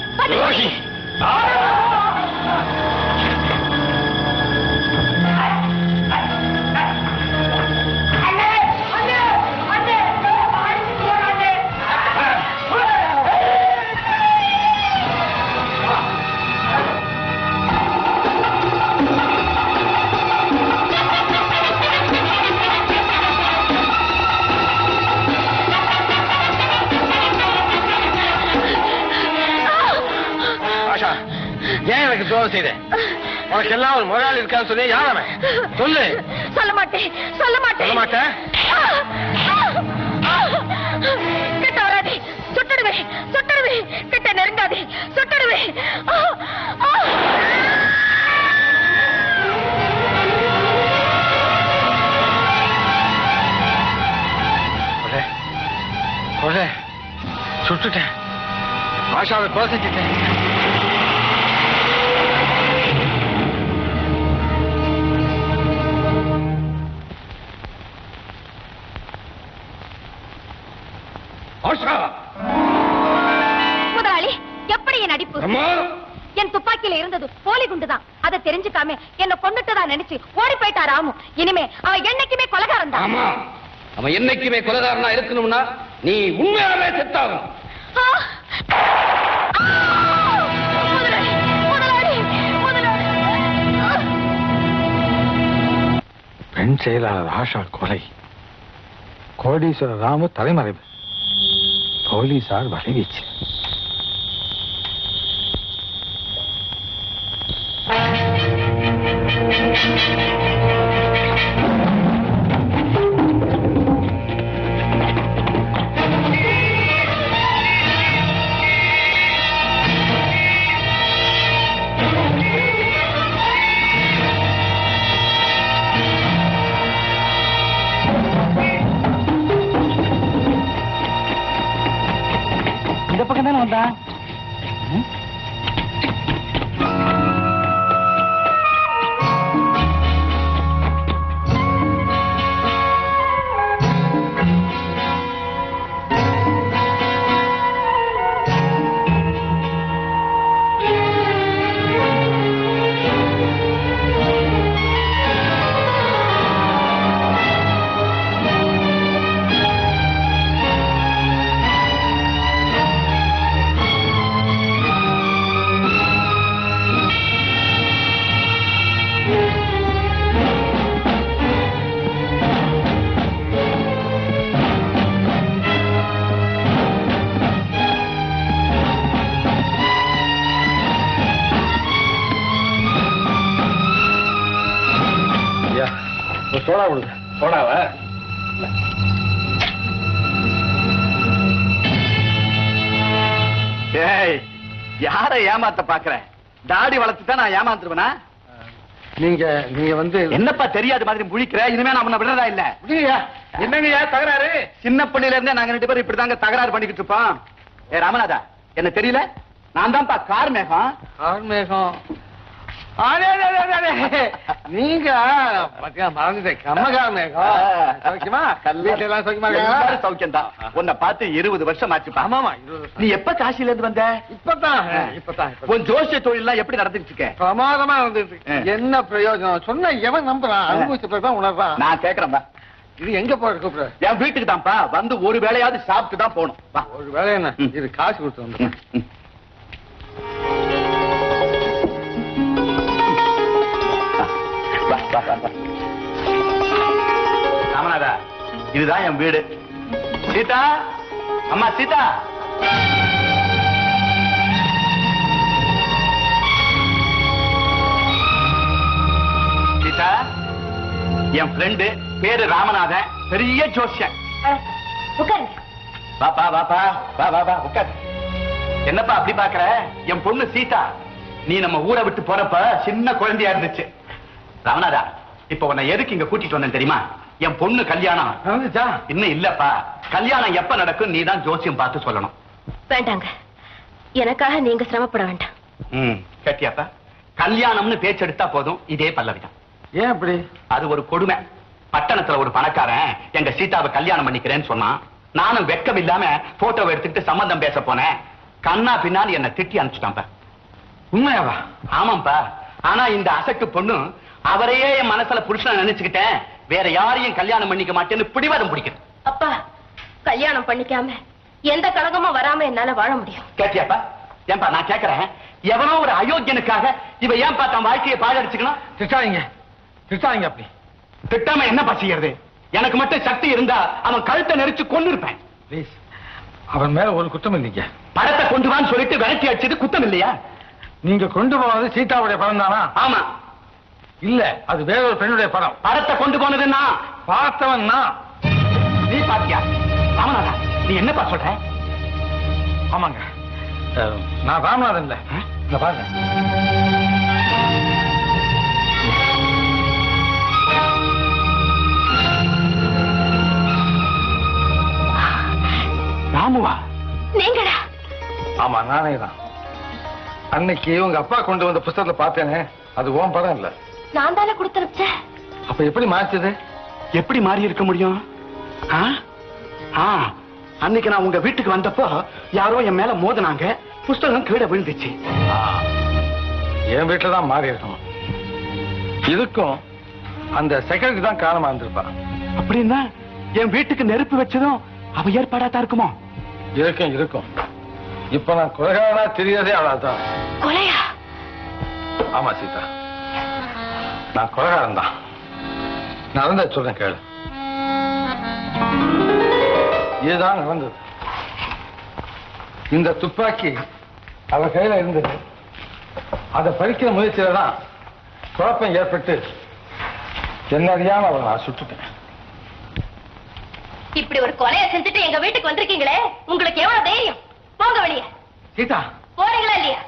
எனக்கு துரோகம் செய்த உனக்கு எல்லாம் ஒரு முதலாளி இருக்கான்னு சொல்லி யார் சொல்லு சொல்ல. மாட்டேன் சொல்ல மாட்டேன் சொல்ல மாட்டேன் கிட்ட வராதே. சுட்டுடுவேன் சுட்டுடுவேன் கிட்ட நெருங்காதே. சுட்டுடுவேன். கொலை. கொலை. சுட்டுட்டேன். ஆஷாவை கொலை செஞ்சுட்டேன் ஆஷா! முதலாளி எப்படி என் அம்மா! என் துப்பாக்கியில இருந்தது போலி குண்டுதான். அதை தெரிஞ்சுக்காம என்ன கொண்டுட்டதா நினைச்சு ஓடி போயிட்டா ராமு. இனிமே அவன் என்னைக்குமே கொலகாரன் தான். ஆமா! அவன் என்னைக்குமே கொலைகாரனா இருக்கணும்னா நீ உண்மையாவே செத்தாகும். பெண் செயலாளர் ஆஷா கொலை. கோடீஸ்வரர் ராமு தலைமறைவு. ಹೋಗ್ಲಿ ಸಾರ್ ಬರೀ ಬೀಚ್ Thank you. ஐயா சோடா கொடுங்க. சோடாவா? ஏய் யார ஏமாத்த பாக்குற? தாடி வளர்த்துட்டா நான் ஏமாத்துருவேனா நீங்க நீங்க வந்து என்னப்பா தெரியாத மாதிரி முழிக்கிற? இனிமே நான் உன்னை விடுறதா இல்ல? என்னங்கய்யா தகராறு? சின்ன பிள்ளையில இருந்தே நாங்க ரெண்டு பேரும் இப்படிதாங்க தகராறு பண்ணிக்கிட்டு இருப்போம். ஏ ராமநாதா என்ன தெரியல? நான் தான்ப்பா கார் மேகம். அடே, அடே. நீங்க மறந்துட்டேன். சௌக்கியமா? தான் உன்னை பார்த்து இருபது வருஷம் ஆச்சுப்பா ஆமாமா. நீ எப்ப காசில இருந்து வந்த? இப்பதான் இப்பதான். உன் ஜோசிய தொழில் எப்படி நடந்துட்டு இருக்க? பிரமாதமா ஆ. என்ன பிரயோஜனம்? சொன்ன எவன் நம்புறான்? அனுபவிச்ச பிறகுதான் உணர்றான். நான் கேக்குறேன்பா இது எங்க போற கூப்பிடுற என் வீட்டுக்கு தான்ப்பா வந்து ஒரு வேளையாவது சாப்பிட்டு தான் போகணும் ஒரு வேலை என்ன. இது காசு கொடுத்து வந்து இதுதான் என் வீடு. சீதா அம்மா சீதா. சீதா என் ஃப்ரெண்டு பேரு ராமநாதன் பெரிய ஜோசியன். வாப்பா வாப்பா வா வா வா உட்கார். என்னப்பா அப்படி பாக்குற? என் பொண்ணு சீதா. நீ நம்ம ஊரை விட்டு போறப்ப சின்ன குழந்தையா இருந்துச்சு. ராமநாதா இப்ப உன்னை எதுக்கு இங்க கூட்டிட்டு வந்தேன் தெரியுமா? என் பொண்ணு கல்யாணம். இன்னும் இல்லப்பா. கல்யாணம் எப்ப நடக்கும் நீ தான் ஜோசியம் பார்த்து சொல்லணும். வேண்டாங்க. எனக்காக நீங்க சிரமப்பட வேண்டாம். ம் கேட்டியாப்பா? கல்யாணம்னு பேச்செடுத்தா போதும். இதே பல்லவிதான். ஏன் அப்படி? அது ஒரு கொடுமை. பட்டணத்துல ஒரு பணக்காரன் எங்க சீதாவை கல்யாணம் பண்ணிக்கிறேன்னு சொன்னான். நானும் வெக்கம் இல்லாம போட்டோவை எடுத்துக்கிட்டு சம்பந்தம் பேச போனேன். கண்ணா பின்னால் என்ன திட்டி அனுப்பிச்சுட்டான்ப்பா. உண்மையாவா? ஆமாப்பா ஆனா இந்த அசட்டு பொண்ணு அவரையே என் மனசுல புருஷனை நினைச்சுக்கிட்டேன். வேற யாரையும் கல்யாணம் பண்ணிக்க மாட்டேன்னு பிடிவாதம் பிடிக்குது அப்பா கல்யாணம் பண்ணிக்காம எந்த கழகமும் வராம என்னால வாழ முடியும். கேட்டியாப்பா? ஏன்பா நான் கேக்குறேன். எவனோ ஒரு அயோக்கியனுக்காக இவ ஏன்பா தன் வாழ்க்கையை பாழடிச்சுக்கணும்? திட்டாதீங்க. திட்டாதீங்க அப்படி. திட்டாம என்ன செய்யறது? எனக்கு மட்டும் சக்தி இருந்தா அவன் கழுத்தை நெரிச்சு கொண்டு இருப்பேன் ப்ளீஸ் அவன் மேல ஒரு குற்றம் இல்லைங்க. படத்தை கொண்டு வான்னு சொல்லிட்டு விரட்டி அடிச்சது குத்தம் இல்லையா? நீங்க கொண்டு போனது சீதாவுடைய படம் தானா? ஆமா. இல்ல அது வேற ஒரு பெண்ணுடைய படம். படத்தை கொண்டு போனதுன்னா? பார்த்தவன் நீ பாத்தியா? ராமநாதா நீ என்னப்பா சொல்ற? ஆமாங்க. நான் ராமநாதன் இல்ல. இந்த பாருங்க. ராமுவா? நீங்களா? ஆமா நானே தான் அன்னைக்கு உங்க அப்பா கொண்டு வந்த புத்தகத்தை பார்த்தேனே அது ஓன் படம் இல்ல. நான் தானே கொடுத்துருச்சேன் அப்ப எப்படி மாறிச்சது? எப்படி மாறி இருக்க முடியும்? ஆ? ஆ, அன்னைக்கு நான் உங்க வீட்டுக்கு வந்தப்போ யாரோ என் மேல மோதினாங்க. புஸ்தகம் கீழே விழுந்துச்சு. என் வீட்டுல தான் மாறி இருக்கணும் இதுக்கும் அந்த செக்ரட்டரி தான் காரணமா இருந்திருப்பா. அப்படின்னா என் வீட்டுக்கு நெருப்பு வச்சதும் அவ ஏற்பாடா தான் இருக்குமோ? இருக்கும் இருக்கும். இப்ப நான் கொலைகாரனா தெரியாதே அவ்வளவுதான் கொலையா? ஆமா சீதா. நான் கொலைகாரன் தான். நடந்த சொல்றேன் கேளு. இதுதான் நடந்தது. இந்த துப்பாக்கி அவ கையில இருந்தது. அதை பறிக்கிற முயற்சியில தான் குழப்பம் ஏற்பட்டு என்ன அறியாம அவளை நான் சுட்டுட்டேன். இப்படி ஒரு கொலையை செஞ்சுட்டு எங்க வீட்டுக்கு வந்திருக்கீங்களே? உங்களுக்கு எவ்வளவு தைரியம்? போங்க வெளியே. சீதா போறீங்களா இல்லையா?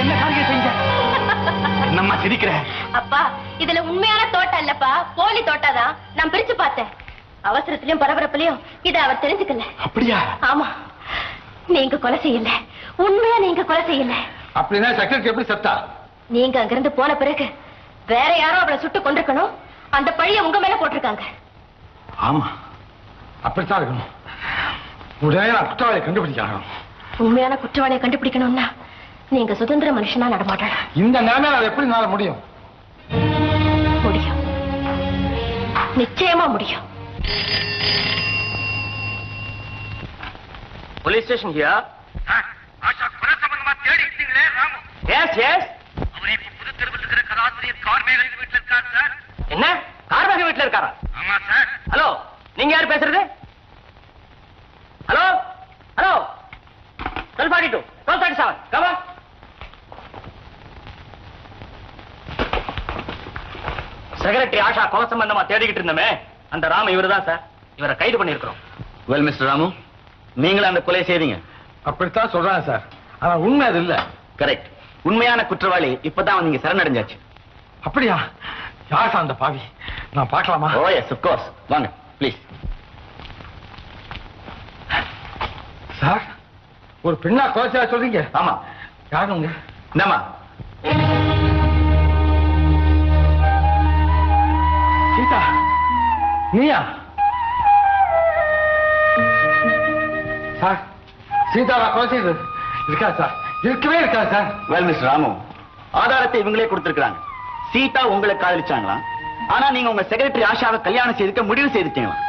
என்ன காரியம் செஞ்ச? என்னம்மா சிரிக்கிற. அப்பா இதுல உண்மையான தோட்டம் இல்லப்பா. போலி தோட்டாதான். நான் பிரிச்சு பார்த்தேன். அவசரத்திலயும் பரபரப்புலயும் இத அவர் தெரிஞ்சுக்கல. அப்படியா? ஆமா. நீங்க கொலை செய்யல. உண்மையா நீங்க கொலை செய்யல. அப்படின்னா செக்ரட்டரி எப்படி செத்தா? நீங்க அங்கிருந்து போன பிறகு வேற யாரோ அவளை சுட்டு கொண்டிருக்கணும் அந்த பழிய உங்க மேல போட்டிருக்காங்க. ஆமா. அப்படித்தான் இருக்கணும். உடனே நான் குற்றவாளியை கண்டுபிடிக்கணும் உண்மையான குற்றவாளியை கண்டுபிடிக்கணும்னா நீங்க சுதந்திர மனுஷனா நடமாட்டணும் இந்த நிலைமையில எப்படி நாள முடியும்? முடியும். நிச்சயமா முடியும். Police station here yes yes என்ன? கார்மேக வீட்டுல இருக்காரா? ஹலோ நீங்க யாரு பேசுறது? Hello hello. Twelve forty two twelve thirty seven comma secretary Asha கொலை சம்பந்தமா தேடிக்கிட்டு இருந்தோமே அந்த ராம இவர்தான் சார். இவரை கைது பண்ணிருக்கிறோம் வெல் மிஸ்டர் ராமு நீங்களும் அந்த கொலை செய்தீங்க. அப்படித்தான் சொல்றாங்க சார். ஆனா உண்மை அது இல்ல. கரெக்ட் உண்மையான குற்றவாளி இப்பதான் நீங்க சரணடைஞ்சாச்சு. அப்படியா? யார் சார் அந்த பாவி? நான் பார்க்கலாமா? ஓ எஸ் of course. வாங்க ப்ளீஸ் சார் ஒரு பெண்ணா கொலைச்சா சொல்றீங்க? ஆமா. யாருங்க இந்தாம்மா. நீயா? சார் சீதாவா கொலை செய்தது இருக்கா சார்? இருக்கவே இருக்கா சார்? வெல் மிஸ்டர் ராமு ஆதாரத்தை இவங்களே கொடுத்திருக்காங்க சீதா உங்களை காதலிச்சாங்களாம். ஆனா நீங்க உங்க செக்ரட்டரி ஆஷாவை கல்யாணம் செய்துக்க முடிவு செய்துட்டீங்களாம்.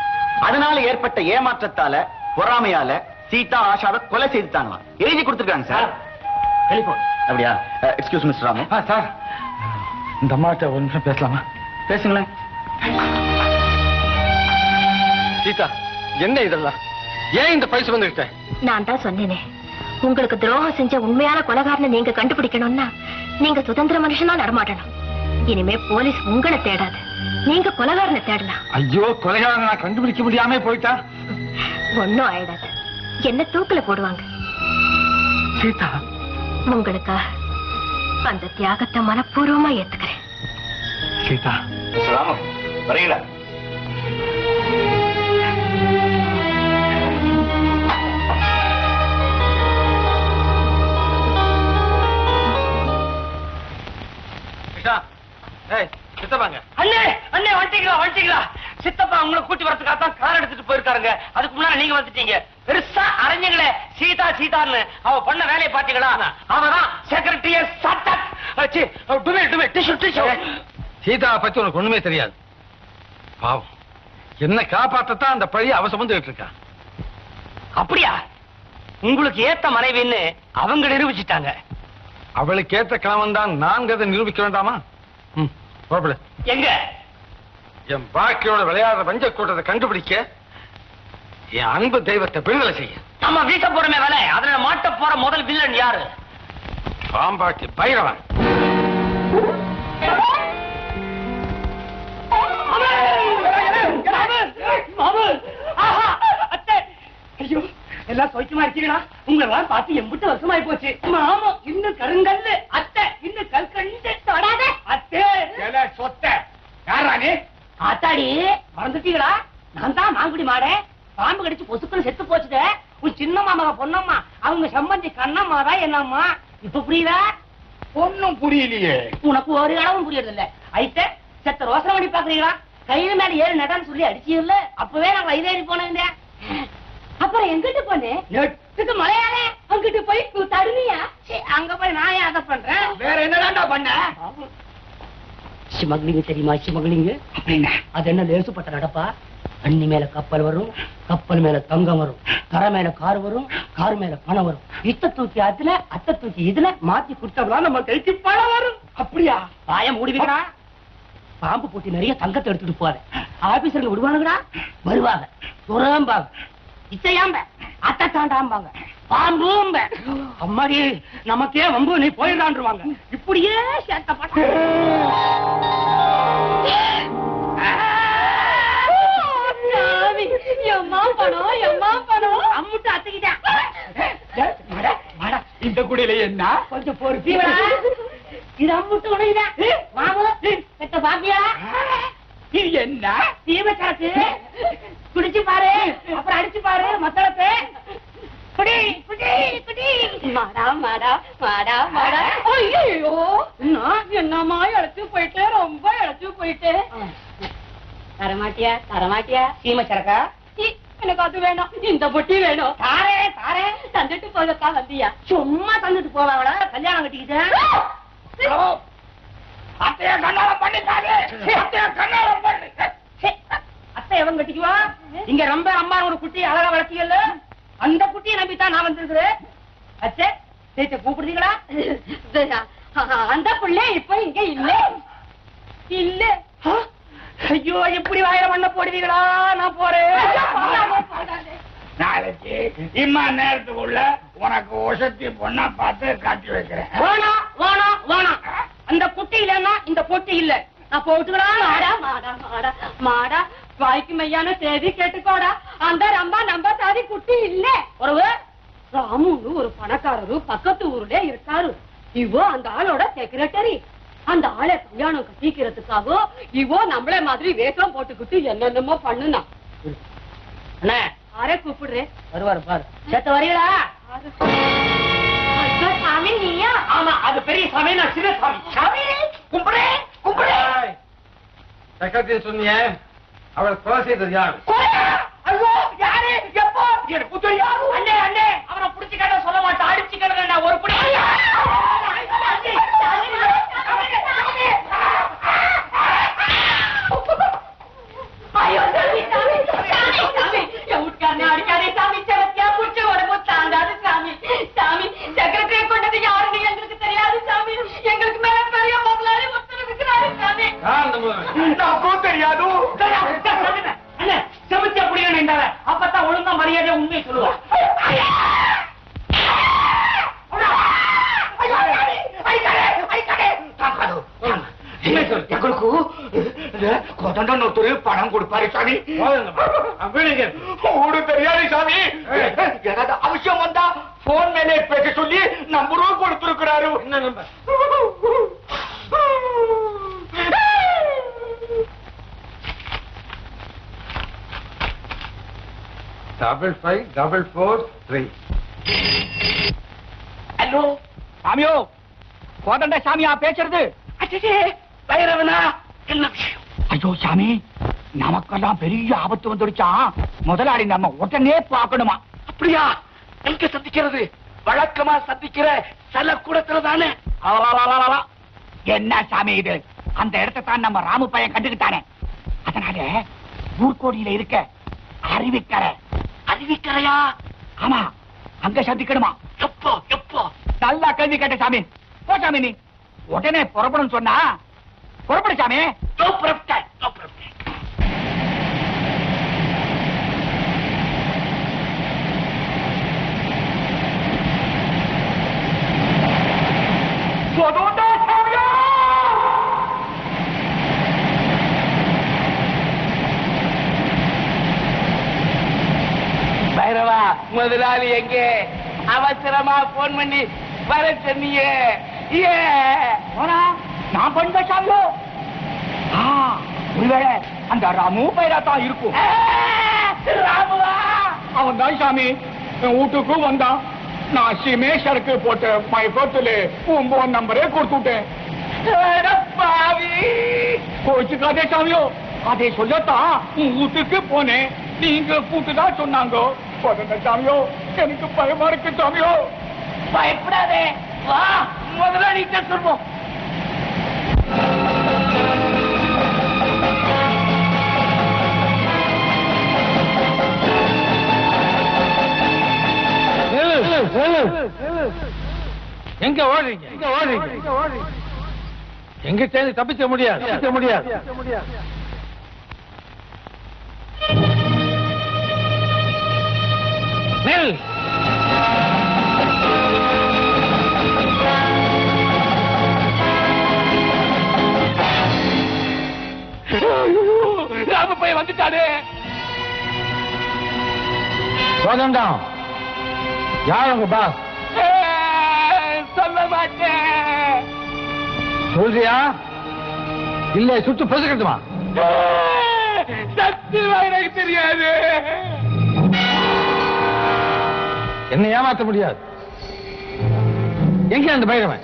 அதனால ஏற்பட்ட ஏமாற்றத்தால பொறாமையால சீதா ஆஷாவை கொலை செய்துட்டாங்களாம். எழுதி கொடுத்திருக்காங்க சார். டெலிபோன் அப்படியா? Excuse mister Ramu. சார். இந்த அம்மாட்ட நிமிஷம் பேசலாமா? பேசுங்களேன். சீதா என்ன இதெல்லாம்? ஏன் இந்த பரிசு வந்துகிட்ட? நான் தான் சொன்னேனே. உங்களுக்கு துரோகம் செஞ்ச உண்மையான கொலகாரனை நீங்க கண்டுபிடிக்கணும்னா நீங்க சுதந்திர மனுஷனா நடமாட்டணும் இனிமே போலீஸ் உங்களை தேடாது. நீங்க கொலகாரனை தேடலாம். ஐயோ கொலைகாரனை நான் கண்டுபிடிக்க முடியாம போயிட்டா? ஒண்ணும் ஆயிடாது. என்ன தூக்குல போடுவாங்க? சீதா. உங்களுக்காக அந்த தியாகத்தை மனப்பூர்வமா ஏத்துக்கிறேன். சீதா. மிஸ்டர் ராமு வரீங்களா? சித்தப்பாங்க. அண்ணே அண்ணே வந்துட்டீங்களா வந்துட்டீங்களா? சித்தப்பா உங்களை கூட்டி வரதுக்காக தான் கார் எடுத்துட்டு போயிருக்காருங்க. அதுக்கு முன்னாடி நீங்க வந்துட்டீங்க. பெருசா அரைஞ்சீங்களே சீதா சீதான்னு. அவ பண்ண வேலையை பாத்தீங்களா அவதான் செக்ரட்டரிய சீதாவை பத்தி உனக்கு ஒண்ணுமே தெரியாது. பாவம். என்ன காப்பாத்தத்தான் அந்த பழி அவ சுமந்துகிட்டு இருக்கா. அப்படியா? உங்களுக்கு ஏத்த மனைவின்னு அவங்க நிரூபிச்சிட்டாங்க. அவளுக்கு ஏத்த கிழவன் தான் நான்கு நிரூபிக்க வேண்டாமா? ம். புறப்படு எங்க? என் பாக்கியோட விளையாடுற வஞ்ச கூட்டத்தை கண்டுபிடிக்க என் அன்பு தெய்வத்தை விடுதலை செய்ய. நம்ம வீச போறமே வேலை. அதுல மாட்ட போற முதல் வில்லன் யாரு? பாம்பாட்டி பைரவன். ஐயோ! எல்லாம் சௌக்கியமா இருக்கீங்களா? உங்களை எல்லாம் பார்த்து எம்பிட்டு வருஷமாயி போச்சு. மாமா இன்னும் கருங்கல்லு அத்தை இன்னும் கல்கண்டு. தொடாத. அத்தை. சொத்த. யாரா நீ? ஆத்தாடி மறந்துட்டீங்களா? நான் தான் மாங்குடி மாடே. பாம்பு கடிச்சு பொசுக்குன்னு செத்து போச்சுதே. உன் சின்ன மாமா பொன்னம்மா அவங்க சம்பந்தி கண்ணம்மா தான் என்னம்மா? இப்ப புரியுதா? ஒன்னும் புரியலையே. உனக்கு ஒரு இடமும் புரியறது இல்ல ஐத்த செத்த ரோசனை பண்ணி பாக்குறீங்களா? கையில மேல ஏறி நடான்னு சொல்லி அடிச்சீங்கல்ல அப்பவே நான் வயதேறி போனேன் அப்புறம் எங்கிட்டு போனேன் நெட்டுக்கு மலையாளே அங்கிட்டு போய் தருணியா அங்க போய் நான் ஏன் அதை பண்றேன்? வேற என்னடாண்டா பண்ண? சிமக்லிங்க தெரியுமா சிமக்லிங்க? அப்படின்னா அது என்ன லேசுப்பட்ட நடப்பா? தண்ணி மேல கப்பல் வரும் கப்பல் மேல தங்கம் வரும் கரை மேல கார் வரும் கார் மேல பணம் வரும். இத்த தூக்கி அதுல அத்த தூக்கி இதுல மாத்தி கொடுத்தோம்னா நம்ம கைக்கு பணம் வரும். அப்படியா? வாய மூடிவிடா பாம்பு போட்டி நிறைய தங்கத்தை எடுத்துட்டு போவாரு ஆபீசர்ல விடுவானுங்கடா. வருவாங்க. துறம்பாங்க இச்சையாம்ப அத்தை தாண்டாம்பாங்க. பாம்பும்ப. அம்மாடி நமக்கே வம்பு நீ போயிடான்ருவாங்க இப்படியே சேர்த்த எம்மா பணம் எம்மா பணம் அம்முட்டு அத்துக்கிட்டேன் இந்த குடியில என்ன? கொஞ்சம் பொறுப்பீங்களா இது அம்முட்டு உனக்குதான் மாமு பெத்த பாப்பியா? இது என்ன? தீவ சரக்கு குடிச்சு பாரு அப்புறம் அடிச்சு பாரு மத்தளத்தை. குடி குடி மாடா மாடா மாடா ஐயோ என்னம்மா இழைச்சு போயிட்டு ரொம்ப இழைச்சு போயிட்டு. தரமாட்டியா தரமாட்டியா? சீமை சரக்கா சீ, எனக்கு அது வேணும். இந்த பொட்டி வேணும். தாரே தாரே. தந்துட்டு போகக்கா வந்தியா. சும்மா தந்துட்டு போவாங்களா கல்யாணம் கட்டிக்கிட்டேன். அத்தைய கண்ணாலம் பண்ணிட்டாரு அத்தைய கண்ணாலம் பண்ணு. சே, அத்தை எவன் கட்டிக்குவா? இங்க ரொம்ப அம்மா ஒரு குட்டி அழகா வளர்த்தீங்கல்ல? அந்த குட்டியை நம்பித்தான் நான் வந்திருக்கிறேன். அச்சே சேச்ச கூப்பிடுறீங்களா? அந்த புள்ள இப்ப இங்க இல்ல. இல்ல? ஐயோ எப்படி வாயில மண்ண போடுவீங்களா? நான் போறேன். நாளைக்கு இம்மா நேரத்துக்குள்ள உனக்கு ஒசத்தி பொண்ணா பார்த்து காட்டி வைக்கிறேன். வேணாம் வேணாம் வேணாம் அந்த குட்டி இல்லைன்னா இந்த பொட்டி இல்ல. நான் போட்டுங்களா மாடா மாடா மாடா மாடா. வாய்க்கு மையான செய்தி கேட்டுக்கோடா. அந்த ரம்பா நம்ப சாதி குட்டி இல்ல. உறவு? ராமுன்னு ஒரு பணக்காரரு பக்கத்து ஊர்ல இருக்காரு. இவோ அந்த ஆளோட செக்ரட்டரி அந்த ஆளை கல்யாணம் கட்டிக்கிறதுக்காக இவோ நம்மள மாதிரி வேஷம் போட்டுக்கிட்டு என்னென்னமோ பண்ணுனா. அண்ணே. யாரே கூப்பிடுறேன் வருவாரு பாரு. சேத்த வரீங்களா? சாமி நீயா? ஆமா அது பெரிய சாமி நான் சின்ன சாமி சாமி கும்பிடு. கும்பிடு செக்ரட்டரி சொன்னியே அவளை கொலை செய்தது யார்? ஐயோ யாரு? எப்போ? எனக்கு தெரியாது அண்ணே அண்ணே அவனை புடிச்சு கேட்டா சொல்ல மாட்டான். அடிச்சு கேட்டா ஒரு புடி. ஐயோ சாமி சாமி சாமி சாமி என் வீட்டுக்காரனை அடிக்காதே சாமி செவத்தியா புடிச்சு உடம்பு தாங்காது சாமி சாமி கொண்டது யாருன்னு எங்களுக்கு தெரியாது சாமி எங்களுக்கு மேல பெரிய முதலாளி ஒருத்தர் இருக்கிறாரு சாமி? நமக்கும் தெரியாது செமிச்சு அப்படியே நின்றாரு அப்பதான் ஒழுங்கா மரியாதை உண்மை சொல்லுவா கொடுப்பாரு சாமி. போதுங்கம்மா. நான் வீடுங்க. ஊடு தெரியாது சாமி. ஏதாவது அவசியம் வந்தா போன் மேலே பேச சொல்லி நம்பரும் கொடுத்திருக்கிறாரு. என்ன number double five double four three hello சாமியோ கோதண்ட சாமியா பேசுறது? பைரவனா? என்ன விஷயம்? ஐயோ சாமி நமக்கெல்லாம் பெரிய ஆபத்து வந்துடுச்சான் முதலாளி நம்ம உடனே பார்க்கணுமா? அப்படியா? எங்க சந்திக்கிறது? வழக்கமா சந்திக்கிற சில கூடத்துல தானே. என்ன சாமி இது? அந்த இடத்தை தான் நம்ம ராமு பையன் கண்டுகிட்டானே. அதனால ஊர்கோடியில இருக்க அறிவிக்கரை அறிவிக்கரையா ஆமா அங்க சந்திக்கணுமா? எப்போ எப்போ? நல்லா கேள்வி கேட்ட சாமி. போ சாமி நீ. உடனே புறப்படும் சொன்னா புறப்படு சாமி. பைரவா முதலாளி எங்கே அவசரமா போன் பண்ணி வர சொன்னியே ஏ போனா நான் பண்ண ஆ ஒருவேளை அந்த ராமு பைரா தான் இருக்கும். ராமுவா. அவன் தான் சாமி. என் வீட்டுக்கு வந்தான். நான் சிமேஷருக்கு போட்ட மயக்கத்துல ஒன்பது நம்பரே கொடுத்துட்டேன் கோச்சுக்காதே சாமியோ. அதை சொல்லத்தான் உன் வீட்டுக்கு போனேன். நீங்க கூட்டுதான் சொன்னாங்க. போதுங்க சாமியோ எனக்கு பயமா இருக்கு சாமியோ. பயப்படாதே. வா முதலாளிட்ட சொல்வோம் எங்க ஓடுறீங்க எங்க ஓடுறீங்க எங்க சேர்ந்து தப்பிக்க முடியாது. தப்பிக்க முடியாது. நெல். ராம பையன் வந்துட்டாரு கோதண்டம் யார் உங்க பாஸ் சொல்ல மாட்டேன். சொல்றியா? இல்ல சுட்டு பொசுக்கட்டுமா சத்தியமா எனக்கு தெரியாது. என்ன ஏமாத்த முடியாது. எங்க அந்த பைரவன்?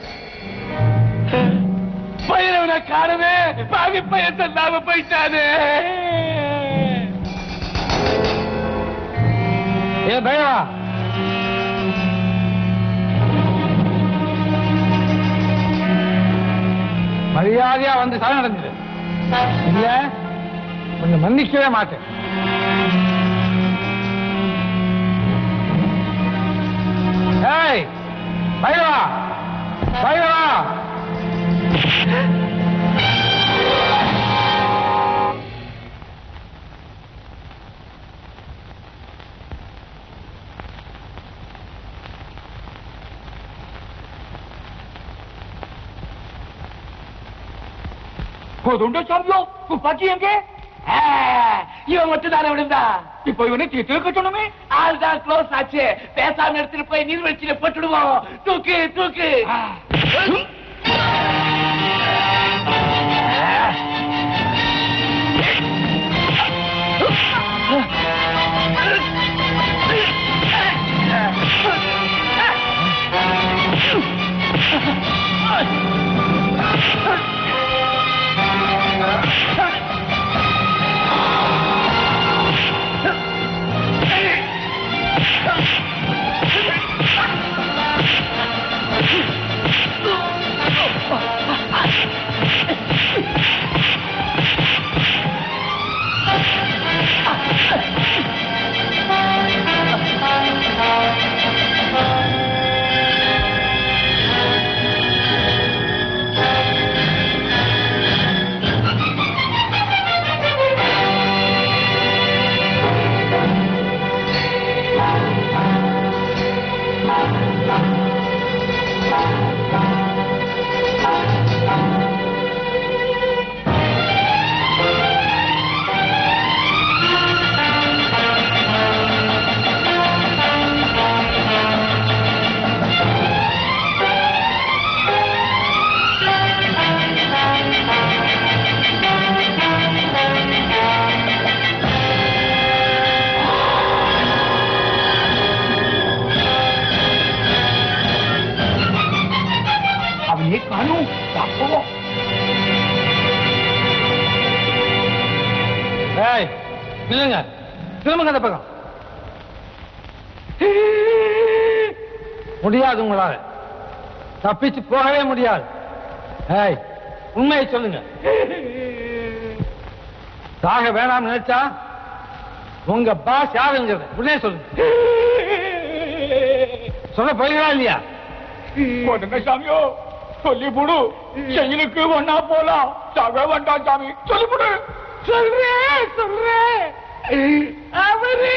பைரவனை காணவே பாவி பையன் தந்தாம போயிட்டானே. ஏ பைரவா மரியாதையா வந்து சரணடைஞ்சது இல்ல கொஞ்சம் மன்னிக்கவே மாட்டேன். ஏய் பைரவா பைரவா. போதுண்டோ சாமியோ துப்பாக்கி எங்க? இவன் மட்டும் தானே விழுந்தா? இப்போ இவனை தீர்த்து சொன்னமே ஆள் தான் க்ளோஸ் ஆச்சு. பேசாம எடுத்துட்டு போய் நீர்வீழ்ச்சியில போட்டுடுவோம். தூக்கு தூக்கு. அவனே இல்லைங்க திரும்புங்க அந்த பக்கம். முடியாது உங்களால. தப்பிச்சு போகவே முடியாது. ஏய் உண்மையை சொல்லுங்க. சாக வேணாம் நினைச்சா உங்க பாஸ் யாருங்கிறது உடனே சொல்லுங்க. சொல்ல போகிறா இல்லையா? உடனே சாமியோ சொல்லி போடு. செயலுக்கு ஒன்னா போலாம். சாக வேண்டாம் சாமி. சொல்லி போடு. சொல்றேன் சொல்றேன் அவரு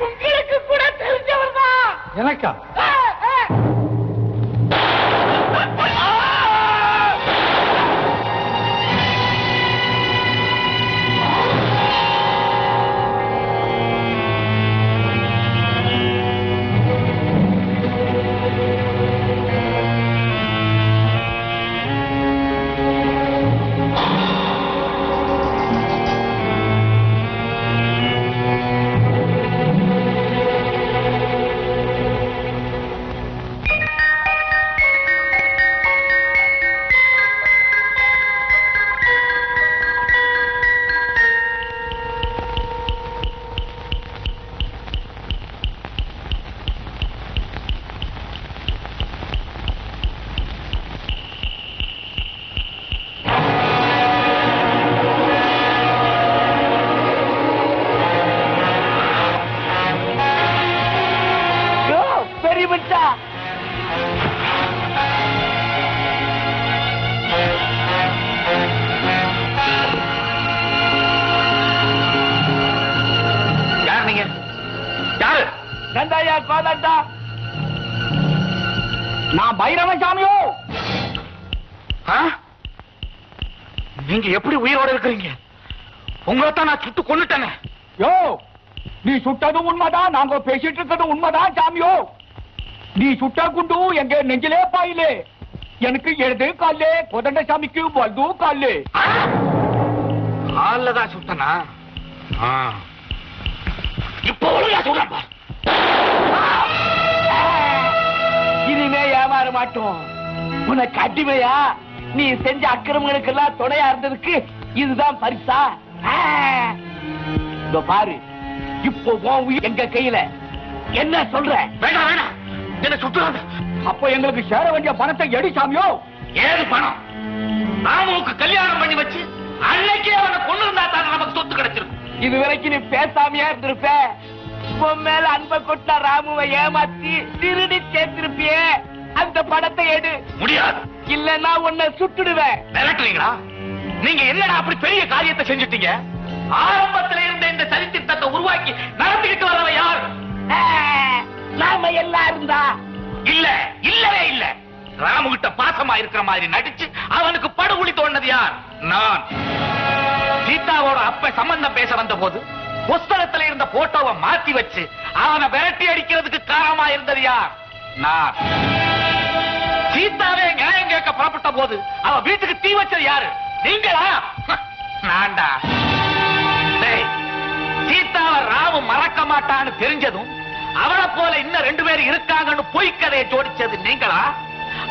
உங்களுக்கு கூட தெரிஞ்சவர் தான் எனக்கா நான் சுட்டு கொன்னுட்டேனே. யோ நீ சுட்டதும் உண்மைதான் நாங்க பேசிட்டு இருக்கிறது உண்மைதான் சாமியோ? நீ சுட்ட குண்டு எங்க நெஞ்சிலே பாயிலே. எனக்கு இடது காலே கோதண்ட சாமிக்கு வலது காலே காலில் தான் சுட்டனா. இப்போ ஒழுங்கா. இனிமே ஏமாற மாட்டோம். உனக்கு அடிமையா நீ செஞ்ச அக்கிரமங்களுக்கு எல்லாம் துணையா இருந்ததுக்கு இதுதான் பரிசா. இதோ பாரு. இப்போ எங்க கையில? என்ன சொல்ற? வேண்டாம் வேண்டாம் என்ன சுட்டுறாங்க அப்போ எங்களுக்கு சேர வேண்டிய பணத்தை எடி சாமியோ. ஏது பணம்? ராமுவுக்கு கல்யாணம் பண்ணி வச்சு அன்னைக்கே அவனை கொண்டு இருந்தா தான் நமக்கு சொத்து கிடைச்சிருக்கும். இது வரைக்கும் நீ பேசாமையா இருந்திருப்ப? உன் மேல அன்பை கொட்ட ராமுவை ஏமாத்தி திருடி சேர்த்திருப்பியே. அந்த பணத்தை எடு. முடியாது. இல்லன்னா உன்னை சுட்டுடுவேன். மிரட்டுறீங்களா நீங்க என்னடா அப்படி பெரிய காரியத்தை செஞ்சுட்டீங்க? ஆரம்பத்துல இருந்த இந்த சதித்திட்டத்தை உருவாக்கி நடத்திக்கிட்டு வரவ யார்? நாம எல்லாம் இருந்தா. இல்ல இல்லவே இல்ல. ராமு கிட்ட பாசமா இருக்கிற மாதிரி நடிச்சு அவனுக்கு படுகுழி தோண்டது யார்? நான். சீதாவோட அப்ப சம்பந்தம் பேச வந்த போது புஸ்தகத்துல இருந்த போட்டோவை மாத்தி வச்சு அவனை விரட்டி அடிக்கிறதுக்கு காரணமா இருந்தது யார்? நான். சீதாவே நியாயம் கேட்க புறப்பட்ட போது அவ வீட்டுக்கு தீ வச்சது யாரு? நீங்களா? நான்டா. டேய், சீதாவை ராமு மறக்க மாட்டான்னு தெரிஞ்சதும் அவளை போல இன்னும் ரெண்டு பேர் இருக்காங்கன்னு பொய் கதையை ஜோடிச்சது நீங்களா?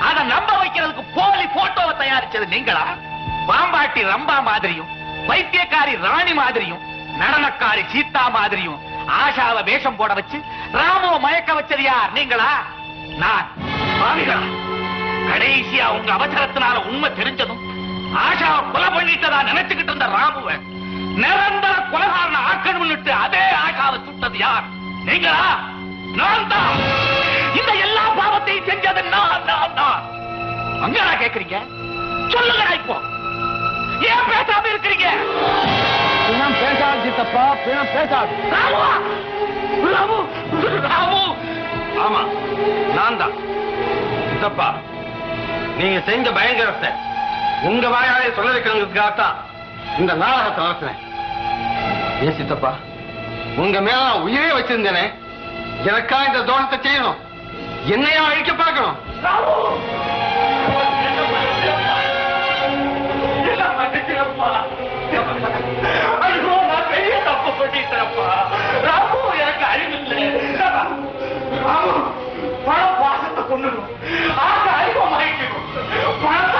அத நம்ப வைக்கிறதுக்கு போலி போட்டோவை தயாரிச்சது நீங்களா? பாம்பாட்டி ரம்பா மாதிரியும் வைத்தியக்காரி ராணி மாதிரியும் நடனக்காரி சீதா மாதிரியும் ஆஷாவை வேஷம் போட வச்சு ராமுவ மயக்க வச்சது யார்? நீங்களா? நான். பாவிகளா கடைசியா உங்க அவசரத்தினால உண்மை தெரிஞ்சதும் ஆஷாவை கொலை பண்ணிட்டதா நினைச்சுக்கிட்டு இருந்த ராமுவ நிரந்தர கொலகாரன ஆக்கணும்னுட்டு அதே ஆஷாவை சுட்டது யார்? நீங்களா? நான் தான். இந்த எல்லா பாவத்தையும் செஞ்சது நான் நான் நான். அங்கடா கேக்குறீங்க? சொல்லுங்கடா இப்போ. ஏன் பேசாம இருக்கிறீங்க? பிணம் பேசாது சித்தப்பா பிணம் பேசாது. ராமுவா ராமு! ராமு! ஆமா நான் தான். சித்தப்பா நீங்க செஞ்ச பயங்கரத்தை உங்க வாயாலே சொல்ல வைக்கிறதுக்காகத்தான் இந்த நாடகத்தை நடத்தினேன். ஏன் சித்தப்பா? உங்க மேல உயிரே வச்சிருந்தேனே. எனக்கா இந்த தோஷத்தை செய்யணும்? என்னையா அழிக்க பார்க்கணும்? பணம் பாசத்தை அறிவமாயிக்கணும் பணத்தை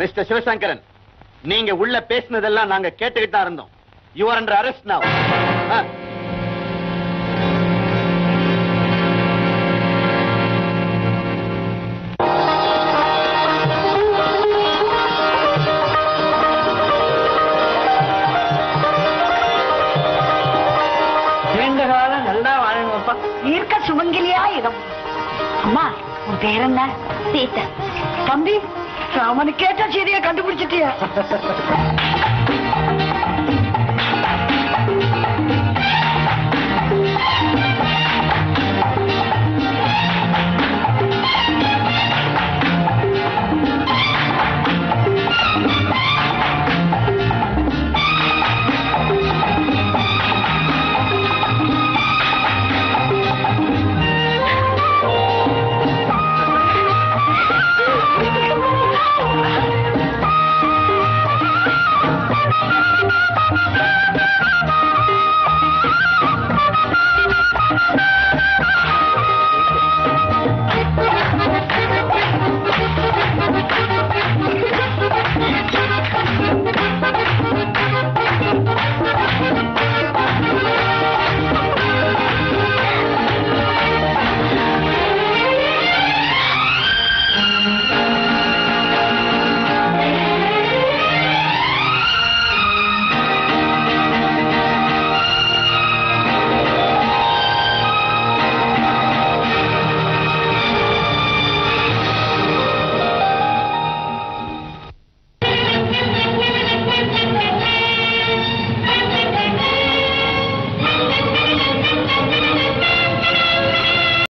மிஸ்டர் சிவசங்கரன் நீங்க உள்ள பேசினதெல்லாம் நாங்க கேட்டுக்கிட்டு தான் இருந்தோம். யூ ஆர் அண்டர் அரெஸ்ட் நவ தீர்க்க சுமங்கலியா இடம். அம்மா உன் பேர் என்ன? சீதா. தம்பி? ராமனு கேட்ட செய்தியை கண்டுபிடிச்சிட்டியா